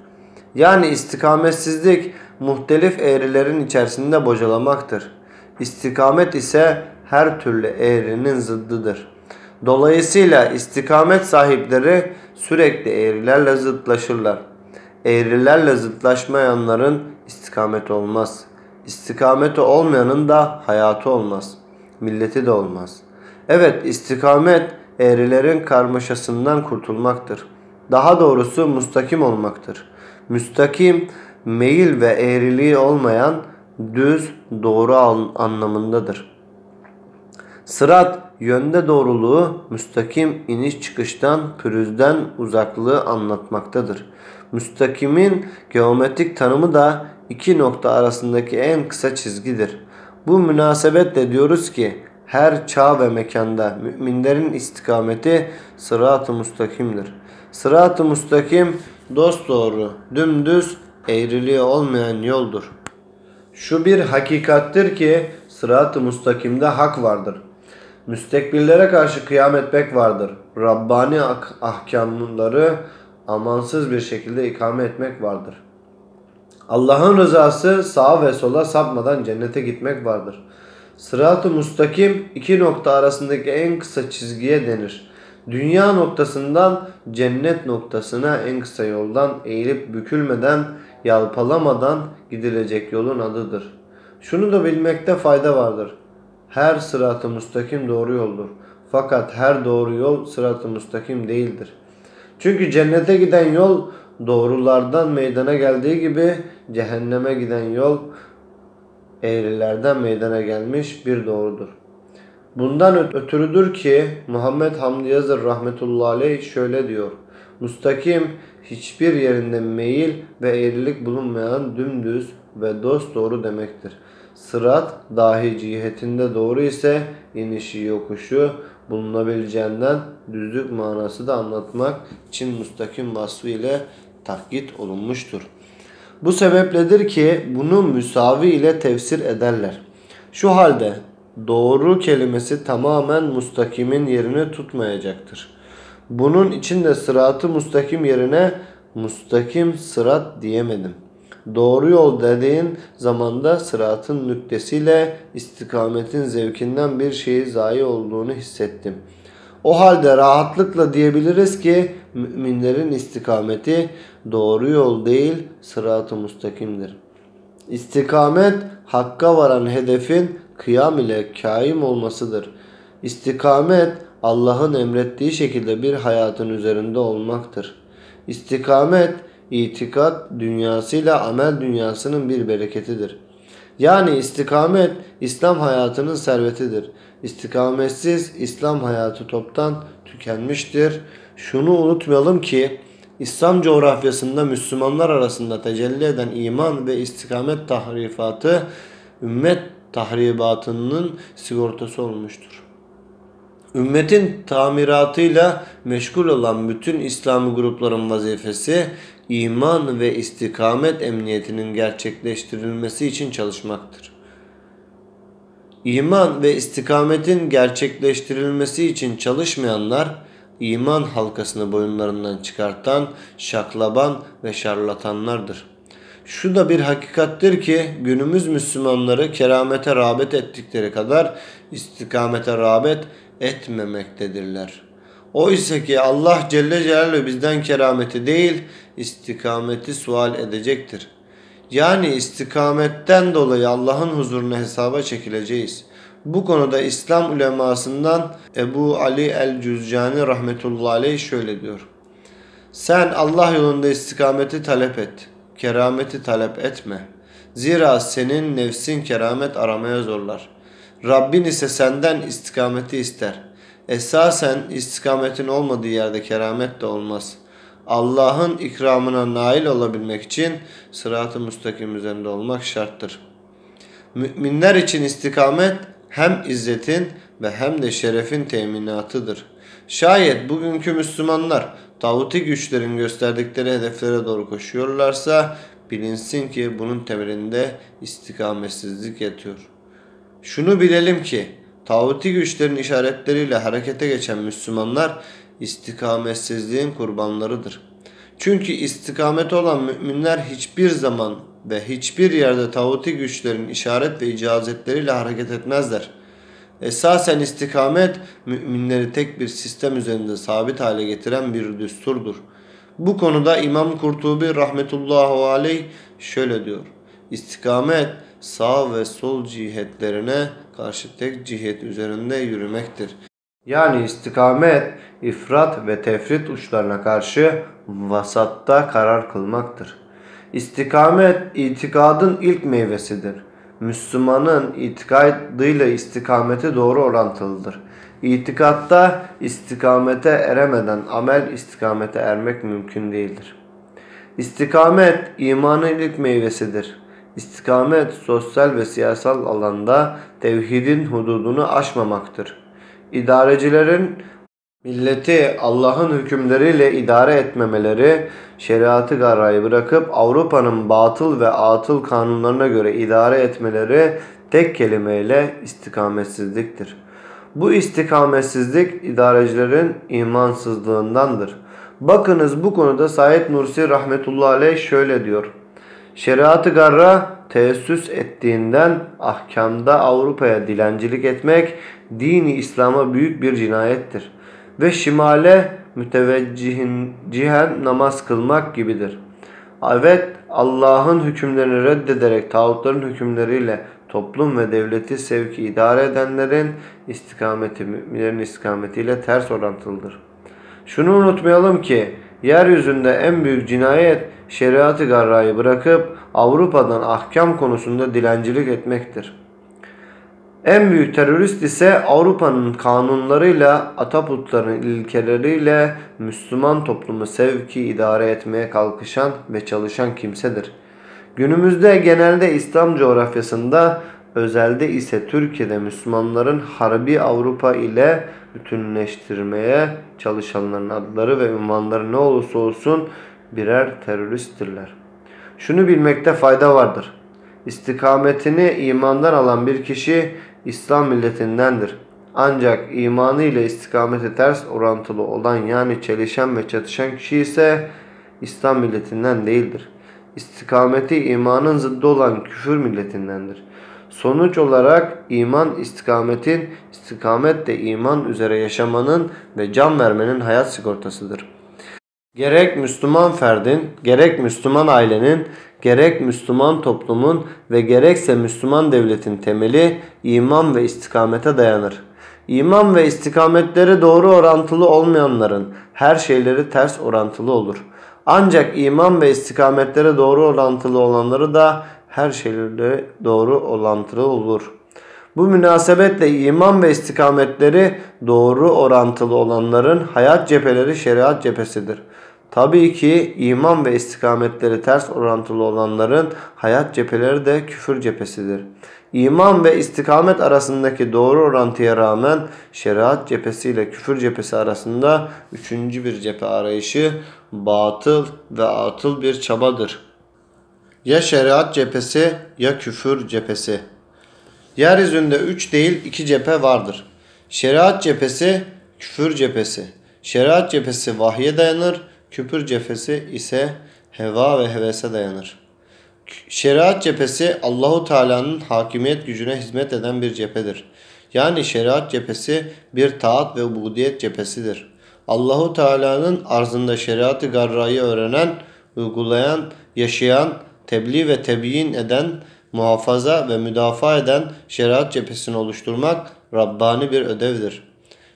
Yani istikametsizlik muhtelif eğrilerin içerisinde bocalamaktır. İstikamet ise her türlü eğrinin zıddıdır. Dolayısıyla istikamet sahipleri sürekli eğrilerle zıtlaşırlar. Eğrilerle zıtlaşmayanların istikameti olmaz. İstikameti olmayanın da hayatı olmaz. Milleti de olmaz. Evet istikamet eğrilerin karmaşasından kurtulmaktır. Daha doğrusu mustakim olmaktır. Müstakim, meyil ve eğriliği olmayan düz, doğru anlamındadır. Sırat, yönde doğruluğu, müstakim iniş çıkıştan, pürüzden uzaklığı anlatmaktadır. Müstakimin geometrik tanımı da iki nokta arasındaki en kısa çizgidir. Bu münasebetle diyoruz ki her çağ ve mekanda müminlerin istikameti sırat-ı müstakimdir. Sırat-ı müstakim dosdoğru, dümdüz, eğriliği olmayan yoldur. Şu bir hakikattir ki sırat-ı müstakimde hak vardır. Müstekbirlere karşı kıyam etmek vardır. Rabbani ahkamları amansız bir şekilde ikame etmek vardır. Allah'ın rızası sağa ve sola sapmadan cennete gitmek vardır. Sırat-ı müstakim iki nokta arasındaki en kısa çizgiye denir. Dünya noktasından cennet noktasına en kısa yoldan eğilip bükülmeden, yalpalamadan gidilecek yolun adıdır. Şunu da bilmekte fayda vardır. Her sırat-ı müstakim doğru yoldur. Fakat her doğru yol sırat-ı müstakim değildir. Çünkü cennete giden yol doğrulardan meydana geldiği gibi cehenneme giden yol eğrilerden meydana gelmiş bir doğrudur. Bundan ötürüdür ki Muhammed Hamdi Yazır rahmetullahi aleyh şöyle diyor. Müstakim hiçbir yerinde meyil ve eğrilik bulunmayan dümdüz ve dost doğru demektir. Sırat dahi cihetinde doğru ise inişi yokuşu bulunabileceğinden düzlük manası da anlatmak için müstakim vasfı ile tahkit olunmuştur. Bu sebepledir ki bunu müsavi ile tefsir ederler. Şu halde doğru kelimesi tamamen mustakimin yerini tutmayacaktır. Bunun için de sıratı mustakim yerine mustakim sırat diyemedim. Doğru yol dediğin zamanda sıratın nüktesiyle istikametin zevkinden bir şeyi zayi olduğunu hissettim. O halde rahatlıkla diyebiliriz ki müminlerin istikameti doğru yol değil sırat-ı mustakimdir. İstikamet hakka varan hedefin kıyam ile kaim olmasıdır. İstikamet Allah'ın emrettiği şekilde bir hayatın üzerinde olmaktır. İstikamet itikat dünyasıyla amel dünyasının bir bereketidir. Yani istikamet İslam hayatının servetidir. İstikametsiz İslam hayatı toptan tükenmiştir. Şunu unutmayalım ki İslam coğrafyasında Müslümanlar arasında tecelli eden iman ve istikamet tahrifatı ümmet tahribatının sigortası olmuştur. Ümmetin tamiratıyla meşgul olan bütün İslami grupların vazifesi iman ve istikamet emniyetinin gerçekleştirilmesi için çalışmaktır. İman ve istikametin gerçekleştirilmesi için çalışmayanlar iman halkasını boyunlarından çıkartan şaklaban ve şarlatanlardır. Şu da bir hakikattir ki günümüz Müslümanları keramete rağbet ettikleri kadar istikamete rağbet etmemektedirler. Oysa ki Allah Celle Celaluhu bizden kerameti değil istikameti sual edecektir. Yani istikametten dolayı Allah'ın huzuruna hesaba çekileceğiz. Bu konuda İslam ulemasından Ebu Ali el-Cüzcani rahmetullahi aleyh şöyle diyor. Sen Allah yolunda istikameti talep et. Kerameti talep etme. Zira senin nefsin keramet aramaya zorlar. Rabbin ise senden istikameti ister. Esasen istikametin olmadığı yerde keramet de olmaz. Allah'ın ikramına nail olabilmek için sırat-ı müstakim üzerinde olmak şarttır. Müminler için istikamet hem izzetin ve hem de şerefin teminatıdır. Şayet bugünkü Müslümanlar tağuti güçlerin gösterdikleri hedeflere doğru koşuyorlarsa bilinsin ki bunun temelinde istikametsizlik yatıyor. Şunu bilelim ki tağuti güçlerin işaretleriyle harekete geçen Müslümanlar istikametsizliğin kurbanlarıdır. Çünkü istikamet olan müminler hiçbir zaman ve hiçbir yerde tağuti güçlerin işaret ve icazetleriyle hareket etmezler. Esasen istikamet müminleri tek bir sistem üzerinde sabit hale getiren bir düsturdur. Bu konuda İmam Kurtubi rahmetullahi aleyh şöyle diyor. İstikamet sağ ve sol cihetlerine karşı tek cihet üzerinde yürümektir. Yani istikamet ifrat ve tefrit uçlarına karşı vasatta karar kılmaktır. İstikamet itikadın ilk meyvesidir. Müslümanın itikadıyla istikameti doğru orantılıdır. İtikatta istikamete eremeden amel istikamete ermek mümkün değildir. İstikamet imanın ilk meyvesidir. İstikamet sosyal ve siyasal alanda tevhidin hududunu aşmamaktır. İdarecilerin milleti Allah'ın hükümleriyle idare etmemeleri, şeriatı garayı bırakıp Avrupa'nın batıl ve atıl kanunlarına göre idare etmeleri tek kelimeyle istikametsizliktir. Bu istikametsizlik idarecilerin imansızlığındandır. Bakınız bu konuda Said Nursi rahmetullahi aleyh şöyle diyor. Şeriatı garra teessüs ettiğinden ahkamda Avrupa'ya dilencilik etmek dini İslam'a büyük bir cinayettir. Ve şimale müteveccihen namaz kılmak gibidir. Evet Allah'ın hükümlerini reddederek tağutların hükümleriyle toplum ve devleti sevki idare edenlerin istikameti müminlerin istikametiyle ters orantılıdır. Şunu unutmayalım ki yeryüzünde en büyük cinayet şeriatı garrayı bırakıp Avrupa'dan ahkam konusunda dilencilik etmektir. En büyük terörist ise Avrupa'nın kanunlarıyla, Ataputların ilkeleriyle Müslüman toplumu sevki idare etmeye kalkışan ve çalışan kimsedir. Günümüzde genelde İslam coğrafyasında, özelde ise Türkiye'de Müslümanların Harbi Avrupa ile bütünleştirmeye çalışanların adları ve ünvanları ne olursa olsun birer teröristtirler. Şunu bilmekte fayda vardır. İstikametini imandan alan bir kişi İslam milletindendir. Ancak imanı ile istikameti ters orantılı olan yani çelişen ve çatışan kişi ise İslam milletinden değildir. İstikameti imanın zıddı olan küfür milletindendir. Sonuç olarak iman istikametin, istikamet de iman üzere yaşamanın ve can vermenin hayat sigortasıdır. Gerek Müslüman ferdin, gerek Müslüman ailenin, gerek Müslüman toplumun ve gerekse Müslüman devletin temeli iman ve istikamete dayanır. İman ve istikametleri doğru orantılı olmayanların her şeyleri ters orantılı olur. Ancak iman ve istikametlere doğru orantılı olanları da her şeyleri doğru orantılı olur. Bu münasebetle iman ve istikametleri doğru orantılı olanların hayat cepheleri şeriat cephesidir. Tabii ki iman ve istikametleri ters orantılı olanların hayat cepheleri de küfür cephesidir. İman ve istikamet arasındaki doğru orantıya rağmen şeriat cephesi ile küfür cephesi arasında üçüncü bir cephe arayışı batıl ve atıl bir çabadır. Ya şeriat cephesi ya küfür cephesi. Yeryüzünde üç değil iki cephe vardır. Şeriat cephesi, küfür cephesi. Şeriat cephesi vahye dayanır, küfür cephesi ise heva ve hevese dayanır. Şeriat cephesi Allahu Teala'nın hakimiyet gücüne hizmet eden bir cephedir. Yani şeriat cephesi bir taat ve ubudiyet cephesidir. Allahu Teala'nın arzında şeriatı garrayı öğrenen, uygulayan, yaşayan, tebliğ ve tebyin eden, muhafaza ve müdafaa eden şeriat cephesini oluşturmak Rabbani bir ödevdir.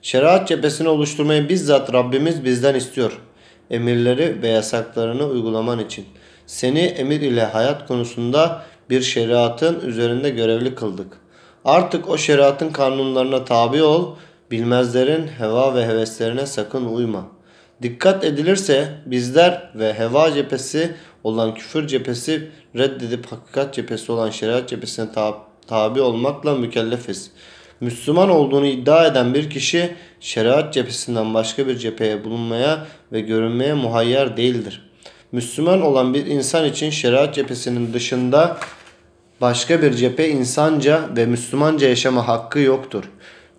Şeriat cephesini oluşturmayı bizzat Rabbimiz bizden istiyor. Emirleri ve yasaklarını uygulaman için. Seni emir ile hayat konusunda bir şeriatın üzerinde görevli kıldık. Artık o şeriatın kanunlarına tabi ol, bilmezlerin heva ve heveslerine sakın uyma. Dikkat edilirse bizler ve heva cephesi olan küfür cephesi reddedip hakikat cephesi olan şeriat cephesine tabi olmakla mükellefiz. Müslüman olduğunu iddia eden bir kişi şeriat cephesinden başka bir cepheye bulunmaya ve görünmeye muhayyer değildir. Müslüman olan bir insan için şeriat cephesinin dışında başka bir cephe insanca ve Müslümanca yaşama hakkı yoktur.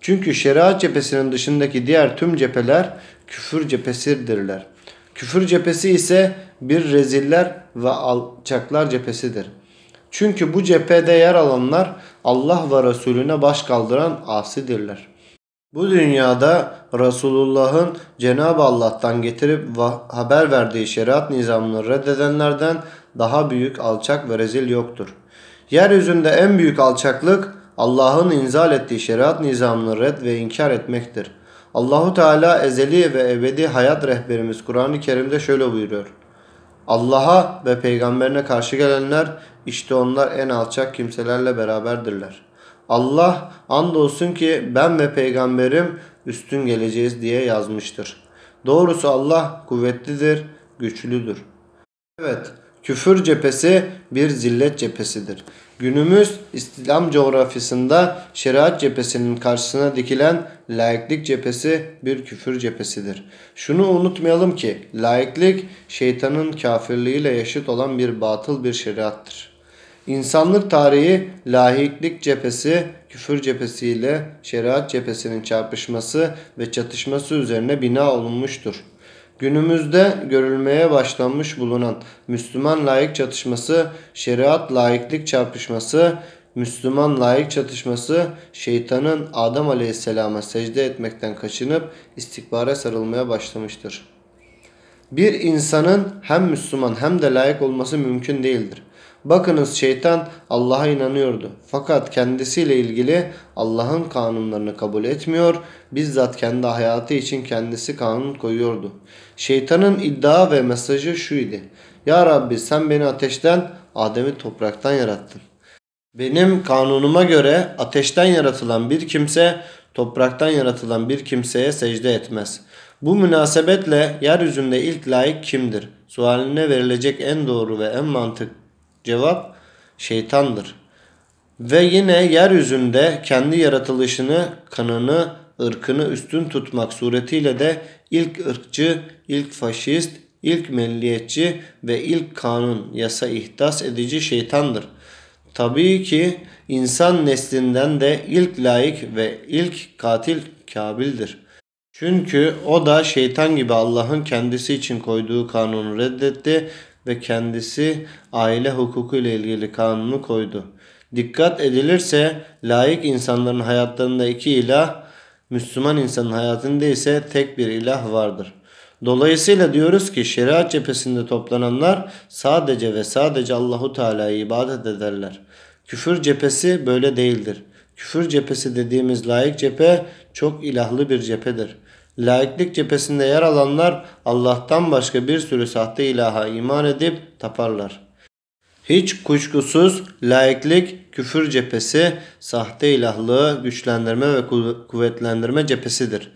Çünkü şeriat cephesinin dışındaki diğer tüm cepheler küfür cephesidirler. Küfür cephesi ise bir reziller ve alçaklar cephesidir. Çünkü bu cephede yer alanlar Allah ve Resulüne baş kaldıran asidirler. Bu dünyada Resulullah'ın Cenab-ı Allah'tan getirip haber verdiği şeriat nizamını reddedenlerden daha büyük alçak ve rezil yoktur. Yeryüzünde en büyük alçaklık Allah'ın inzal ettiği şeriat nizamını red ve inkar etmektir. Allahu Teala ezeli ve ebedi hayat rehberimiz Kur'an-ı Kerim'de şöyle buyuruyor. Allah'a ve peygamberine karşı gelenler işte onlar en alçak kimselerle beraberdirler. Allah andolsun ki ben ve peygamberim üstün geleceğiz diye yazmıştır. Doğrusu Allah kuvvetlidir, güçlüdür. Evet, küfür cephesi bir zillet cephesidir. Günümüz İslam coğrafyasında şeriat cephesinin karşısına dikilen laiklik cephesi bir küfür cephesidir. Şunu unutmayalım ki laiklik şeytanın kafirliğiyle yaşıt olan bir batıl bir şeriattır. İnsanlık tarihi laiklik cephesi küfür cephesiyle şeriat cephesinin çarpışması ve çatışması üzerine bina olunmuştur. Günümüzde görülmeye başlanmış bulunan Müslüman layık çatışması, şeriat layıklık çarpışması, Müslüman layık çatışması şeytanın Adem Aleyhisselam'a secde etmekten kaçınıp istikbara sarılmaya başlamıştır. Bir insanın hem Müslüman hem de layık olması mümkün değildir. Bakınız şeytan Allah'a inanıyordu. Fakat kendisiyle ilgili Allah'ın kanunlarını kabul etmiyor. Bizzat kendi hayatı için kendisi kanun koyuyordu. Şeytanın iddia ve mesajı şuydu. Ya Rabbi sen beni ateşten, Adem'i topraktan yarattın. Benim kanunuma göre ateşten yaratılan bir kimse topraktan yaratılan bir kimseye secde etmez. Bu münasebetle yeryüzünde ilk layık kimdir? Sualine verilecek en doğru ve en mantık cevap şeytandır. Ve yine yeryüzünde kendi yaratılışını, kanını, ırkını üstün tutmak suretiyle de ilk ırkçı, ilk faşist, ilk milliyetçi ve ilk kanun yasa ihdas edici şeytandır. Tabii ki insan neslinden de ilk layık ve ilk katil Kabil'dir. Çünkü o da şeytan gibi Allah'ın kendisi için koyduğu kanunu reddetti ve kendisi aile hukuku ile ilgili kanunu koydu. Dikkat edilirse layık insanların hayatlarında iki ilah, Müslüman insanın hayatında ise tek bir ilah vardır. Dolayısıyla diyoruz ki şeriat cephesinde toplananlar sadece ve sadece Allahu Teala'yı ibadet ederler. Küfür cephesi böyle değildir. Küfür cephesi dediğimiz layık cephe çok ilahlı bir cephedir. Laiklik cephesinde yer alanlar Allah'tan başka bir sürü sahte ilaha iman edip taparlar. Hiç kuşkusuz laiklik küfür cephesi, sahte ilahlığı güçlendirme ve kuvvetlendirme cephesidir.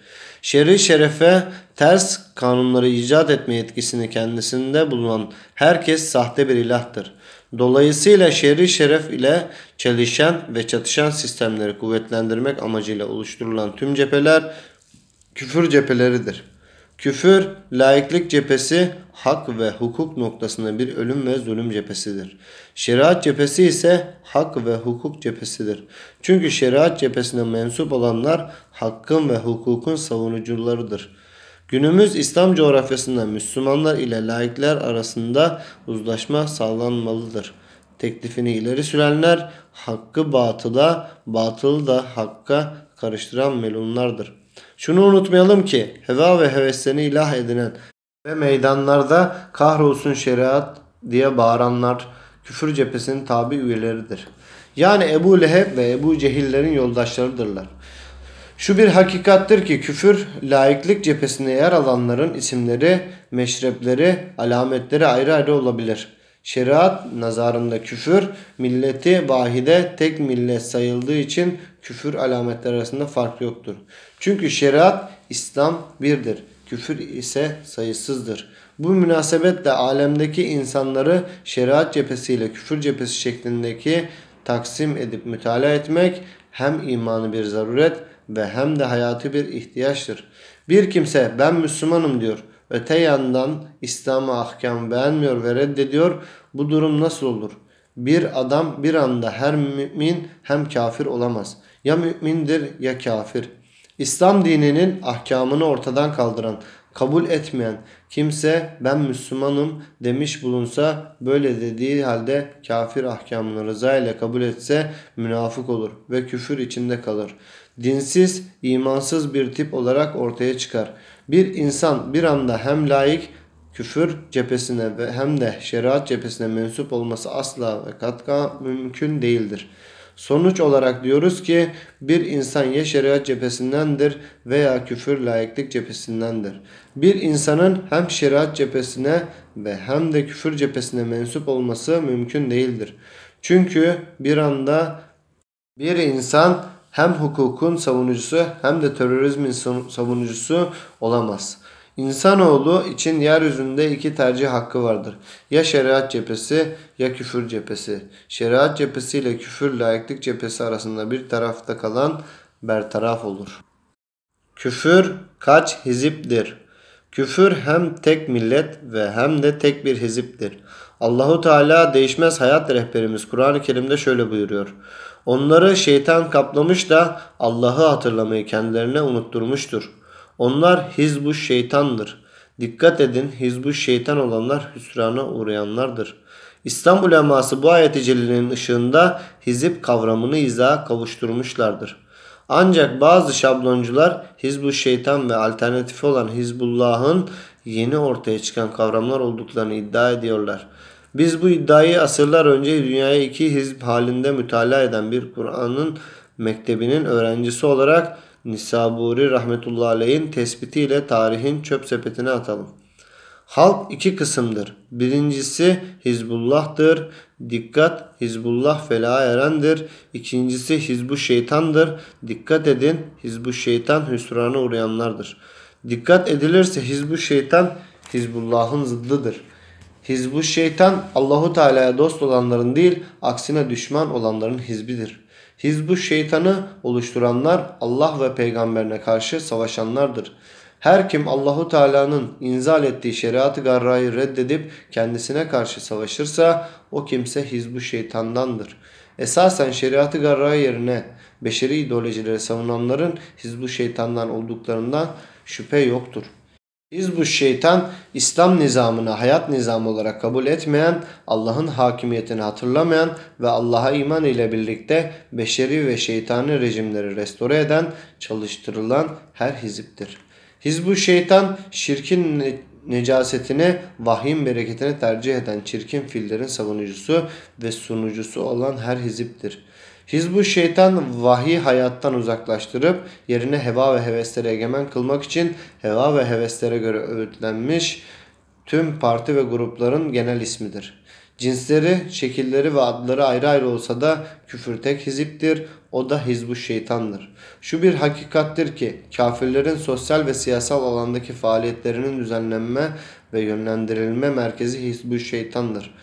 Şer'i şerefe ters kanunları icat etme yetkisini kendisinde bulunan herkes sahte bir ilahtır. Dolayısıyla şer'i şeref ile çelişen ve çatışan sistemleri kuvvetlendirmek amacıyla oluşturulan tüm cepheler küfür cepheleridir. Küfür, laiklik cephesi hak ve hukuk noktasında bir ölüm ve zulüm cephesidir. Şeriat cephesi ise hak ve hukuk cephesidir. Çünkü şeriat cephesine mensup olanlar hakkın ve hukukun savunucularıdır. Günümüz İslam coğrafyasında Müslümanlar ile laikler arasında uzlaşma sağlanmalıdır. Teklifini ileri sürenler hakkı batıla, batılı da hakka karıştıran melunlardır. Şunu unutmayalım ki heva ve heveslerini ilah edinen ve meydanlarda kahrolsun şeriat diye bağıranlar küfür cephesinin tabi üyeleridir. Yani Ebu Leheb ve Ebu Cehillerin yoldaşlarıdırlar. Şu bir hakikattir ki küfür laiklik cephesinde yer alanların isimleri, meşrepleri, alametleri ayrı ayrı olabilir. Şeriat nazarında küfür milleti vahide tek millet sayıldığı için küfür alametler arasında fark yoktur. Çünkü şeriat İslam birdir. Küfür ise sayısızdır. Bu münasebetle alemdeki insanları şeriat cephesiyle küfür cephesi şeklindeki taksim edip mütalaa etmek hem imanı bir zaruret ve hem de hayatı bir ihtiyaçtır. Bir kimse ben Müslümanım diyor. Öte yandan İslam'ı ahkam beğenmiyor ve reddediyor. Bu durum nasıl olur? Bir adam bir anda her mümin hem kafir olamaz. Ya mümindir ya kafir. İslam dininin ahkamını ortadan kaldıran, kabul etmeyen kimse ben Müslümanım demiş bulunsa böyle dediği halde kafir ahkamını rıza ile kabul etse münafık olur ve küfür içinde kalır. Dinsiz, imansız bir tip olarak ortaya çıkar. Bir insan bir anda hem layık küfür cephesine ve hem de şeriat cephesine mensup olması asla ve katka mümkün değildir. Sonuç olarak diyoruz ki bir insan ya şeriat cephesindendir veya küfür layıklık cephesindendir. Bir insanın hem şeriat cephesine ve hem de küfür cephesine mensup olması mümkün değildir. Çünkü bir anda bir insan hem hukukun savunucusu hem de terörizmin savunucusu olamaz. İnsanoğlu için yeryüzünde iki tercih hakkı vardır. Ya şeriat cephesi ya küfür cephesi. Şeriat cephesi ile küfür layıklık cephesi arasında bir tarafta kalan bertaraf olur. Küfür kaç hiziptir? Küfür hem tek millet ve hem de tek bir hiziptir. Allahu Teala değişmez hayat rehberimiz Kur'an-ı Kerim'de şöyle buyuruyor. Onları şeytan kaplamış da Allah'ı hatırlamayı kendilerine unutturmuştur. Onlar hizbu şeytandır. Dikkat edin hizbu şeytan olanlar hüsrana uğrayanlardır. İslam uleması bu ayet-i celilinin ışığında hizip kavramını izaha kavuşturmuşlardır. Ancak bazı şabloncular Hizbu Şeytan ve alternatifi olan Hizbullah'ın yeni ortaya çıkan kavramlar olduklarını iddia ediyorlar. Biz bu iddiayı asırlar önce dünyaya iki hizb halinde mütalaa eden bir Kur'an'ın mektebinin öğrencisi olarak Nisaburi rahmetullahi aleyhin tespitiyle tarihin çöp sepetine atalım. Halk iki kısımdır. Birincisi Hizbullah'tır. Dikkat Hizbullah felaha erendir. İkincisi Hizbu şeytandır. Dikkat edin Hizbu şeytan hüsrana uğrayanlardır. Dikkat edilirse Hizbu şeytan Hizbullah'ın zıddıdır. Hizbu şeytan Allahu Teala'ya dost olanların değil, aksine düşman olanların hizbidir. Hizbu şeytanı oluşturanlar Allah ve peygamberine karşı savaşanlardır. Her kim Allahu Teala'nın inzal ettiği şeriat-ı garrayı reddedip kendisine karşı savaşırsa o kimse hizbu şeytandandır. Esasen şeriat-ı garrayı yerine beşeri ideolojileri savunanların hizbu şeytandan olduklarından şüphe yoktur. Hizbu şeytan İslam nizamını hayat nizamı olarak kabul etmeyen, Allah'ın hakimiyetini hatırlamayan ve Allah'a iman ile birlikte beşeri ve şeytani rejimleri restore eden, çalıştırılan her hiziptir. Hizbu şeytan şirkin necasetini, vahyin bereketini tercih eden çirkin fillerin savunucusu ve sunucusu olan her hiziptir. Hizbu şeytan vahiy hayattan uzaklaştırıp yerine heva ve heveslere egemen kılmak için heva ve heveslere göre öğütlenmiş tüm parti ve grupların genel ismidir. Cinsleri, şekilleri ve adları ayrı ayrı olsa da küfür tek hiziptir. O da hizbu şeytandır. Şu bir hakikattir ki kafirlerin sosyal ve siyasal alandaki faaliyetlerinin düzenlenme ve yönlendirilme merkezi hizbu şeytandır.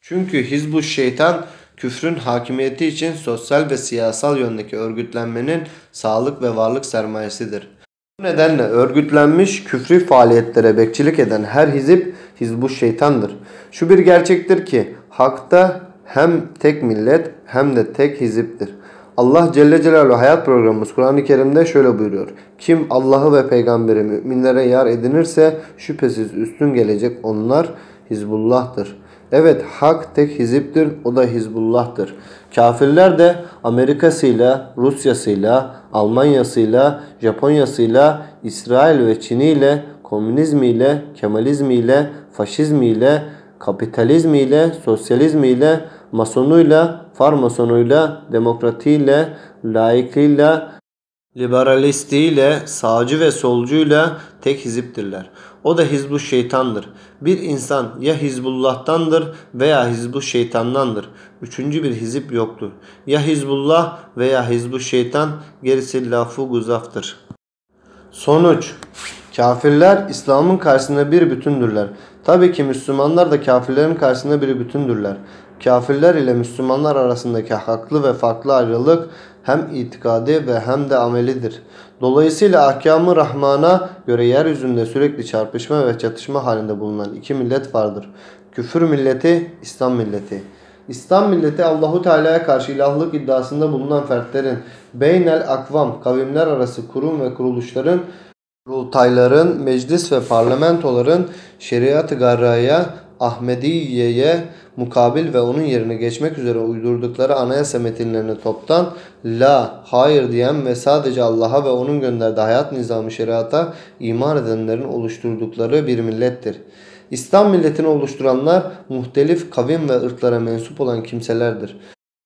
Çünkü hizbu şeytan küfrün hakimiyeti için sosyal ve siyasal yöndeki örgütlenmenin sağlık ve varlık sermayesidir. Bu nedenle örgütlenmiş küfrü faaliyetlere bekçilik eden her hizip hizbu şeytandır. Şu bir gerçektir ki hakta hem tek millet hem de tek hiziptir. Allah Celle Celaluhu hayat programımız Kur'an-ı Kerim'de şöyle buyuruyor. Kim Allah'ı ve peygamberi müminlere yar edinirse şüphesiz üstün gelecek onlar Hizbullah'tır. Evet hak tek hiziptir o da Hizbullah'tır. Kafirler de Amerika'sıyla, Rusya'sıyla, Almanya'sıyla, Japonya'sıyla, İsrail ve Çin'iyle, komünizmiyle, kemalizmiyle, faşizmiyle, kapitalizmiyle, sosyalizmiyle, masonuyla, farmasonuyla, demokratiyle, laikliyle, liberalistiyle, sağcı ve solcuyla tek hiziptirler. O da hizbu şeytandır. Bir insan ya Hizbullah'tandır veya hizbu şeytandandır. Üçüncü bir hizip yoktur. Ya Hizbullah veya hizbu şeytan gerisi lafı guzaftır. Sonuç Kafirler İslam'ın karşısında bir bütündürler. Tabii ki Müslümanlar da kafirlerin karşısında bir bütündürler. Kafirler ile Müslümanlar arasındaki haklı ve farklı ayrılık hem itikadi ve hem de amelidir. Dolayısıyla ahkamı rahmana göre yeryüzünde sürekli çarpışma ve çatışma halinde bulunan iki millet vardır. Küfür milleti, İslam milleti. İslam milleti Allahu Teala'ya karşı ilahlık iddiasında bulunan fertlerin beynel akvam kavimler arası kurum ve kuruluşların kurultayların, meclis ve parlamentoların şeriat-ı garraya, Ahmediye'ye mukabil ve onun yerine geçmek üzere uydurdukları anayasa metinlerini toptan la, hayır diyen ve sadece Allah'a ve onun gönderdiği hayat nizamı şeriata iman edenlerin oluşturdukları bir millettir. İslam milletini oluşturanlar muhtelif kavim ve ırklara mensup olan kimselerdir.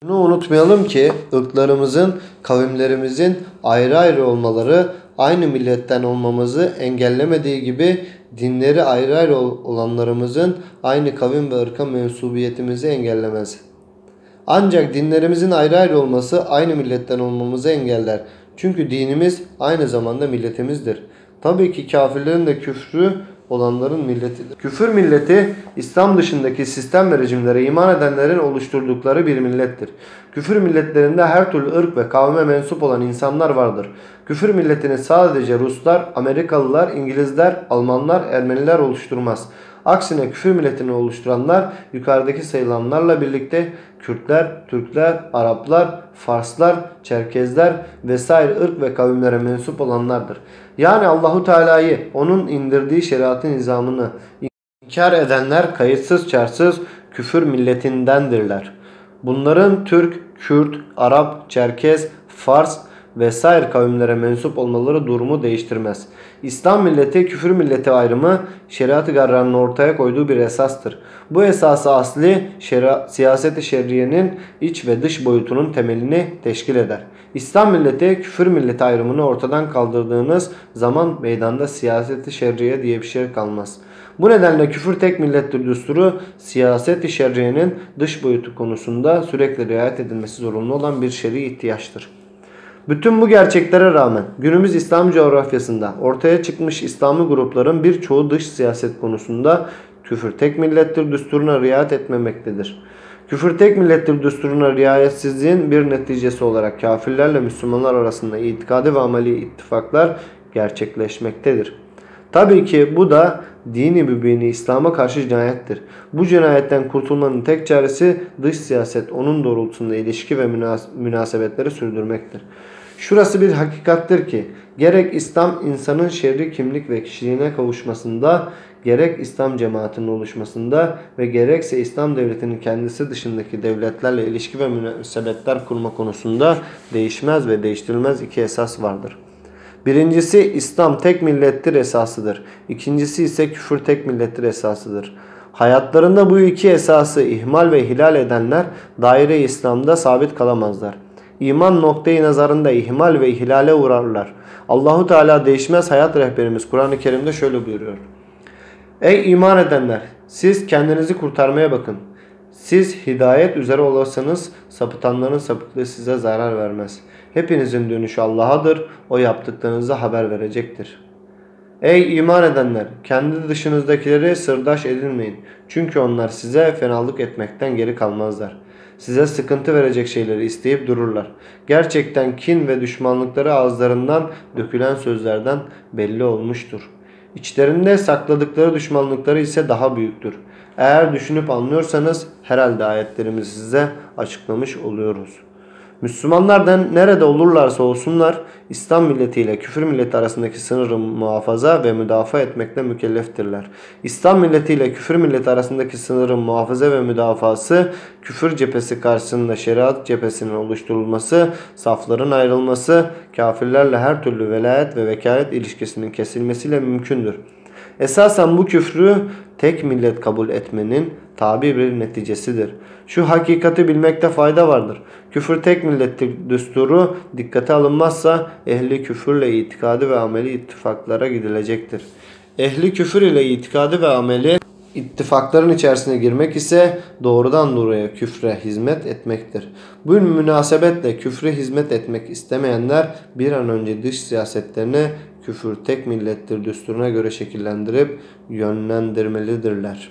Bunu unutmayalım ki ırklarımızın, kavimlerimizin ayrı ayrı olmaları aynı milletten olmamızı engellemediği gibi dinleri ayrı ayrı olanlarımızın aynı kavim ve ırka mensubiyetimizi engellemez. Ancak dinlerimizin ayrı ayrı olması aynı milletten olmamızı engeller. Çünkü dinimiz aynı zamanda milletimizdir. Tabii ki kafirlerin de küfrü olanların milletidir. Küfür milleti İslam dışındaki sistem ve rejimlere iman edenlerin oluşturdukları bir millettir. Küfür milletlerinde her türlü ırk ve kavme mensup olan insanlar vardır. Küfür milletini sadece Ruslar, Amerikalılar, İngilizler, Almanlar, Ermeniler oluşturmaz. Aksine küfür milletini oluşturanlar yukarıdaki sayılanlarla birlikte Kürtler, Türkler, Araplar, Farslar, Çerkezler vesaire ırk ve kavimlere mensup olanlardır. Yani Allahu Teala'yı onun indirdiği şeriatın nizamını inkar edenler kayıtsız çarsız küfür milletindendirler. Bunların Türk, Kürt, Arap, Çerkez, Fars vesaire kavimlere mensup olmaları durumu değiştirmez. İslam milleti küfür milleti ayrımı şeriat-ı garranın ortaya koyduğu bir esastır. Bu esası asli siyaset-i şerriyenin iç ve dış boyutunun temelini teşkil eder. İslam milleti küfür milleti ayrımını ortadan kaldırdığınız zaman meydanda siyaset-i şerriye diye bir şey kalmaz. Bu nedenle küfür tek millettir düsturu siyaset-i şerriyenin dış boyutu konusunda sürekli riayet edilmesi zorunlu olan bir şer'i ihtiyaçtır. Bütün bu gerçeklere rağmen günümüz İslam coğrafyasında ortaya çıkmış İslami grupların birçoğu dış siyaset konusunda küfür tek millettir düsturuna riayet etmemektedir. Küfür tek millettir düsturuna riayetsizliğin bir neticesi olarak kafirlerle Müslümanlar arasında itikadi ve ameli ittifaklar gerçekleşmektedir. Tabii ki bu da dini mübini İslam'a karşı cinayettir. Bu cinayetten kurtulmanın tek çaresi dış siyaset onun doğrultusunda ilişki ve münasebetleri sürdürmektir. Şurası bir hakikattir ki gerek İslam insanın şerri kimlik ve kişiliğine kavuşmasında, gerek İslam cemaatinin oluşmasında ve gerekse İslam devletinin kendisi dışındaki devletlerle ilişki ve münasebetler kurma konusunda değişmez ve değiştirilmez iki esas vardır. Birincisi İslam tek millettir esasıdır. İkincisi ise küfür tek millettir esasıdır. Hayatlarında bu iki esası ihmal ve hilal edenler daire İslam'da sabit kalamazlar. İman noktayı nazarında ihmal ve ihlale uğrarlar. Allahu Teala değişmez hayat rehberimiz Kur'an-ı Kerim'de şöyle buyuruyor. Ey iman edenler siz kendinizi kurtarmaya bakın. Siz hidayet üzere olursanız sapıtanların sapıklığı size zarar vermez. Hepinizin dönüşü Allah'adır. O yaptıklarınızı haber verecektir. Ey iman edenler! Kendi dışınızdakileri sırdaş edinmeyin. Çünkü onlar size fenalık etmekten geri kalmazlar. Size sıkıntı verecek şeyleri isteyip dururlar. Gerçekten kin ve düşmanlıkları ağızlarından dökülen sözlerden belli olmuştur. İçlerinde sakladıkları düşmanlıkları ise daha büyüktür. Eğer düşünüp anlıyorsanız herhalde ayetlerimizi size açıklamış oluyoruz.'' Müslümanlardan nerede olurlarsa olsunlar İslam milletiyle küfür milleti arasındaki sınırı muhafaza ve müdafaa etmekle mükelleftirler. İslam milletiyle küfür milleti arasındaki sınırın muhafaza ve müdafası küfür cephesi karşısında şeriat cephesinin oluşturulması, safların ayrılması, kafirlerle her türlü velayet ve vekalet ilişkisinin kesilmesiyle mümkündür. Esasen bu küfrü tek millet kabul etmenin tabi bir neticesidir. Şu hakikati bilmekte fayda vardır. Küfür tek millettir düsturu dikkate alınmazsa ehli küfürle itikadi ve ameli ittifaklara gidilecektir. Ehli küfür ile itikadi ve ameli ittifakların içerisine girmek ise doğrudan doğruya küfre hizmet etmektir. Bu münasebetle küfre hizmet etmek istemeyenler bir an önce dış siyasetlerini küfür tek millettir düsturuna göre şekillendirip yönlendirmelidirler.